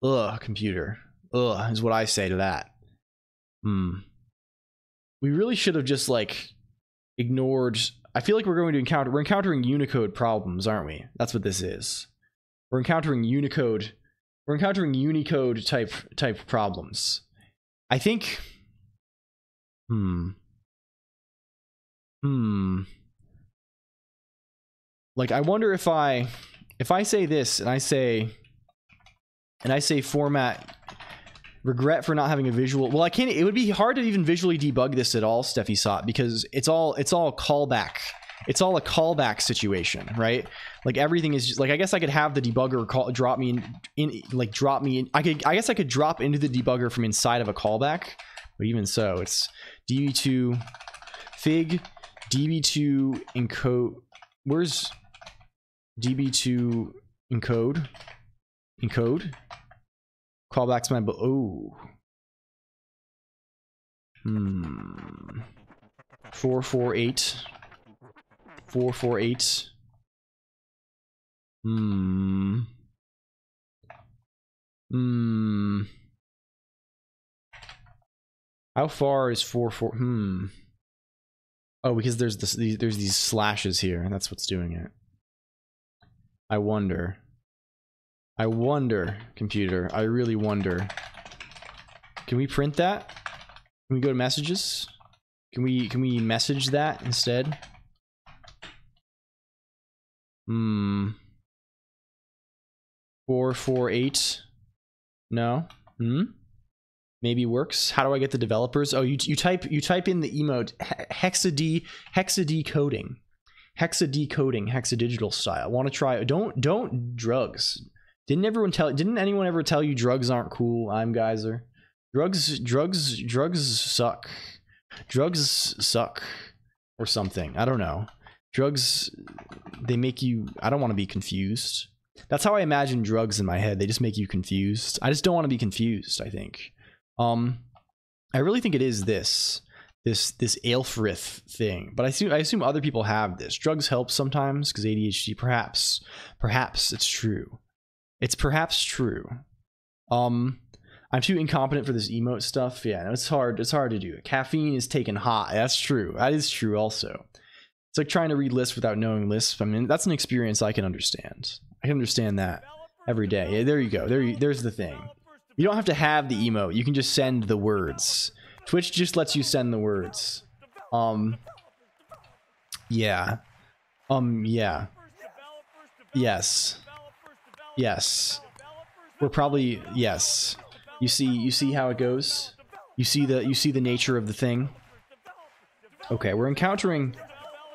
Ugh, computer. Ugh, is what I say to that. Hmm. We really should have just like ignored. I feel like we're going to encounter. We're encountering Unicode problems, aren't we? That's what this is. We're encountering Unicode. We're encountering Unicode type type problems. I think. Hmm. Hmm. Like I wonder if I if I say this and I say and I say format regret for not having a visual well i can't it would be hard to even visually debug this at all steffi sot because it's all it's all callback it's all a callback situation right? Like everything is just like i guess i could have the debugger call drop me in, in like drop me in i could i guess i could drop into the debugger from inside of a callback but even so it's db2 fig db2 encode where's db2 encode? Encode? Callbacks my oh hmm 448 448 hmm hmm how far is 44 hmm oh because there's this these, there's these slashes here and that's what's doing it i wonder I wonder, computer. I really wonder. Can we print that? Can we go to messages? Can we can we message that instead? Hmm. Four four eight. No. Hmm. Maybe works. How do I get the developers? Oh, you you type you type in the emote hexad hexad coding, hexadecoding, hexadigital style. Want to try? Don't don't drugs. Didn't everyone tell? Didn't anyone ever tell you drugs aren't cool? I'm Geyser. Drugs, drugs, drugs suck. Drugs suck, or something. I don't know. Drugs, they make you. I don't want to be confused. That's how I imagine drugs in my head. They just make you confused. I just don't want to be confused. I think. Um, I really think it is this this this Aelfrith thing. But I assume I assume other people have this. Drugs help sometimes because ADHD. Perhaps, perhaps it's true. It's perhaps true. Um, I'm too incompetent for this emote stuff. Yeah, it's hard. It's hard to do. Caffeine is taken hot. That's true. That is true. Also, it's like trying to read Lisp without knowing Lisp. I mean, that's an experience I can understand. I can understand that every day. Yeah, there you go. There, you, there's the thing. You don't have to have the emote. You can just send the words. Twitch just lets you send the words. Um. Yeah. Um. Yeah. Yes. Yes. We're probably yes. You see you see how it goes? You see the you see the nature of the thing? Okay, we're encountering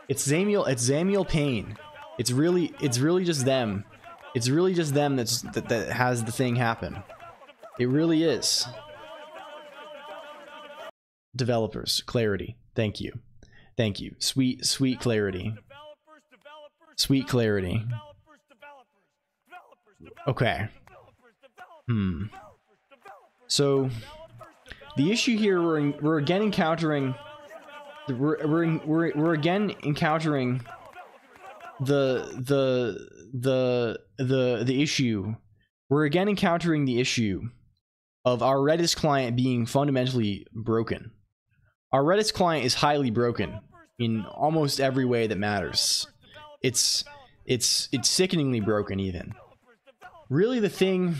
it's Zamiel it's Zamiel Payne. It's really it's really just them. It's really just them that's that, that has the thing happen. It really is. Developers, clarity. Thank you. Thank you. Sweet sweet clarity. Sweet clarity. Okay. Hmm. So, the issue here we're we're again encountering we're we're we're, we're again encountering the the the the the issue. We're again encountering the issue of our redis client being fundamentally broken. Our redis client is highly broken in almost every way that matters. It's it's it's sickeningly broken even. Really the thing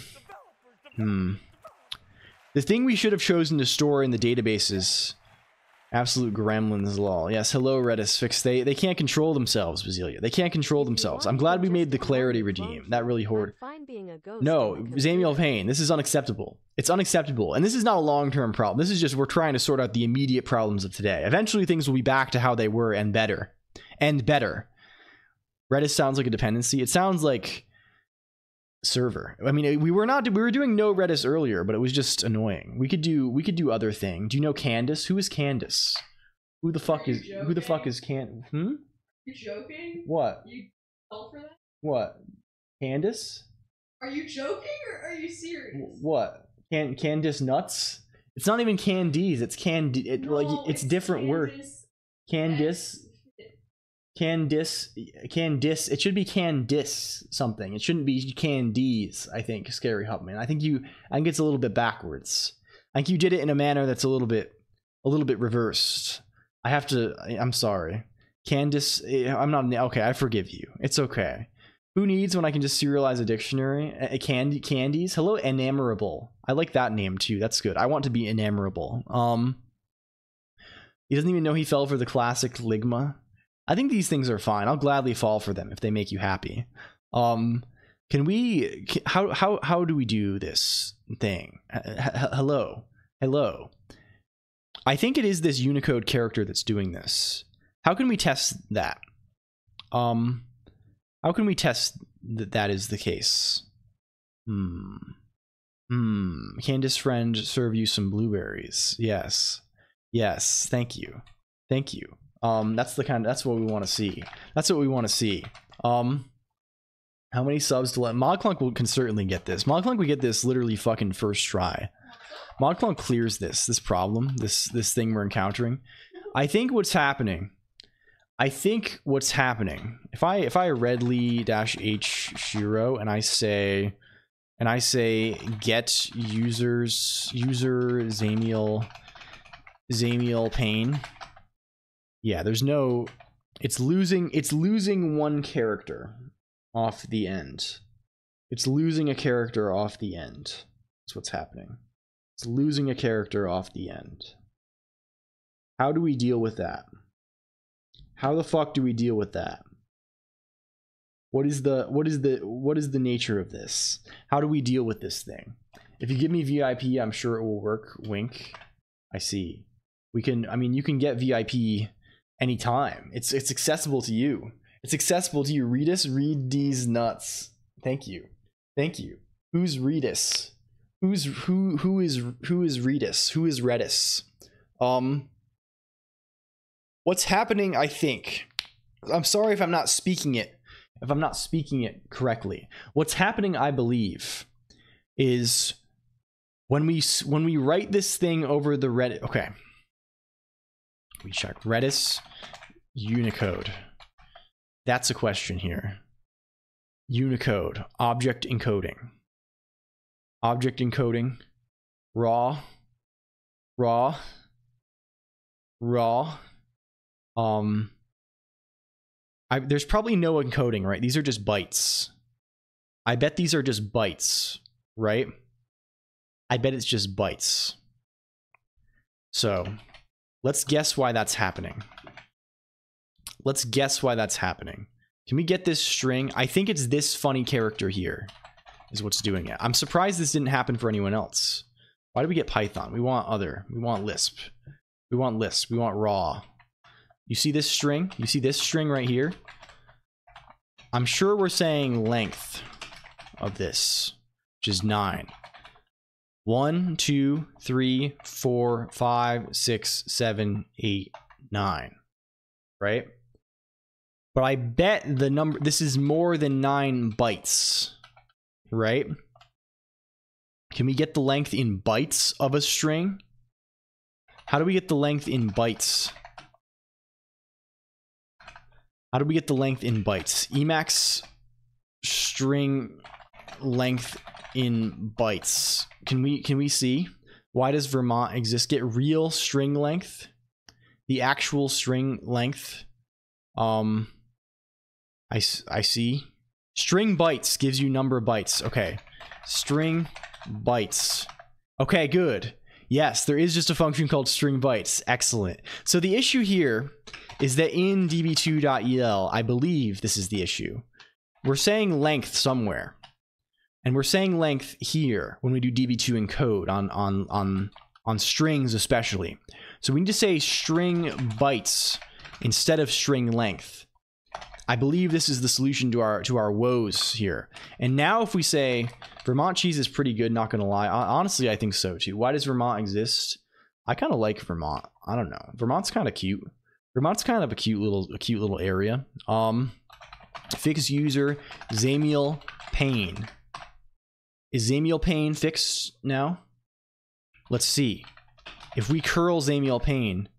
hmm. The thing we should have chosen to store in the databases absolute gremlins law yes hello redis fix. They they can't control themselves Basilia. they can't control themselves. I'm glad we made the clarity regime. That really hoard Fine being a ghost no Zamiel. Payne this is unacceptable. It's unacceptable. And this is not a long-term problem. This is just we're trying to sort out the immediate problems of today. Eventually things will be back to how they were and better. And better. Redis sounds like a dependency. It sounds like server. I mean, we were not we were doing no Redis earlier, but it was just annoying. We could do we could do other thing. Do you know Candace? Who is Candace? Who the fuck is you who the fuck is Can? Hmm. You joking? What? You fell for that? What? Candace? Are you joking or are you serious? What? Can Candace nuts? It's not even Candies. It's Candy. It, like No, it's, different word. Candace. Candice. Candice. It should be Candice something. It shouldn't be Candies. I think Scary Hutman. I think you. I think it's a little bit backwards. I think you did it in a manner that's a little bit, a little bit reversed. I have to. I'm sorry, Candice. eh, I'm not. Okay, I forgive you. It's okay. Who needs when I can just serialize a dictionary? A candy candies. Hello, enamorable. I like that name too. That's good. I want to be enamorable. Um, he doesn't even know he fell for the classic ligma. I think these things are fine. I'll gladly fall for them if they make you happy. Um, can we? How how how do we do this thing? H- hello, hello. I think it is this Unicode character that's doing this. How can we test that? Um, how can we test that that is the case? Hmm. Hmm. Candace friend serve you some blueberries. Yes. Yes. Thank you. Thank you. Um, that's the kind. of, that's what we want to see. That's what we want to see. Um, how many subs to let Modclonk will can certainly get this. Modclonk we get this literally fucking first try. Modclonk clears this this problem this this thing we're encountering. I think what's happening. I think what's happening. If I if I redly dash h shiro and I say and I say get users user Zamiel Zamiel Payne. Yeah, there's no it's losing it's losing one character off the end. It's losing a character off the end. That's what's happening. It's losing a character off the end. How do we deal with that? How the fuck do we deal with that? What is the what is the what is the nature of this? How do we deal with this thing? If you give me VIP, I'm sure it will work. Wink. I see. We can I mean you can get VIP anytime. It's it's accessible to you. It's accessible to you. Redis, read these nuts. Thank you. Thank you. Who's Redis? Who's who who is who is Redis? Who is Redis? Um what's happening, I think. I'm sorry if I'm not speaking it if I'm not speaking it correctly. What's happening, I believe, is when we when we write this thing over the Redis. Okay, we check Redis Unicode. That's a question here. Unicode object encoding. Object encoding. Raw. Raw. Raw. Um. I, there's probably no encoding, right? These are just bytes. I bet these are just bytes, right? I bet it's just bytes. So let's guess why that's happening. Let's guess why that's happening. Can we get this string? I think it's this funny character here is what's doing it. I'm surprised this didn't happen for anyone else. Why do we get Python? We want other. We want Lisp. We want Lisp. We want raw. You see this string? You see this string right here? I'm sure we're saying length of this, which is nine. One, two, three, four, five, six, seven, eight, nine. Right? But I bet the number, this is more than nine bytes. Right? Can we get the length in bytes of a string? How do we get the length in bytes? How do we get the length in bytes? Emacs string length in bytes. Can we can we see? Why does Vermont exist? Get real string length, the actual string length. Um, I I see. String bytes gives you number of bytes. Okay, string bytes. Okay, good. Yes, there is just a function called string bytes. Excellent. So the issue here is that in db2.el, I believe this is the issue. We're saying length somewhere. And we're saying length here when we do db2 encode on on on on strings especially. So we need to say string bytes instead of string length. I believe this is the solution to our to our woes here. And now if we say Vermont cheese is pretty good, not gonna lie. Honestly, I think so too. Why does Vermont exist? I kind of like Vermont. I don't know. Vermont's kind of cute. Vermont's kind of a cute little a cute little area. Um fix user Zamiel Payne. Is Zamiel Payne fixed now? Let's see. If we curl Zamiel Payne,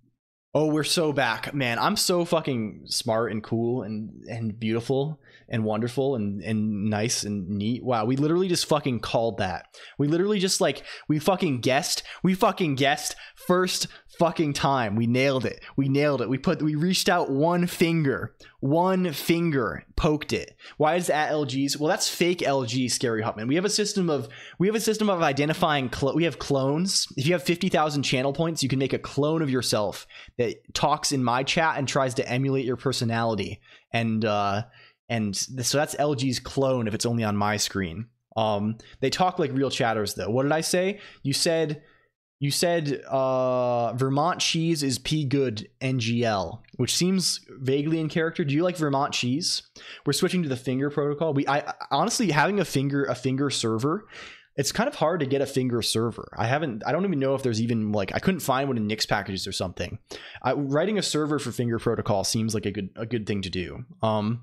oh, we're so back, man. I'm so fucking smart and cool and and beautiful and wonderful and and nice and neat. Wow, we literally just fucking called that. We literally just like we fucking guessed. We fucking guessed first fucking time. We nailed it. We nailed it. We put we reached out one finger. One finger poked it. Why is at LG's? Well, that's fake LG Scary Hutman. We have a system of we have a system of identifying clo- we have clones. If you have 50,000 channel points, you can make a clone of yourself that talks in my chat and tries to emulate your personality. And uh and so that's LG's clone if it's only on my screen. Um, they talk like real chatters though. What did I say? You said you said uh, Vermont cheese is P good NGL, which seems vaguely in character. Do you like Vermont cheese? We're switching to the finger protocol. We I I- honestly having a finger a finger server. It's kind of hard to get a finger server. I haven't. I don't even know if there's even like I couldn't find one in Nix packages or something. I, writing a server for finger protocol seems like a good a good thing to do. Um,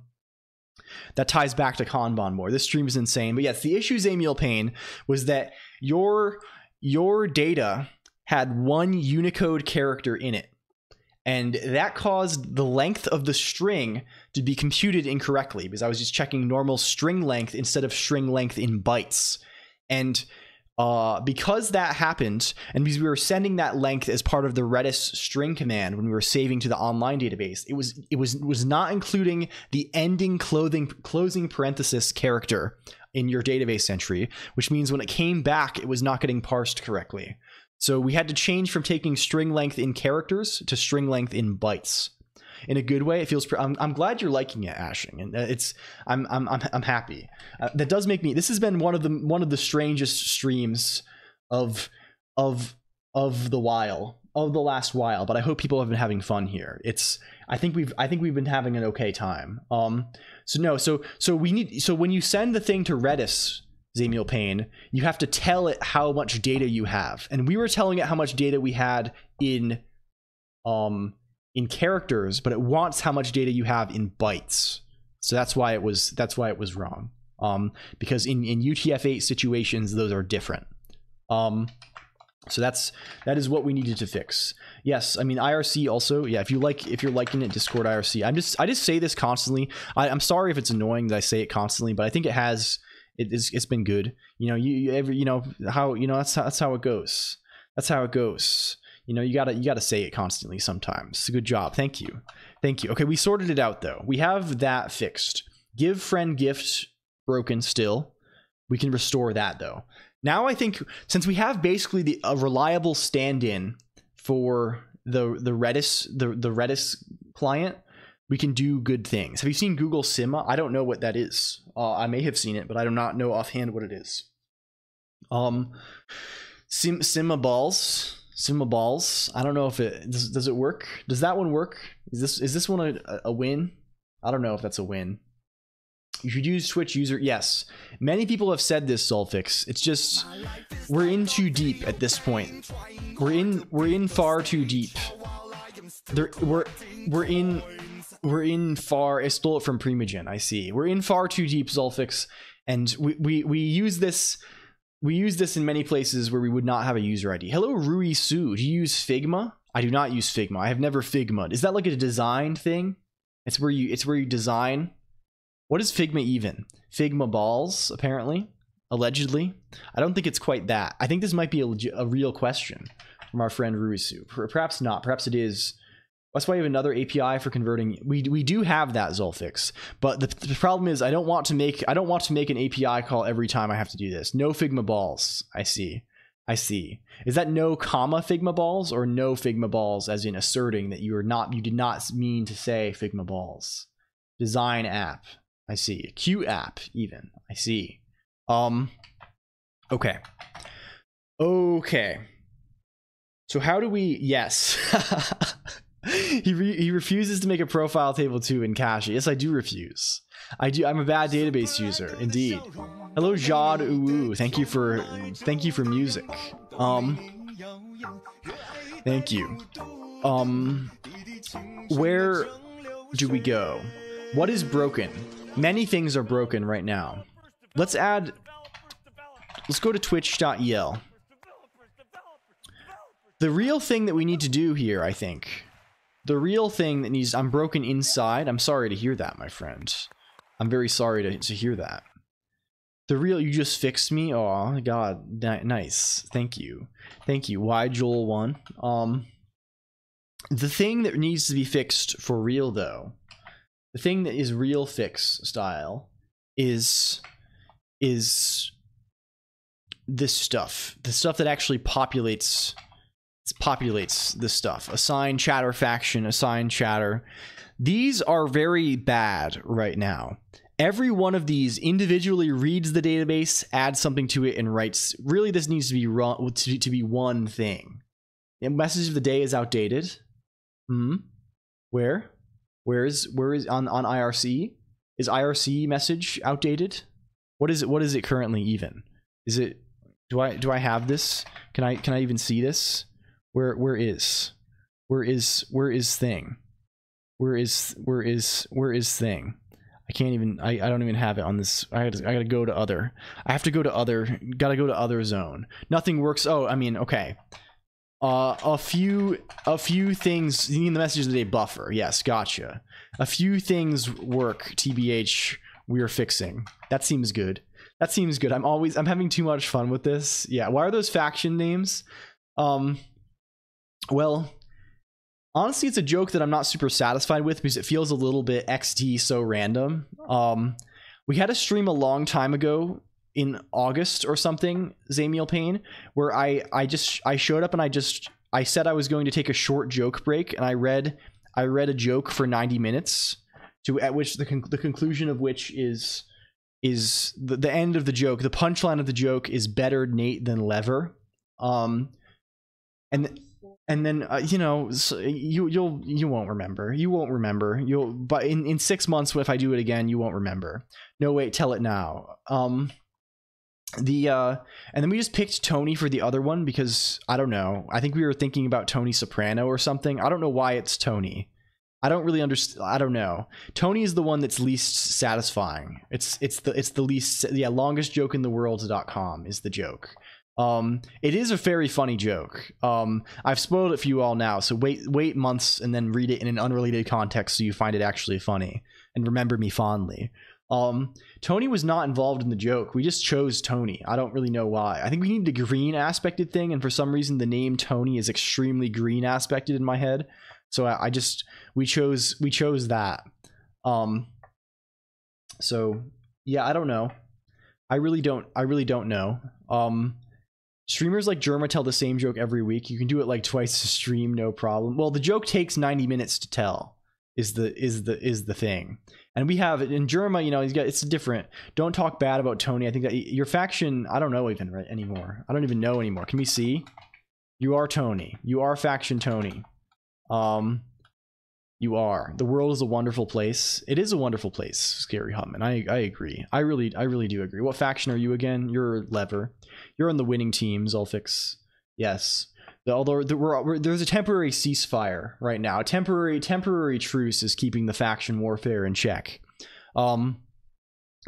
that ties back to Kanban more. This stream is insane. But yes, the issue, Zamiel Payne, was that your your data had one Unicode character in it. And that caused the length of the string to be computed incorrectly because I was just checking normal string length instead of string length in bytes. And uh, because that happened, and because we were sending that length as part of the Redis string command when we were saving to the online database, it was it was was not including the ending clothing closing parenthesis character in your database entry, which means when it came back, it was not getting parsed correctly. So we had to change from taking string length in characters to string length in bytes. In a good way, it feels. Pre- I'm, I'm glad you're liking it, Ashing, and uh, it's. I'm I'm I'm, I'm happy. Uh, that does make me. This has been one of the one of the strangest streams of of of the while of the last while, but I hope people have been having fun here. It's. I think we've. I think we've been having an okay time. Um. So no. So so we need. So when you send the thing to Redis, Zamiel Payne, you have to tell it how much data you have. And we were telling it how much data we had in um in characters, but it wants how much data you have in bytes. So that's why it was that's why it was wrong. Um because in in UTF-8 situations those are different. Um so that's that is what we needed to fix. Yes, I mean IRC also. Yeah, if you like if you're liking it, Discord IRC. I'm just I just say this constantly. I, I'm sorry if it's annoying that I say it constantly, but I think it has it is it's been good. You know, you, you every you know how you know that's how, that's how it goes. That's how it goes. You know, you gotta you gotta say it constantly sometimes. Good job. Thank you, thank you. Okay, we sorted it out though. We have that fixed. Give friend gift broken still. We can restore that though. Now I think since we have basically the a reliable stand-in for the the Redis the the Redis client, we can do good things. Have you seen Google Sima? I don't know what that is. Uh, I may have seen it, but I do not know offhand what it is. Um, Sim Sima balls, Sima balls. I don't know if it does. Does it work? Does that one work? Is this is this one a, a win? I don't know if that's a win. You should use Twitch user. Yes, many people have said this, Zulfix. It's just we're in too deep at this point. We're in we're in far too deep. There, we're we're in we're in far. I stole it from Primeagen. I see. We're in far too deep, Zulfix, and we we we use this. We use this in many places where we would not have a user ID. Hello, Rui Su. Do you use Figma? I do not use Figma. I have never Figma. Is that like a design thing? It's where you it's where you design. What is Figma even? Figma balls, apparently, allegedly. I don't think it's quite that. I think this might be a, a real question from our friend Ruisu. Per- Perhaps not. Perhaps it is. That's why we have another API for converting. We we do have that Zulfix, but the, the problem is I don't want to make I don't want to make an API call every time I have to do this. No Figma balls. I see. I see. Is that no comma Figma balls or no Figma balls as in asserting that you are not you did not mean to say Figma balls? Design app. I see. Q app even. I see. Um okay. Okay. So how do we yes. he re- he refuses to make a profile table too in Cache. Yes, I do refuse. I do. I'm a bad database user, indeed. Hello, Jad Uwu. Thank you for thank you for music. Um, thank you. Um, where do we go? What is broken? Many things are broken right now. Let's add. Let's go to Twitch.el. The real thing that we need to do here, I think, the real thing that needs. I'm broken inside. I'm sorry to hear that, my friend. I'm very sorry to, to hear that. The real, you just fixed me. Oh God, ni- nice. Thank you, thank you. Why Joel one? Um, the thing that needs to be fixed for real, though, the thing that is real fix style, is is this stuff. The stuff that actually populates populates this stuff. Assign chatter faction, assign chatter. These are very bad right now. Every one of these individually reads the database, adds something to it, and writes. Really, this needs to be run to, to be one thing. The message of the day is outdated. Hmm. Where? Where is where is on on IRC? Is IRC message outdated? What is it? What is it currently? Even is it? Do I do I have this? Can I can I even see this? Where where is? Where is where is thing? Where is where is where is thing? I can't even I, I don't even have it on this. I gotta, I gotta go to other. I have to go to other. Gotta go to other zone. Nothing works. Oh, I mean, okay. Uh, a few a few things. You need the message of the day buffer. Yes, gotcha. A few things work. Tbh, we are fixing. That seems good. That seems good. I'm always I'm having too much fun with this. Yeah. Why are those faction names? Um. Well, honestly it's a joke that i'm not super satisfied with because it feels a little bit xt so random. Um we had a stream a long time ago in august or something zamiel payne where i i just i showed up and i just i said i was going to take a short joke break and i read i read a joke for 90 minutes to at which the, con- the conclusion of which is is the, the end of the joke the punchline of the joke is better nate than lever. Um and and then uh, you know s you you'll you won't remember. You won't remember. You'll but in in six months if i do it again you won't remember. No wait tell it now. Um the uh and then we just picked tony for the other one because i don't know. I think we were thinking about tony soprano or something. I don't know why it's tony. I don't really understand i don't know. Tony is the one that's least satisfying. It's it's the it's the least yeah longest joke in the world.com is the joke um, it is a very funny joke. Um, I've spoiled it for you all now, so wait, wait months and then read it in an unrelated context so you find it actually funny and remember me fondly. Um, Tony was not involved in the joke. We just chose Tony. I don't really know why. I think we need the green aspected thing, and for some reason, the name Tony is extremely green aspected in my head. So I, I just we chose we chose that. Um, so yeah, I don't know. I really don't. I really don't know. Um, streamers like Jerma tell the same joke every week. You can do it like twice a stream, no problem. Well, the joke takes 90 minutes to tell. Is the is the is the thing, and we have in Jerma. You know, he's got it's different. Don't talk bad about Tony. I think that your faction. I don't know even right anymore. I don't even know anymore. Can we see? You are Tony. You are faction Tony. Um, you are. The world is a wonderful place. It is a wonderful place, Scary Hutman. I I agree. I really I really do agree. What faction are you again? You're Lever. You're on the winning team, Zulfix. Yes. Although there, we're, there's a temporary ceasefire right now. A temporary temporary truce is keeping the faction warfare in check. Um,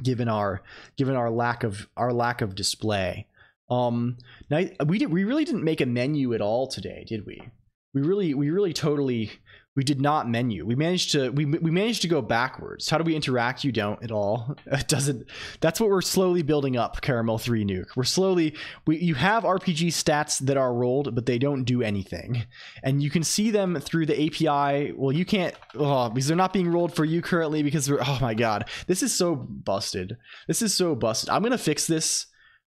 given our given our lack of our lack of display. Um, now we did we really didn't make a menu at all today, did we? We really we really totally we did not menu. We managed to we we managed to go backwards. How do we interact? You don't at all. It doesn't. That's what we're slowly building up. Caramel three nuke. We're slowly. We you have RPG stats that are rolled, but they don't do anything, and you can see them through the API. Well, you can't oh, because they're not being rolled for you currently because we're. Oh my god, this is so busted. This is so busted. I'm gonna fix this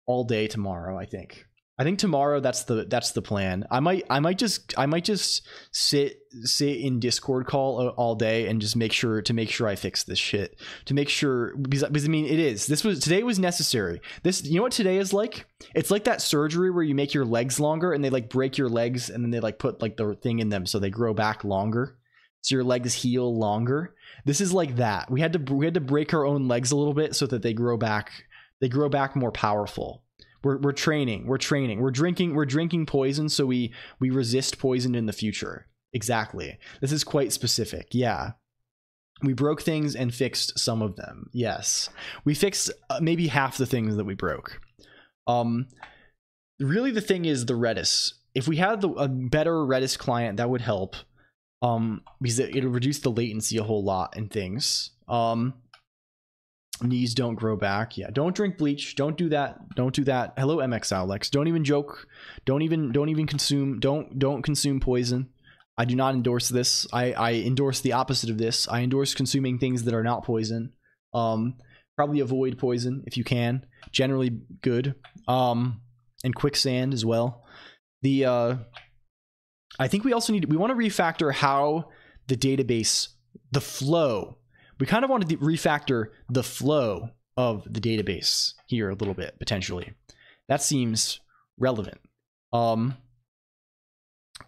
all day tomorrow. I think. I think tomorrow that's the that's the plan. I might I might just I might just sit sit in Discord call all day and just make sure to make sure I fix this shit to make sure because, because I mean it is this was today was necessary. This you know what today is like? It's like that surgery where you make your legs longer and they like break your legs and then they like put like the thing in them so they grow back longer. so your legs heal longer. This is like that. We had to we had to break our own legs a little bit so that they grow back they grow back more powerful. We're, we're training. We're training. We're drinking. We're drinking poison so we we resist poison in the future. Exactly. This is quite specific. Yeah. We broke things and fixed some of them. Yes. We fixed uh, maybe half the things that we broke. Um really the thing is the Redis. If we had the, a better Redis client that would help um because it, it'll reduce the latency a whole lot and things. Um knees don't grow back. Yeah, don't drink bleach. Don't do that. Don't do that. Hello MX Alex. Don't even joke. Don't even don't even consume don't don't consume poison. I do not endorse this. I, I endorse the opposite of this. I endorse consuming things that are not poison. Um, probably avoid poison if you can. Generally good. Um, and quicksand as well. The uh, I think we also need we want to refactor how the database, the flow. We kind of want to refactor the flow of the database here a little bit potentially. That seems relevant. Um,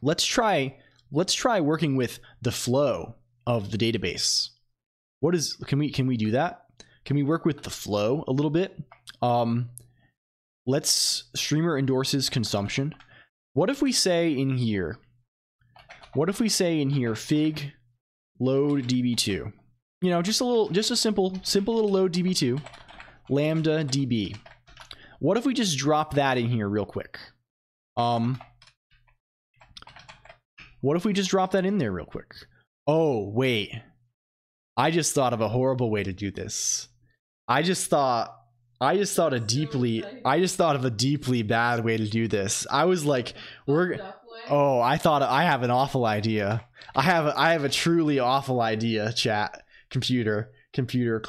let's try let's try working with the flow of the database. What is can we can we do that? Can we work with the flow a little bit? Um let's streamer endorses consumption. What if we say in here what if we say in here fig load db2? You know, just a little just a simple simple little load db2 lambda db. What if we just drop that in here real quick? Um what if we just drop that in there real quick? Oh, wait. I just thought of a horrible way to do this. I just thought I just thought a deeply I just thought of a deeply bad way to do this. I was like, we're Oh, I thought I have an awful idea. I have I have a truly awful idea, chat. Computer, computer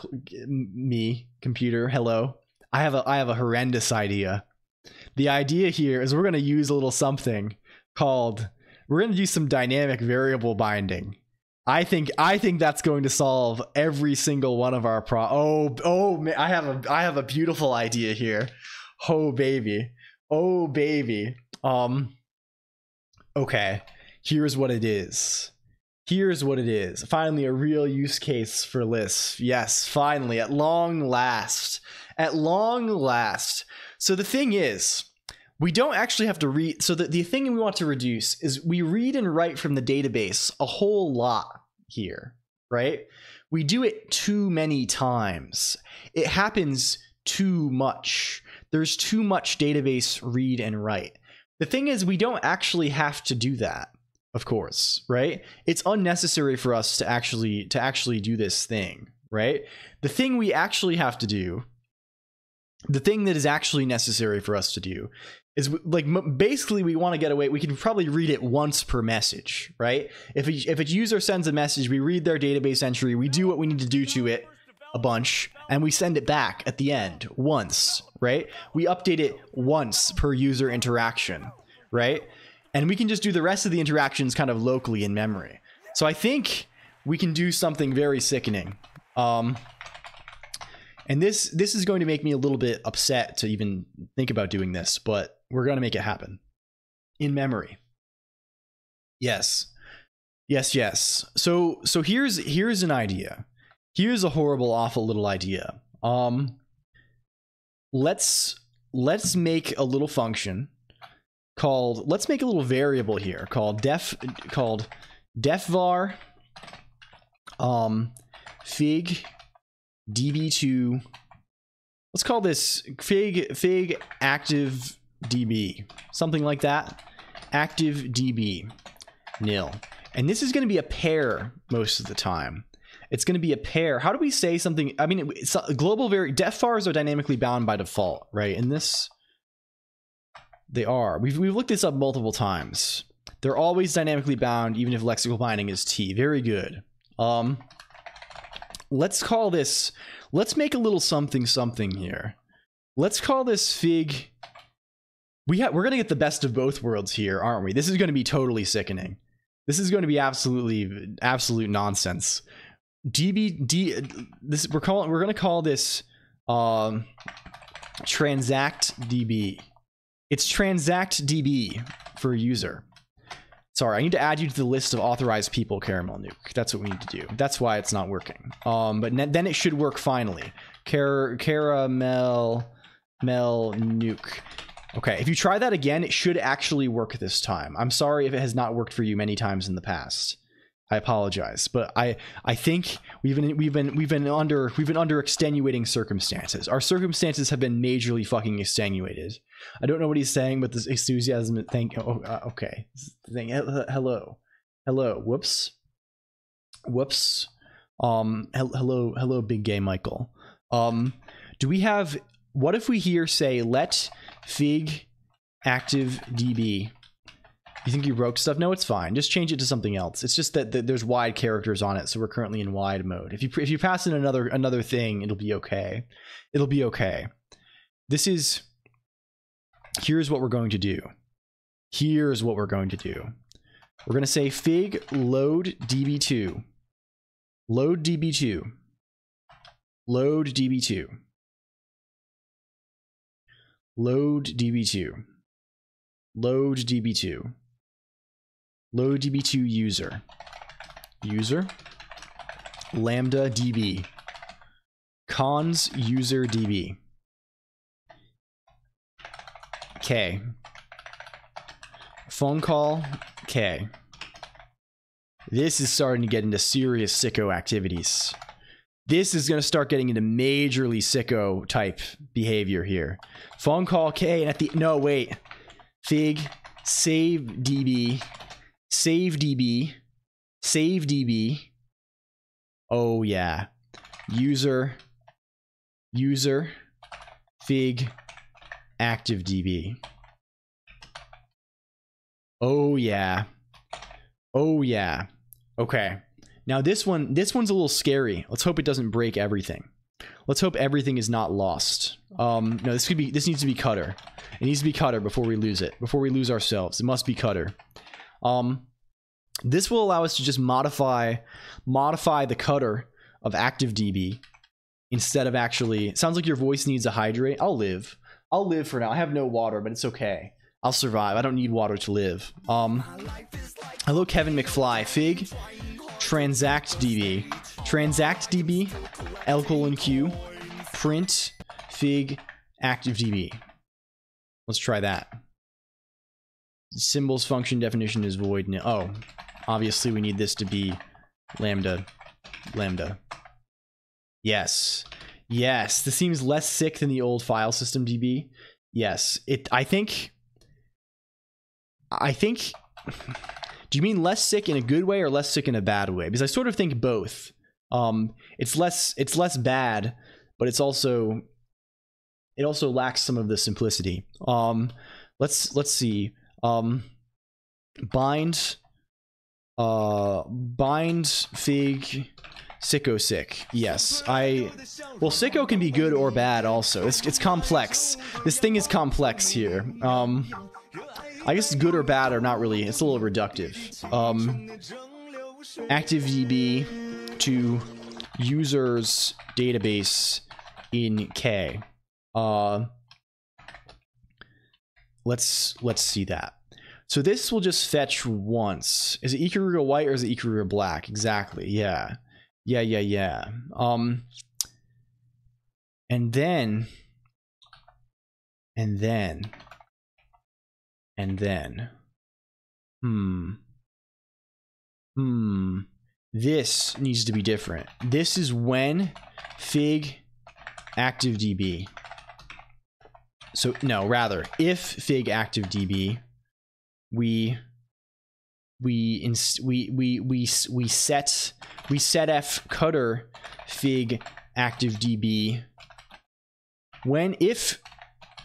me, computer, hello. I have a I have a horrendous idea. The idea here is we're going to use a little something called we're going to do some dynamic variable binding. I think I think that's going to solve every single one of our pro. Oh oh man, I have a I have a beautiful idea here. Oh baby, oh baby. Um. Okay, here's what it is. Here's what it is. Finally, a real use case for Lisp. Yes, finally, at long last. At long last. So the thing is, we don't actually have to read so the, the thing we want to reduce is we read and write from the database a whole lot here right we do it too many times it happens too much there's too much database read and write the thing is we don't actually have to do that of course right? It's unnecessary for us to actually to actually do this thing right? The thing we actually have to do the thing that is actually necessary for us to do is like basically we want to get away we can probably read it once per message right? If a, if a user sends a message we read their database entry we do what we need to do to it a bunch and we send it back at the end once right? We update it once per user interaction right and we can just do the rest of the interactions kind of locally in memory so i think we can do something very sickening um and this this is going to make me a little bit upset to even think about doing this but we're going to make it happen in memory. Yes. Yes, yes. So so here's here's an idea. Here's a horrible awful little idea. Um let's let's make a little function called let's make a little variable here called def called defvar um fig db2 let's call this fig fig active db, something like that. Active db nil. And this is going to be a pair most of the time. It's going to be a pair. How do we say something? I mean, global very def vars are dynamically bound by default, right? In this, they are. We've we've looked this up multiple times. They're always dynamically bound, even if lexical binding is t. Very good. Um, let's call this. Let's make a little something something here. Let's call this fig we ha- we're gonna get the best of both worlds here, aren't we? This is going to be totally sickening. This is going to be absolutely absolute nonsense. DB D this we're calling we're going to call this um transact DB. It's transact DB for user. Sorry, I need to add you to the list of authorized people, Caramel Nuke. That's what we need to do. That's why it's not working. Um, but then it should work finally. Car- Caramel Mel Nuke. Okay, if you try that again, it should actually work this time. I'm sorry if it has not worked for you many times in the past. I apologize, but I I think we've been we've been we've been under we've been under extenuating circumstances. Our circumstances have been majorly fucking extenuated. I don't know what he's saying, but this enthusiasm. Thank. Oh, uh, okay. Thing. Hello, hello. Whoops. Whoops. Um. Hello. Hello, big gay Michael. Um. Do we have? What if we here say let fig active db you think you broke stuff? No, it's fine. Just change it to something else. It's just that, that there's wide characters on it, so we're currently in wide mode. If you if you pass in another another thing, it'll be okay. It'll be okay. This is here's what we're going to do. Here's what we're going to do. We're going to say fig load db2. Load db2. Load db2. Load db2. Load db2 load db2 user. User. Lambda db cons user db k. funcall k. This is starting to get into serious sicko activities. This is going to start getting into majorly sicko type behavior here. funcall k and at the no wait. Fig save db save db save db oh yeah. User. User. Fig. Active db oh yeah. Oh yeah. Okay. Now this one this one's a little scary. Let's hope it doesn't break everything. Let's hope everything is not lost. Um no this could be this needs to be cdr. It needs to be cdr before we lose it before we lose ourselves. It must be cdr um, this will allow us to just modify modify the cdr of ActiveDB instead of actually. Sounds like your voice needs a hydrate. I'll live. I'll live for now. I have no water, but it's okay. I'll survive. I don't need water to live. Um, hello, Kevin McFly. Fig transact DB transact DB L colon Q print fig active DB. Let's try that symbols function definition is void. Oh, obviously we need this to be lambda, lambda. Yes, yes. This seems less sick than the old file system DB. Yes, it. I think. I think. Do you mean less sick in a good way or less sick in a bad way? Because I sort of think both. Um, it's less. It's less bad, but it's also. It also lacks some of the simplicity. Um, let's let's see um bind uh bind fig sicko sick. Yes i well sicko can be good or bad also. It's it's complex. This thing is complex here. Um i guess good or bad are not really it's a little reductive. Um active db to users database in k. Uh let's let's see that. So this will just fetch once. Is it Ikaruga white or is it Ikaruga black? Exactly. Yeah. Yeah, yeah, yeah. Um and then and then and then hmm hmm this needs to be different. This is when fig active db so no rather if fig active db we we we we we we set we set f cdr fig active db. When if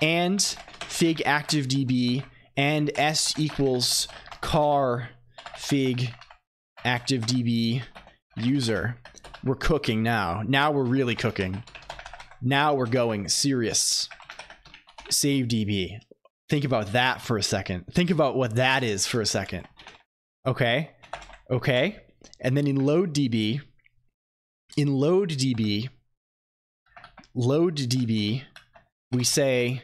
and fig active db and s equals car fig active db user we're cooking now. Now we're really cooking. Now we're going serious. Save db think about that for a second. Think about what that is for a second. Okay. Okay. And then in load db in load db load db we say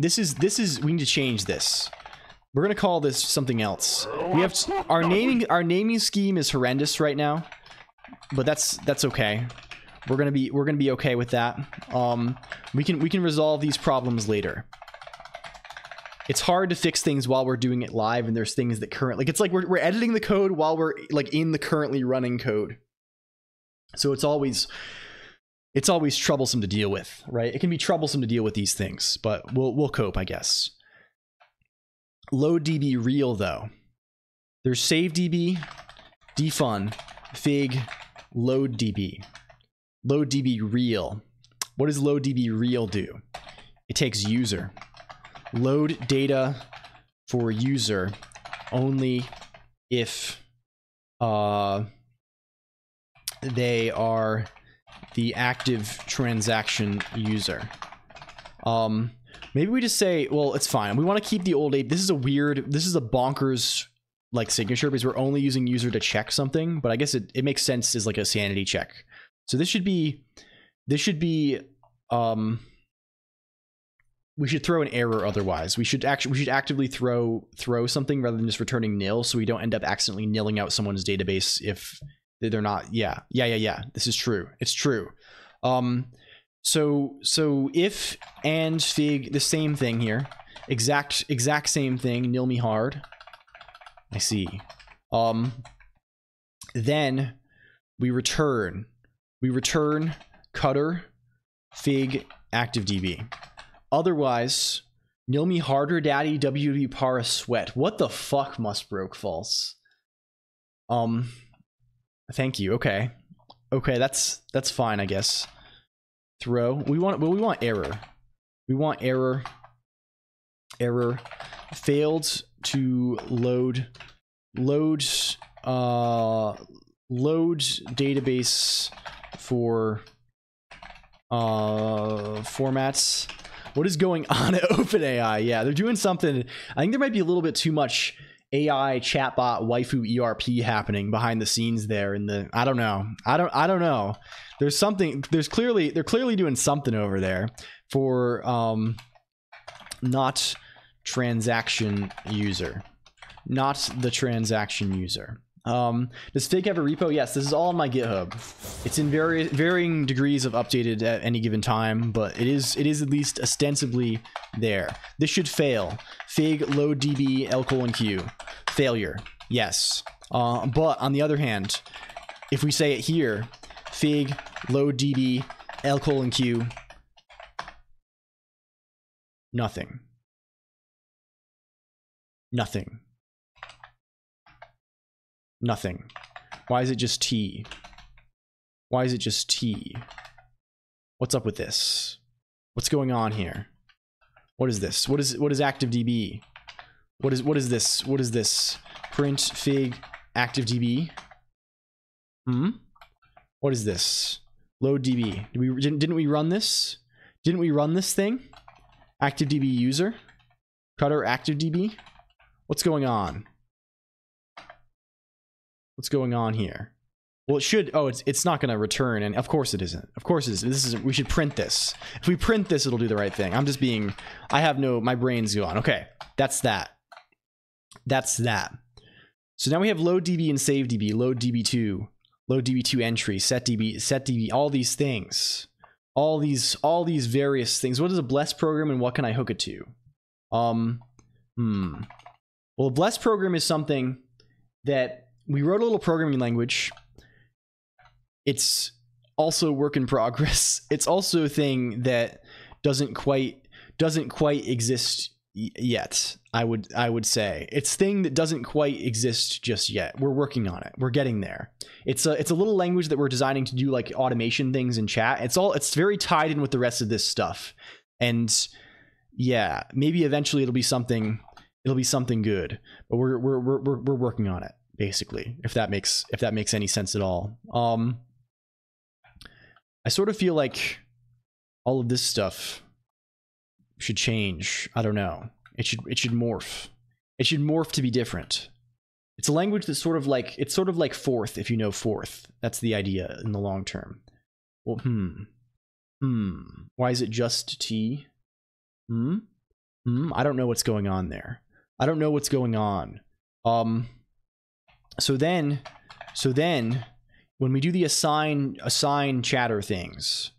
this is this is we need to change this. We're gonna call this something else. We have our naming our naming scheme is horrendous right now, but that's that's okay. We're gonna be we're gonna be okay with that. Um, we can we can resolve these problems later. It's hard to fix things while we're doing it live, and there's things that current like it's like we're we're editing the code while we're like in the currently running code. So it's always it's always troublesome to deal with, right? It can be troublesome to deal with these things, but we'll we'll cope, I guess. Load DB real though. There's save DB, defun, fig, LoadDB. LoadDB real. What does LoadDB real do? It takes user. Load data for user only if uh, they are the active transaction user. Um, maybe we just say, well, it's fine. We want to keep the old date. This is a weird, this is a bonkers like signature because we're only using user to check something, but I guess it, it makes sense as like a sanity check. So this should be, this should be, um, we should throw an error otherwise. We should actually we should actively throw throw something rather than just returning nil so we don't end up accidentally nilling out someone's database if they're not yeah. Yeah, yeah, yeah. This is true. It's true. Um so so if and fig the same thing here. Exact exact same thing, nil me hard. I see. Um then we return we return cdr fig active db Otherwise, nil me harder daddy WW para sweat. What the fuck must broke false? Um thank you. Okay. Okay, that's that's fine, I guess. Throw. We want well we want error. We want error. Error failed to load load uh load database for uh formats what is going on at OpenAI? Yeah, they're doing something. I think there might be a little bit too much AI chatbot waifu ERP happening behind the scenes there in the I don't know. I don't I don't know. There's something there's clearly they're clearly doing something over there for um not transaction user. Not the transaction user. Um, does Fig have a repo? Yes, this is all on my GitHub. It's in vari- varying degrees of updated at any given time, but it is it is at least ostensibly there. This should fail. Fig load db l colon q failure. Yes. Uh, but on the other hand, if we say it here, fig load db l colon q nothing. Nothing. Nothing. Why is it just T? Why is it just T? What's up with this? What's going on here? What is this? What is what is ActiveDB? What is what is this? What is this? Print fig ActiveDB? Hmm? What is this? Load DB. Did we didn't, didn't we run this? Didn't we run this thing? ActiveDB user? cdr ActiveDB? What's going on? What's going on here? Well, it should. Oh, it's it's not going to return, and of course it isn't. Of course it isn't. This is. We should print this. If we print this, it'll do the right thing. I'm just being. I have no. My brain's gone. Okay, that's that. That's that. So now we have load DB and save DB, load DB2, load DB2 entry, set DB, set DB, all these things, all these, all these various things. What is a bless program and what can I hook it to? Um, hmm. Well, a bless program is something that we wrote a little programming language. It's also work in progress. It's also a thing that doesn't quite doesn't quite exist yet. I would I would say it's thing that doesn't quite exist just yet. We're working on it. We're getting there. It's a it's a little language that we're designing to do like automation things in chat. It's all it's very tied in with the rest of this stuff. And yeah, maybe eventually it'll be something it'll be something good. But we're we're we're we're, we're working on it basically if that makes if that makes any sense at all. Um i sort of feel like all of this stuff should change. I don't know. It should it should morph. It should morph to be different. It's a language that's sort of like it's sort of like Forth if you know Forth that's the idea in the long term. Well hmm. Hmm. Why is it just t? Hmm? Hmm? I don't know what's going on there. I don't know what's going on. Um, so then, so then, when we do the assign assign chatter things,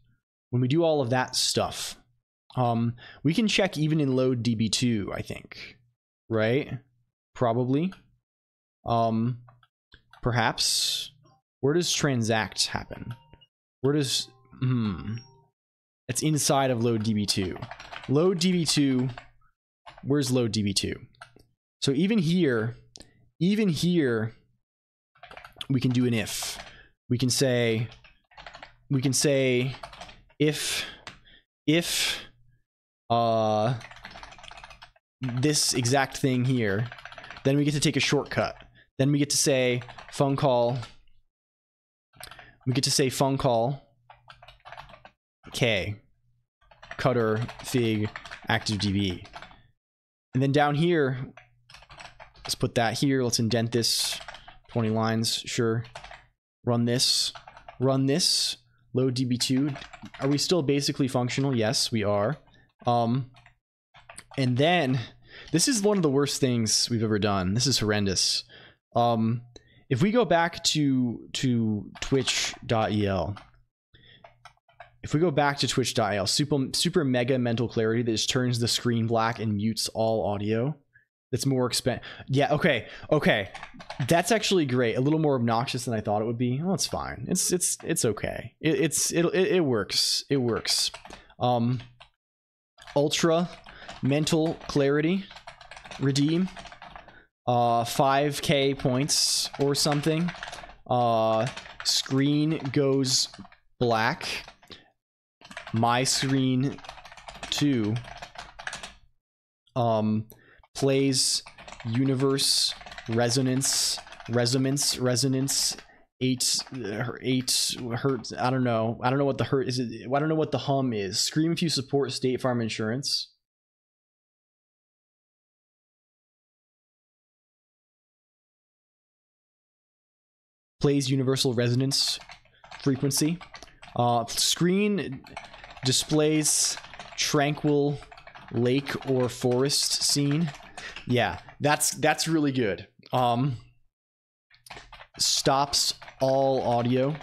when we do all of that stuff, um, we can check even in load db2. I think, right? Probably. Um, perhaps. Where does transact happen? Where does hmm? It's inside of load db2. Load db2. Where's load db2? So even here, even here, we can do an if. We can say, we can say, if, if, uh, this exact thing here, then we get to take a shortcut. Then we get to say funcall. We get to say funcall. K, cdr, fig, active DB. And then down here, let's put that here. Let's indent this 20 lines. Sure. Run this. Run this. Load DB2. Are we still basically functional? Yes, we are. Um, and then this is one of the worst things we've ever done. This is horrendous. Um, if we go back to to twitch.el, if we go back to twitch.el, super super mega mental clarity that just turns the screen black and mutes all audio. That's more expensive. Yeah, okay, okay. That's actually great. A little more obnoxious than I thought it would be. Well, it's fine. It's it's it's okay. It, it's it, it it works. It works. Um, ultra mental clarity redeem uh 5k points or something uh screen goes black my screen 2 um plays universe resonance resonance resonance eight uh, eight hertz i don't know. I don't know what the hurt is it i don't know what the hum is. Scream if you support state farm insurance. Plays universal resonance frequency. Uh, screen displays tranquil lake or forest scene. Yeah, that's that's really good. Um, stops all audio.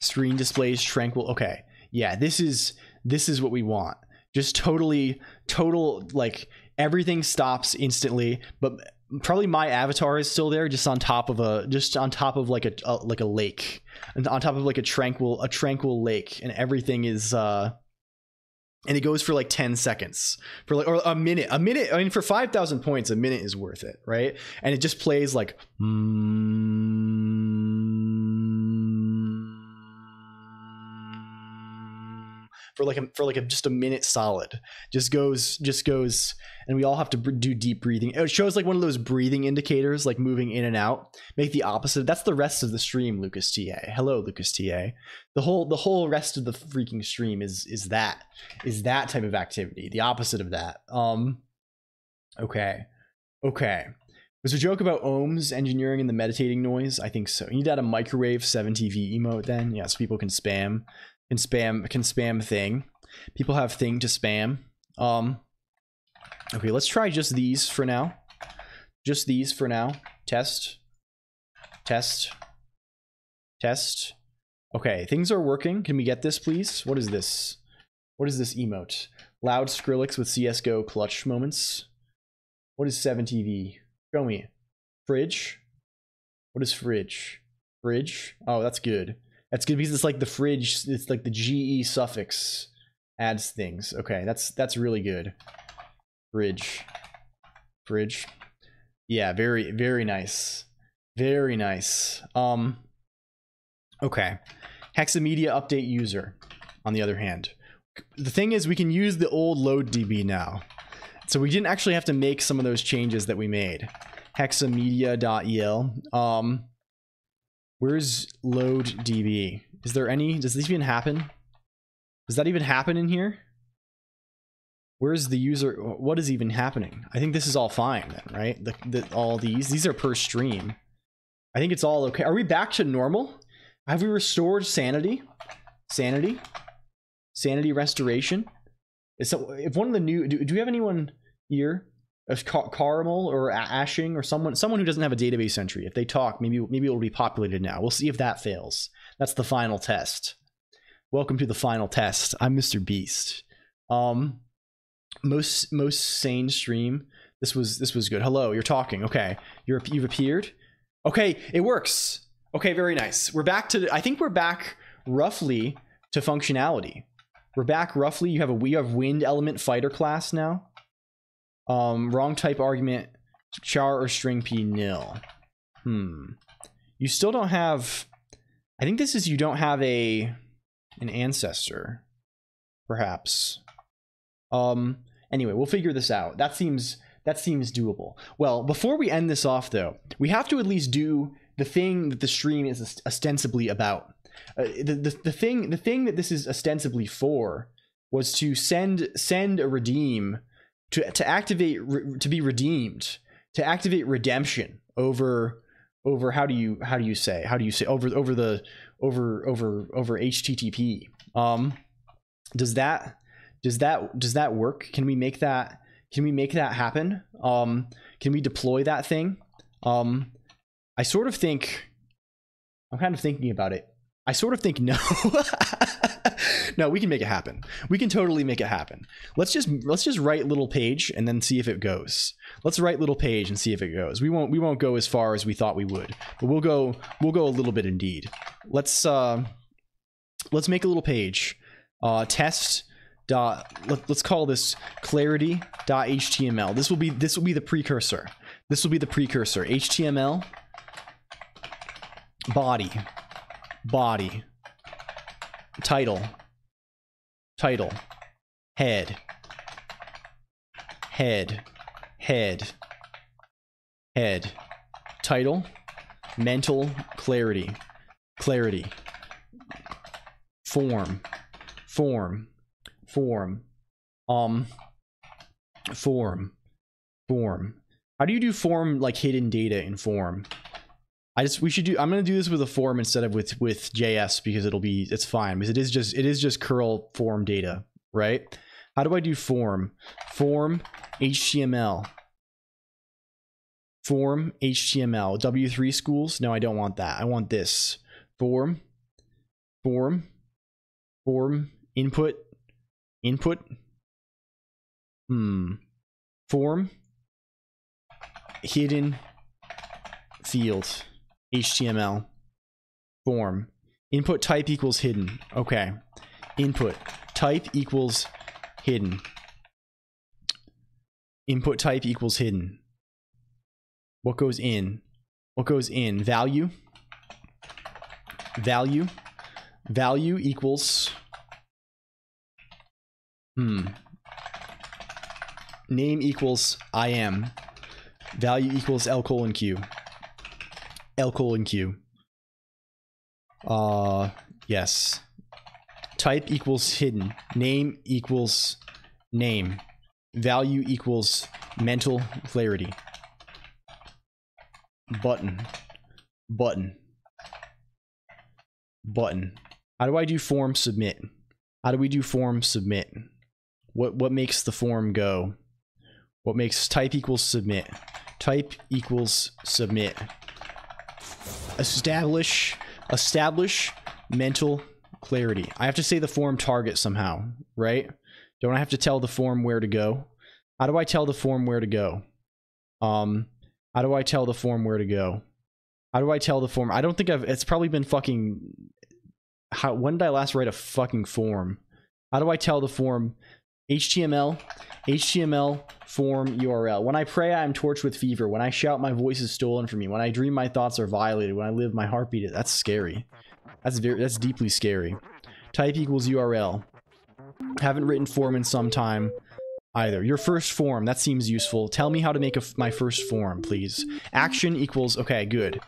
Screen displays tranquil. Okay, yeah, this is this is what we want. Just totally total like everything stops instantly, but probably my avatar is still there just on top of a just on top of like a, a like a lake and on top of like a tranquil a tranquil lake and everything is uh and it goes for like 10 seconds for like or a minute a minute i mean for 5000 points a minute is worth it right? And it just plays like for like a, for like a, just a minute solid. Just goes just goes and we all have to do deep breathing. It shows like one of those breathing indicators like moving in and out. Make the opposite. That's the rest of the stream lucas ta hello lucas ta the whole the whole rest of the freaking stream is is that is that type of activity. The opposite of that. Um okay. Okay. Was a joke about ohms engineering and the meditating noise. I think so. You need to add a microwave 7 tv emote then? Yeah so people can spam can spam can spam thing. People have thing to spam. Um okay let's try just these for now. Just these for now. Test. Test. Test. Okay things are working. Can we get this please? What is this? What is this emote? Loud skrillex with csgo clutch moments. What is 7tv show me. Fridge? What is fridge? Fridge? Oh that's good that's good because it's like the fridge. It's like the ge suffix adds things. Okay, that's that's really good. Fridge, fridge. Yeah, very very nice, very nice. Um. Okay, Hexamedia update user. On the other hand, the thing is we can use the old load DB now, so we didn't actually have to make some of those changes that we made. Hexamedia.el. Um Where's load DB? Is there any? Does this even happen? Does that even happen in here? Where's the user? What is even happening? I think this is all fine then, right? The, the, all these, these are per stream. I think it's all okay. Are we back to normal? Have we restored sanity? Sanity? Sanity restoration? Is so, if one of the new, do, do we have anyone here? If Car- Caramel or Ashing or someone someone who doesn't have a database entry, if they talk, maybe maybe it'll be populated now. We'll see if that fails. That's the final test. Welcome to the final test. I'm Mr. Beast. Um, most most sane stream. This was this was good. Hello, you're talking. Okay, you're you've appeared. Okay, it works. Okay, very nice. We're back to. I think we're back roughly to functionality. We're back roughly. You have a we have wind element fighter class now. Um, wrong type argument. Char or string p nil. Hmm. You still don't have. I think this is you don't have a an ancestor, perhaps. Um. Anyway, we'll figure this out. That seems that seems doable. Well, before we end this off, though, we have to at least do the thing that the stream is ostensibly about. Uh, the, the the thing the thing that this is ostensibly for was to send send a redeem to to activate re, to be redeemed to activate redemption over over how do you how do you say how do you say over over the over over over http um does that does that does that work? Can we make that can we make that happen? Um can we deploy that thing? Um i sort of think i'm kind of thinking about it. I sort of think no no we can make it happen. We can totally make it happen. Let's just let's just write little page and then see if it goes. Let's write little page and see if it goes. We won't we won't go as far as we thought we would but we'll go we'll go a little bit indeed. Let's uh let's make a little page. Uh test dot let, let's call this clarity dot html this will be this will be the precursor. This will be the precursor. Html body. Body. Title title. Head. Head. Head. Head. Title. Mental clarity. Clarity. Form. Form. Form. Um. Form. Form. How do you do form like hidden data in form i just we should do i'm gonna do this with a form instead of with with js because it'll be it's fine because it is just it is just curl form data right? How do i do form? Form html form html W3Schools? No i don't want that. I want this. Form form form input input hmm form hidden field html form. Input type equals hidden. Okay. Input type equals hidden. Input type equals hidden. What goes in? What goes in? Value? Value? Value equals hmm. Name equals i am value equals l colon q l colon q. Uh yes. Type equals hidden. Name equals name. Value equals mental clarity. Button. Button. Button. How do i do form submit? How do we do form submit? What what makes the form go? What makes type equals submit? Type equals submit establish establish mental clarity. I have to say the form target somehow right? Don't i have to tell the form where to go? How do i tell the form where to go? Um how do i tell the form where to go? How do i tell the form? I don't think i've it's probably been fucking how when did i last write a fucking form? How do i tell the form html html form url when i pray i am torched with fever. When i shout my voice is stolen from me. When i dream my thoughts are violated. When i live my heartbeat that's scary. That's very that's deeply scary. Type equals url haven't written form in some time either. Your first form that seems useful. Tell me how to make my first form please. Action equals okay good.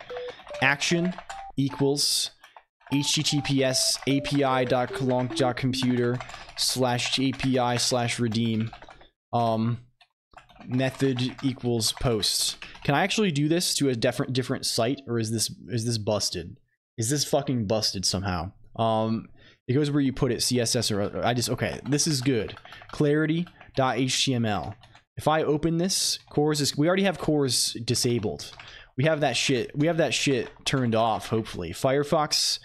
Action equals https api.colonq.computer slash api slash redeem. Um method equals post can i actually do this to a different different site or is this is this busted? Is this fucking busted somehow? Um it goes where you put it css or i just okay this is good. Clarity.html If I open this, CORS is we already have CORS disabled. We have that shit. We have that shit turned off. Hopefully, Firefox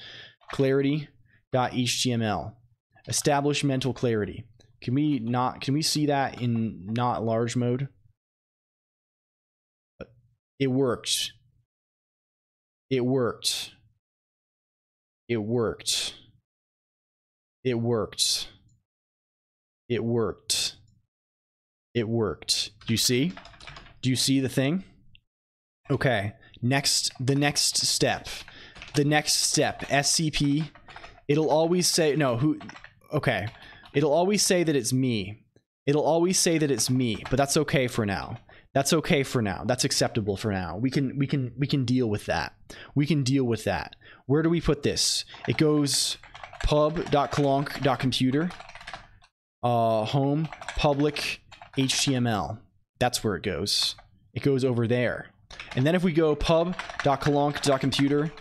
clarity.html. Establish mental clarity. Can we not? Can we see that in not large mode? It worked. It worked. It worked. It worked. It worked. It worked. Do you see? Do you see the thing? Okay. Next, the next step. The next step. SCP. It'll always say no. Who? Okay. It'll always say that it's me. It'll always say that it's me, but that's okay for now. That's okay for now. That's acceptable for now. We can we can we can deal with that. We can deal with that. Where do we put this? It goes pub.clonk.computer uh home public HTML. That's where it goes. It goes over there. And then if we go pub.clonk.computer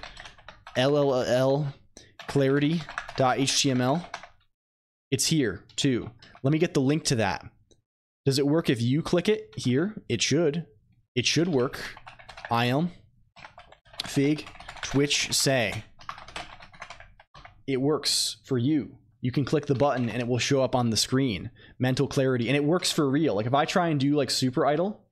LLL clarity.html, it's here too. Let me get the link to that. Does it work if you click it here? It should. It should work. IOM, Fig, Twitch, say. It works for you. You can click the button and it will show up on the screen. Mental clarity. And it works for real. Like if I try and do like Super Idle,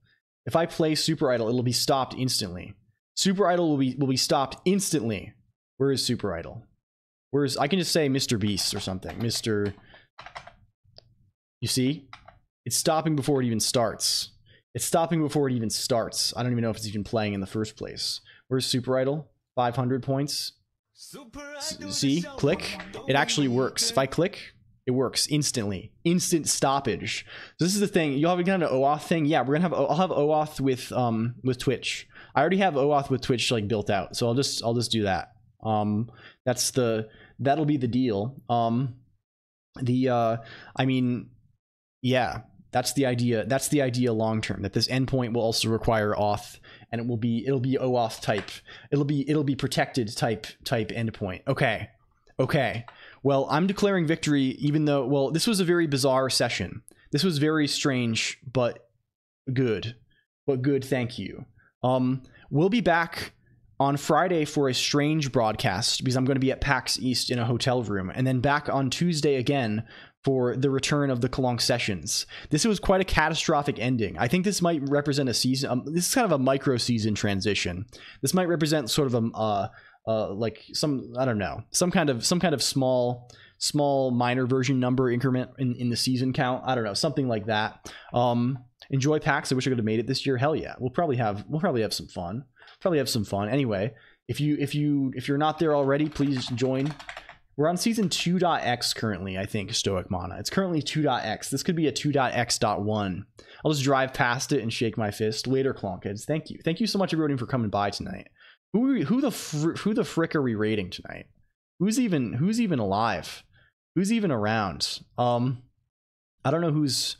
if I play Super Idle, it'll be stopped instantly. Super Idle will be will be stopped instantly. Where is Super Idle? Where's I can just say Mr. Beast or something. Mr. You see? It's stopping before it even starts. It's stopping before it even starts. I don't even know if it's even playing in the first place. Where's Super Idle? 500 points. See? Click. It actually works. If I click, it works instantly. Instant stoppage. So this is the thing. You have kind of an OAuth thing. Yeah, we're gonna have. I'll have OAuth with um with Twitch. I already have OAuth with Twitch like built out. So I'll just I'll just do that. Um, that's the that'll be the deal. Um, the uh, I mean, yeah, that's the idea. That's the idea long term. That this endpoint will also require auth, and it will be it'll be OAuth type. It'll be it'll be protected type type endpoint. Okay, okay. Well, I'm declaring victory, even though well, this was a very bizarre session. This was very strange, but good. But good. Thank you. Um, we'll be back on Friday for a strange broadcast because I'm going to be at PAX East in a hotel room, and then back on Tuesday again for the return of the Kalong sessions. This was quite a catastrophic ending. I think this might represent a season. Um, this is kind of a micro season transition. This might represent sort of a uh, uh, like some I don't know some kind of some kind of small small minor version number increment in, in the season count. I don't know something like that. Um, enjoy PAX. I wish I could have made it this year. Hell yeah, we'll probably have we'll probably have some fun. Probably have some fun. Anyway, if you if you if you're not there already, please join. We're on season 2.x currently, I think, Stoic Mana. It's currently 2.x. This could be a 2.x.1. I'll just drive past it and shake my fist. Later, Clonkheads. Thank you. Thank you so much, everybody, for coming by tonight. Who who the fr- who the frick are we rating tonight? Who's even who's even alive? Who's even around? Um, I don't know who's.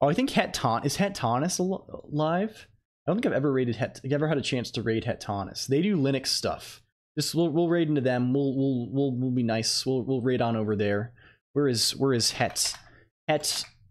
Oh, I think Het Ton is al- alive. I don't think I've ever rated Het. I've ever had a chance to raid Het Tonus. They do Linux stuff. Just we'll we'll raid into them. We'll we'll we'll we'll be nice. We'll we'll raid on over there. Where is where is Het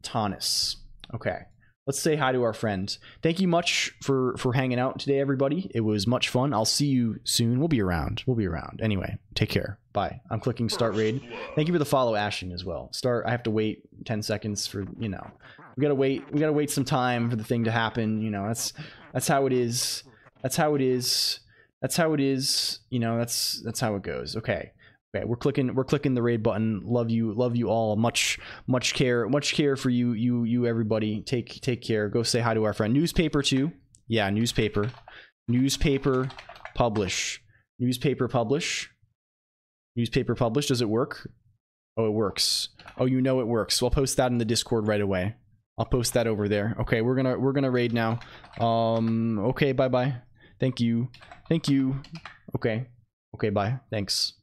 Tonus? Okay. Let's say hi to our friend. Thank you much for for hanging out today, everybody. It was much fun. I'll see you soon. We'll be around. We'll be around. Anyway, take care. Bye. I'm clicking start raid. Thank you for the follow, Ashton, as well. Start. I have to wait ten seconds for you know. We gotta wait. We gotta wait some time for the thing to happen. You know. That's that's how it is. That's how it is. That's how it is. You know. That's that's how it goes. Okay. Okay, we're clicking we're clicking the raid button. Love you, love you all. Much much care, much care for you, you you everybody. Take take care. Go say hi to our friend. Newspaper too. Yeah, newspaper. Newspaper publish. Newspaper publish. Newspaper publish. Does it work? Oh, it works. Oh, you know it works. So I'll post that in the Discord right away. I'll post that over there. Okay, we're gonna we're gonna raid now. Um. Okay. Bye bye. Thank you. Thank you. Okay. Okay. Bye. Thanks.